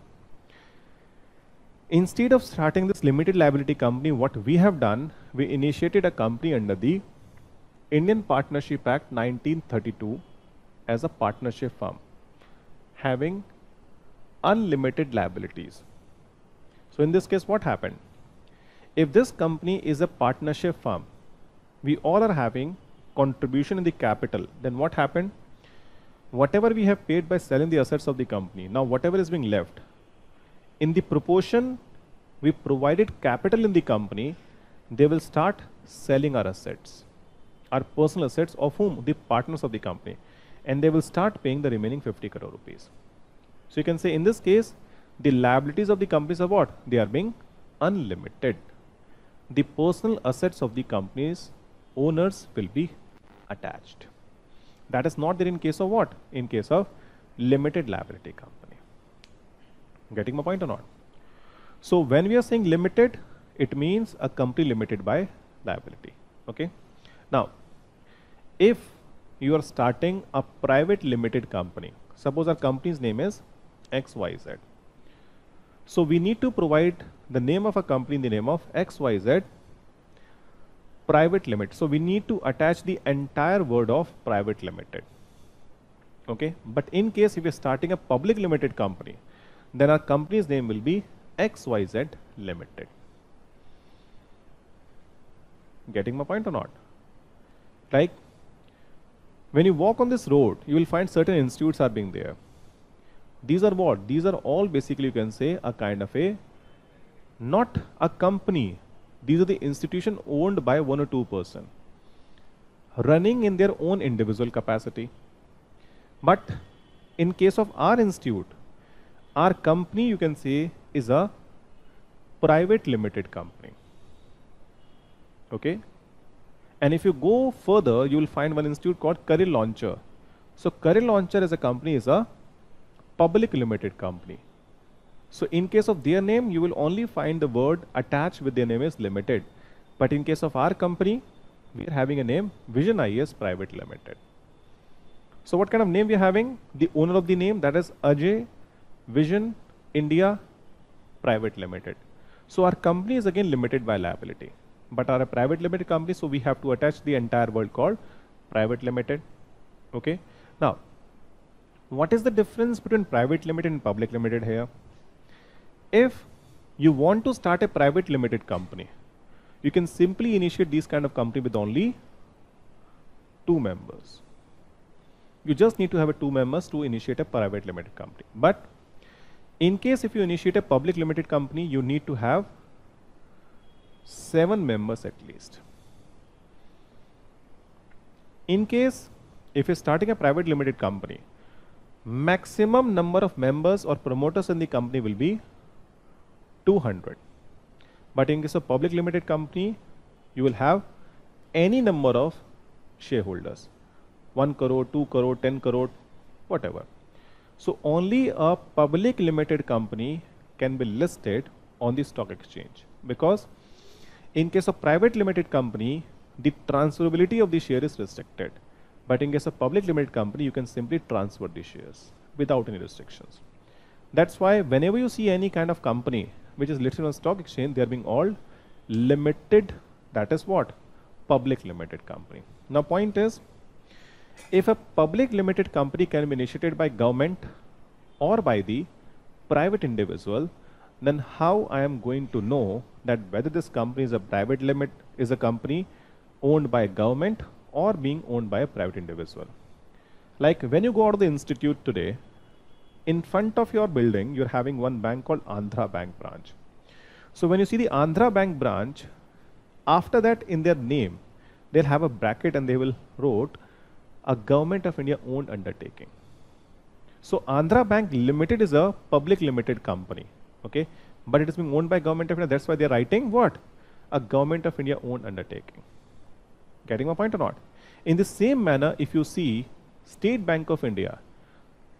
instead of starting this limited liability company, what we have done, we initiated a company under the Indian Partnership Act 1932 as a partnership firm having unlimited liabilities. So in this case, what happened? If this company is a partnership firm, we all are having contribution in the capital, then what happened? Whatever we have paid by selling the assets of the company, now whatever is being left, in the proportion we provided capital in the company, they will start selling our assets, our personal assets of whom? The partners of the company. And they will start paying the remaining 50 crore rupees. So you can say in this case, the liabilities of the companies are what? They are being unlimited the personal assets of the company's owners will be attached. That is not there in case of what? In case of limited liability company. Getting my point or not? So when we are saying limited, it means a company limited by liability. Okay. Now, if you are starting a private limited company, suppose our company's name is XYZ. So we need to provide the name of a company in the name of XYZ private limit. So we need to attach the entire word of private limited. Okay. But in case if you're starting a public limited company, then our company's name will be XYZ limited. Getting my point or not? Like when you walk on this road, you will find certain institutes are being there. These are what? These are all basically you can say a kind of a not a company, these are the institution owned by one or two person running in their own individual capacity. But in case of our institute, our company you can say is a private limited company. Okay. And if you go further, you will find one institute called Career Launcher. So Career Launcher as a company is a public limited company. So in case of their name, you will only find the word attached with their name is limited. But in case of our company, we are having a name Vision IAS Private Limited. So what kind of name we are having? The owner of the name that is Ajay Vision India Private Limited. So our company is again limited by liability, but are a private limited company, so we have to attach the entire word called private limited. Okay. Now, what is the difference between private limited and public limited here? If you want to start a private limited company, you can simply initiate this kind of company with only two members. You just need to have a two members to initiate a private limited company. But in case if you initiate a public limited company, you need to have seven members at least. In case if you're starting a private limited company, maximum number of members or promoters in the company will be 200. But in case of public limited company, you will have any number of shareholders 1 crore, 2 crore, 10 crore, whatever. So only a public limited company can be listed on the stock exchange because in case of private limited company, the transferability of the share is restricted. But in case of public limited company, you can simply transfer the shares without any restrictions. That's why whenever you see any kind of company which is listed on stock exchange, they are being all limited. That is what? Public limited company. Now point is, if a public limited company can be initiated by government or by the private individual, then how I am going to know that whether this company is a private limit is a company owned by government or being owned by a private individual. Like when you go out of the institute today, in front of your building, you're having one bank called Andhra Bank branch. So when you see the Andhra Bank branch, after that in their name, they'll have a bracket and they will wrote a government of India owned undertaking. So Andhra Bank Limited is a public limited company, okay? But it is being owned by government of India. That's why they're writing what? A government of India owned undertaking. Getting my point or not? In the same manner, if you see State Bank of India,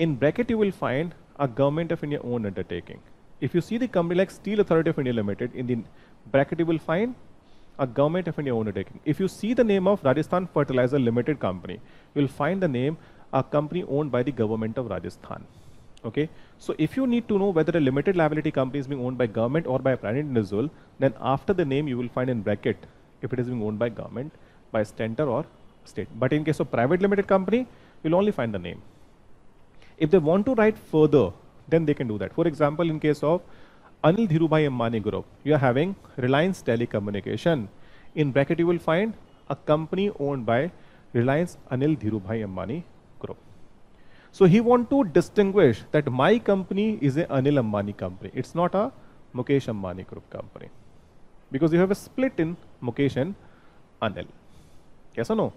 in bracket you will find a government of India owned undertaking. If you see the company like Steel Authority of India Limited, in the bracket you will find a government of India owned undertaking. If you see the name of Rajasthan Fertilizer Limited Company, you will find the name a company owned by the government of Rajasthan. Okay, so if you need to know whether a limited liability company is being owned by government or by a private individual, then after the name you will find in bracket if it is being owned by government, by stentor or state. But in case of private limited company, you'll only find the name. If they want to write further, then they can do that. For example, in case of Anil Dhirubhai Ambani Group, you are having Reliance Telecommunication. In bracket, you will find a company owned by Reliance Anil Dhirubhai Ambani Group. So he want to distinguish that my company is a Anil Ambani company. It's not a Mukesh Ambani Group company. Because you have a split in Mukesh and Anil. Yes or no?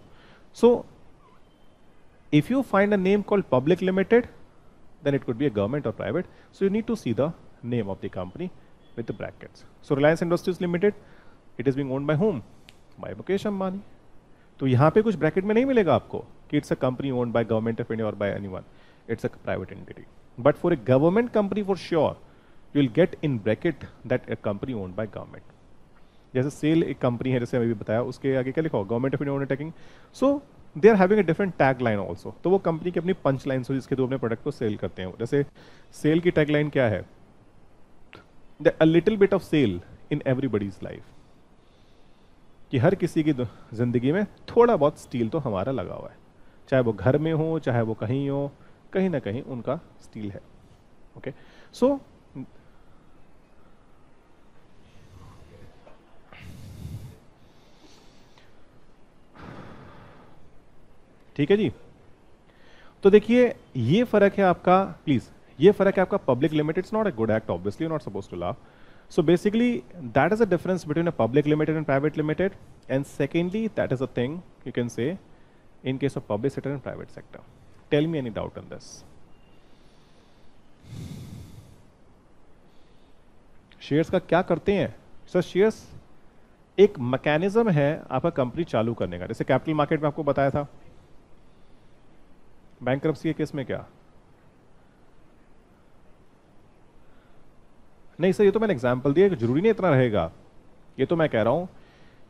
So if you find a name called public limited, then it could be a government or private. So you need to see the name of the company with the brackets. So Reliance Industries Limited, it is being owned by whom? By Mukesh Ambani. तो यहाँ पे कुछ bracket में नहीं मिलेगा आपको कि it's a company owned by government of India और by anyone it's a private entity but for a government company for sure you will get in bracket that a company owned by government जैसे सेल एक company है जैसे अभी बताया उसके आगे क्या लिखा government of India undertaking so they are having a different tag line also तो वो कंपनी की अपनी पंच लाइन हो जिसके थ्रू अपने प्रोडक्ट को सेल करते हैं जैसे सेल की टैग लाइन क्या है? A little bit of sale in everybody's life. कि हर किसी की ज़िंदगी में थोड़ा बहुत स्टील तो हमारा लगा हुआ है। चाहे वो घर में हो, चाहे वो कहीं हो, कहीं ना कहीं उनका स्टील है। ओके सो ठीक है जी? तो देखिए, ये फ़र्क है आपका प्लीज़ ये फ़र्क है आपका public limited not a good act obviously not suppose to love so basically that is a difference between a public limited and private limited and secondly that is a thing you can say in case of public sector and private sector tell me any doubt on this shares का क्या करते हैं? Sir shares एक mechanism है आपका company चालू करने का. जैसे कैपिटल मार्केट में आपको बताया था बैंक के केस में क्या? नहीं, सर, ये तो मैंने एग्ज़ाम्पल दिया ज़रूरी नहीं इतना रहेगा। ये तो मैं कह रहा हूँ,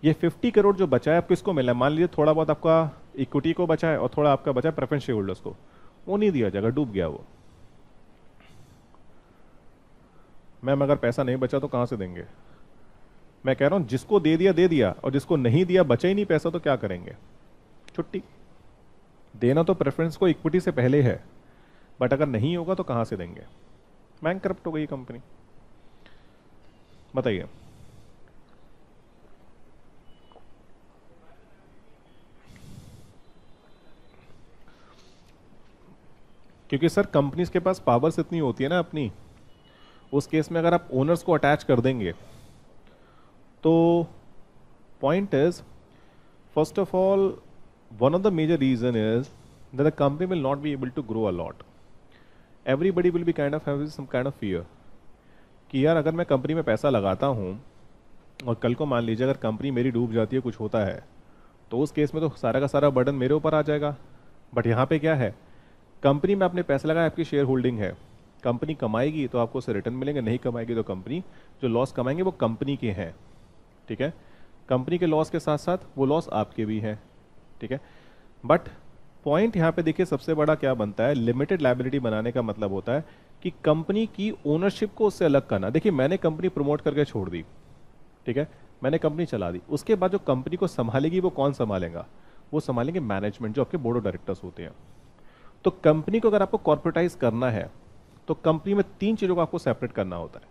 ये 50 करोड़ जो बचा है, आप किसको मिला मान लीजिए थोड़ा बहुत आपका इक्विटी को बचा है और थोड़ा आपका बचा है प्रेफरेंस शेयर होल्डर्स को। वो नहीं दिया जाएगा, डूब गया वो। मैम, अगर पैसा नहीं बचा तो कहाँ से देंगे? मैं कह रहा हूँ, जिसको दे दिया दे दिया, और जिसको नहीं दिया, बचा ही नहीं पैसा तो क्या करेंगे? छुट्टी। देना तो प्रेफरेंस को इक्विटी से पहले है बट अगर नहीं होगा तो कहाँ से देंगे? बैंक करप्ट हो गई कंपनी बताइए। क्योंकि सर कंपनीज़ के पास पावर्स इतनी होती है ना अपनी, उस केस में अगर आप ओनर्स को अटैच कर देंगे तो point is first of all one of the major reason is that the company will not be able to grow a lot everybody will be kind of have some kind of fear कि यार अगर मैं company में पैसा लगाता हूँ और कल को मान लीजिए अगर कंपनी मेरी डूब जाती है, कुछ होता है तो उस केस में तो सारा का सारा बर्डन मेरे ऊपर आ जाएगा। बट यहाँ पे क्या है? कंपनी में आपने पैसा लगाया, आपकी शेयर होल्डिंग है। कंपनी कमाएगी तो आपको उसे रिटर्न मिलेंगे, नहीं कमाएगी तो कंपनी जो लॉस कमाएँगे वो कंपनी के हैं। ठीक है? कंपनी के लॉस के साथ साथ वो लॉस आपके भी हैं। ठीक है? बट पॉइंट यहाँ पे देखिए सबसे बड़ा क्या बनता है? लिमिटेड लाइबिलिटी बनाने का मतलब होता है कि कंपनी की ओनरशिप को उससे अलग करना। देखिए, मैंने कंपनी प्रमोट करके छोड़ दी, ठीक है? मैंने कंपनी चला दी। उसके बाद जो कंपनी को संभालेगी, वो कौन संभालेगा? वो संभालेंगे मैनेजमेंट जो आपके बोर्ड ऑफ़ डायरेक्टर्स होते हैं। तो कंपनी को अगर आपको कॉर्पोरेटाइज करना है तो कंपनी में तीन चीज़ों को आपको सेपरेट करना होता है।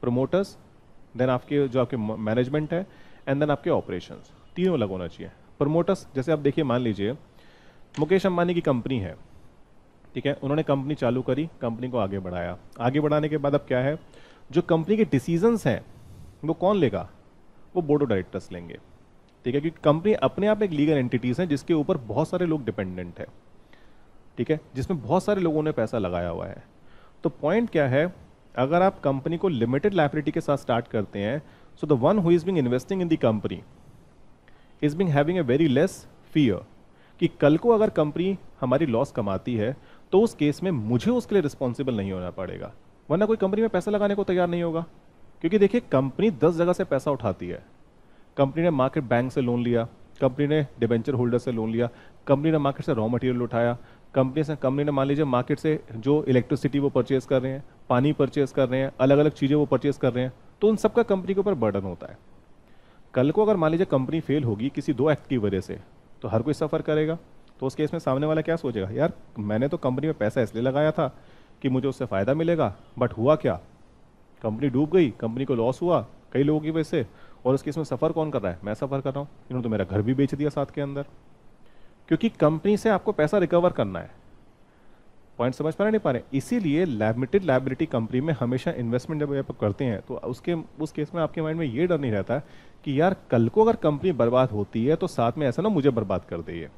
प्रोमोटर्स देन आपके जो आपके मैनेजमेंट है एंड देन आपके ऑपरेशन तीनों अलग होना चाहिए। प्रमोटर्स जैसे आप देखिए, मान लीजिए, मुकेश अंबानी की कंपनी है, ठीक है? उन्होंने कंपनी चालू करी, कंपनी को आगे बढ़ाया। आगे बढ़ाने के बाद अब क्या है? जो कंपनी के डिसीजंस हैं, वो कौन लेगा? वो बोर्ड ऑफ़ डायरेक्टर्स लेंगे। ठीक है? क्योंकि कंपनी अपने आप एक लीगल एंटिटीज है, जिसके ऊपर बहुत सारे लोग डिपेंडेंट है। ठीक है? जिसमें बहुत सारे लोगों ने पैसा लगाया हुआ है। तो पॉइंट क्या है? अगर आप कंपनी को लिमिटेड लाइबिलिटी के साथ स्टार्ट करते हैं so the one who is being investing in the company is being having a very less fear कि कल को अगर कंपनी हमारी लॉस कमाती है तो उस केस में मुझे उसके लिए रिस्पॉन्सिबल नहीं होना पड़ेगा। वरना कोई कंपनी में पैसा लगाने को तैयार नहीं होगा। क्योंकि देखिए कंपनी दस जगह से पैसा उठाती है। कंपनी ने मार्केट बैंक से लोन लिया कंपनी ने डिबेंचर होल्डर से लोन लिया कंपनी ने मार्केट से रॉ मटेरियल उठाया कंपनी से कंपनी ने मान लीजिए मार्केट से जो इलेक्ट्रिसिटी वो परचेज कर रहे हैं, पानी परचेज कर रहे हैं अलग अलग चीज़ें वो परचेज कर रहे हैं तो उन सबका कंपनी के ऊपर बर्डन होता है। कल को अगर मान लीजिए कंपनी फेल होगी किसी दो एक्ट की वजह से तो हर कोई सफ़र करेगा। तो उस केस में सामने वाला क्या सोचेगा? यार, मैंने तो कंपनी में पैसा इसलिए लगाया था कि मुझे उससे फ़ायदा मिलेगा बट हुआ क्या? कंपनी डूब गई, कंपनी को लॉस हुआ, कई लोगों की वजह से। और उस केस में सफ़र कौन कर रहा है? मैं सफ़र कर रहा हूँ। इन्होंने तो मेरा घर भी बेच दिया साथ के अंदर। क्योंकि कंपनी से आपको पैसा रिकवर करना है। पॉइंट समझ पा रहे नहीं पा रहे इसीलिए लिमिटेड लाइबिलिटी कंपनी में हमेशा इन्वेस्टमेंट जब आप करते हैं तो उसके, उस केस में आपके माइंड में ये डर नहीं रहता कि यार कल को अगर कंपनी बर्बाद होती है तो साथ में ऐसा ना मुझे बर्बाद कर दे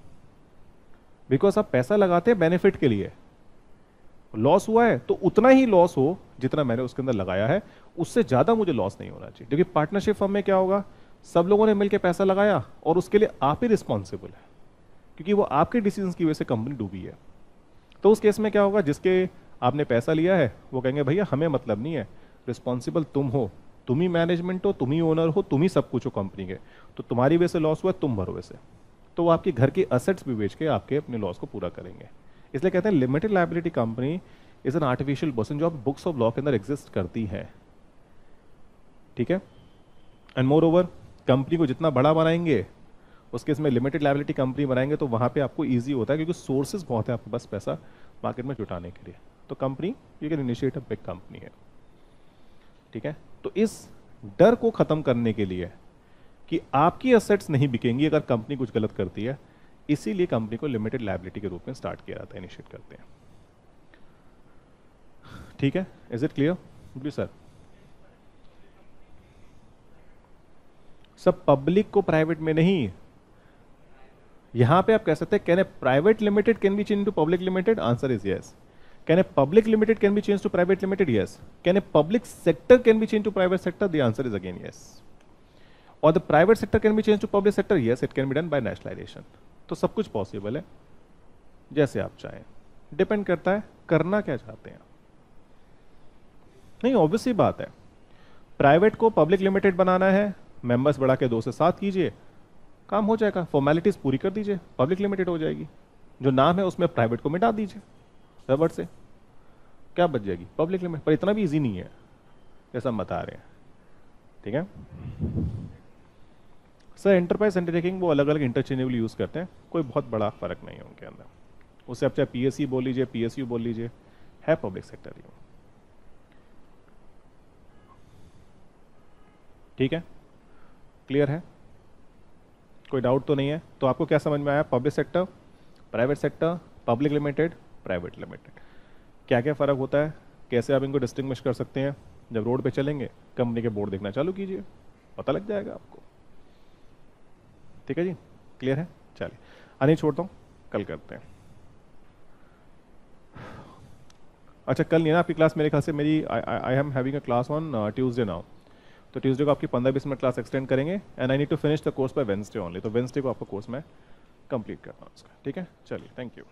बिकॉज़ आप पैसा लगाते हैं बेनिफिट के लिए। लॉस हुआ है तो उतना ही लॉस हो जितना मैंने उसके अंदर लगाया है, उससे ज़्यादा मुझे लॉस नहीं होना चाहिए। क्योंकि पार्टनरशिप फर्म में क्या होगा? सब लोगों ने मिलकर पैसा लगाया और उसके लिए आप ही रिस्पॉन्सिबल है। क्योंकि वो आपके डिसीज़न की वजह से कंपनी डूबी है। तो उस केस में क्या होगा? जिसके आपने पैसा लिया है, वो कहेंगे, भैया, हमें मतलब नहीं है। रिस्पॉन्सिबल तुम हो। तुम ही मैनेजमेंट हो, तुम ही ओनर हो, तुम ही सब कुछ हो कंपनी के। तो तुम्हारी वजह से लॉस हुआ तुम भरो वैसे। तो वो आपके घर के असेट्स भी बेच के आपके अपने लॉस को पूरा करेंगे। इसलिए कहते हैं limited liability company is an artificial person जो आप बुक्स ऑफ़ लॉ के अंदर एग्जिस्ट करती है। ठीक है? एंड मोर ओवर कंपनी को जितना बड़ा बनाएँगे उसके इसमें लिमिटेड लाइबिलिटी कंपनी बनाएँगे तो वहाँ पे आपको ईजी होता है, क्योंकि सोर्सेज बहुत है आपके पास पैसा मार्केट में जुटाने के लिए। तो company you can initiate a big company है ठीक है? तो इस डर को ख़त्म करने के लिए कि आपकी असेट्स नहीं बिकेंगी अगर कंपनी कुछ गलत करती है, इसीलिए कंपनी को लिमिटेड लाइबिलिटी के रूप में स्टार्ट किया जाता है इनिशिएट करते हैं। ठीक है? इज़ इट क्लियर जी सर सब पब्लिक को प्राइवेट में नहीं यहाँ पे आप कह सकते हैं can a private limited can be change to public limited answer is yes can a public limited can be change to private limited yes can a public sector can be change to private sector the answer is again yes और the private sector can be change to public sector yes it can be done by nationalisation तो सब कुछ possible है। जैसे आप चाहें। Depend करता है, करना क्या चाहते हैं नहीं ऑब्वियसली बात है। प्राइवेट को पब्लिक लिमिटेड बनाना है। मेंबर्स बढ़ा के दो से सात कीजिए। काम हो जाएगा फॉर्मेलिटीज पूरी कर दीजिए पब्लिक लिमिटेड हो जाएगी। जो नाम है उसमें प्राइवेट को मिटा दीजिए रबड़ से। क्या बच जाएगी? पब्लिक लिमिट पर इतना भी इजी नहीं है, जैसा हम बता रहे हैं। ठीक है? सर एंटरप्राइज अंडरटेकिंग वो अलग अलग इंटरचेंजेबल यूज़ करते हैं, कोई बहुत बड़ा फ़र्क नहीं है उनके अंदर। उससे आप चाहे पीएससी बोल लीजिए पीएसयू बोल लीजिए, है पब्लिक सेक्टर ही ठीक है? क्लियर है? कोई डाउट तो नहीं है। तो आपको क्या समझ में आया? Public sector private sector public limited private limited क्या क्या फ़र्क होता है? कैसे आप इनको डिस्टिंग्विश कर सकते हैं? जब रोड पे चलेंगे कंपनी के बोर्ड देखना चालू कीजिए। पता लग जाएगा आपको। ठीक है जी? क्लियर है? चलिए। आने छोड़ता हूँ। कल करते हैं। अच्छा कल नहीं ना आपकी क्लास मेरे ख्याल से मेरी I'm having a class on Tuesday now तो ट्यूजडे को आपकी पंद्रह बीस मिनट क्लास एक्सटेंड करेंगे and I need to finish the course by Wednesday only तो वेंसडे को आपका कोर्स मैं कंप्लीट करता हूँ उसका। ठीक है? चलिए थैंक यू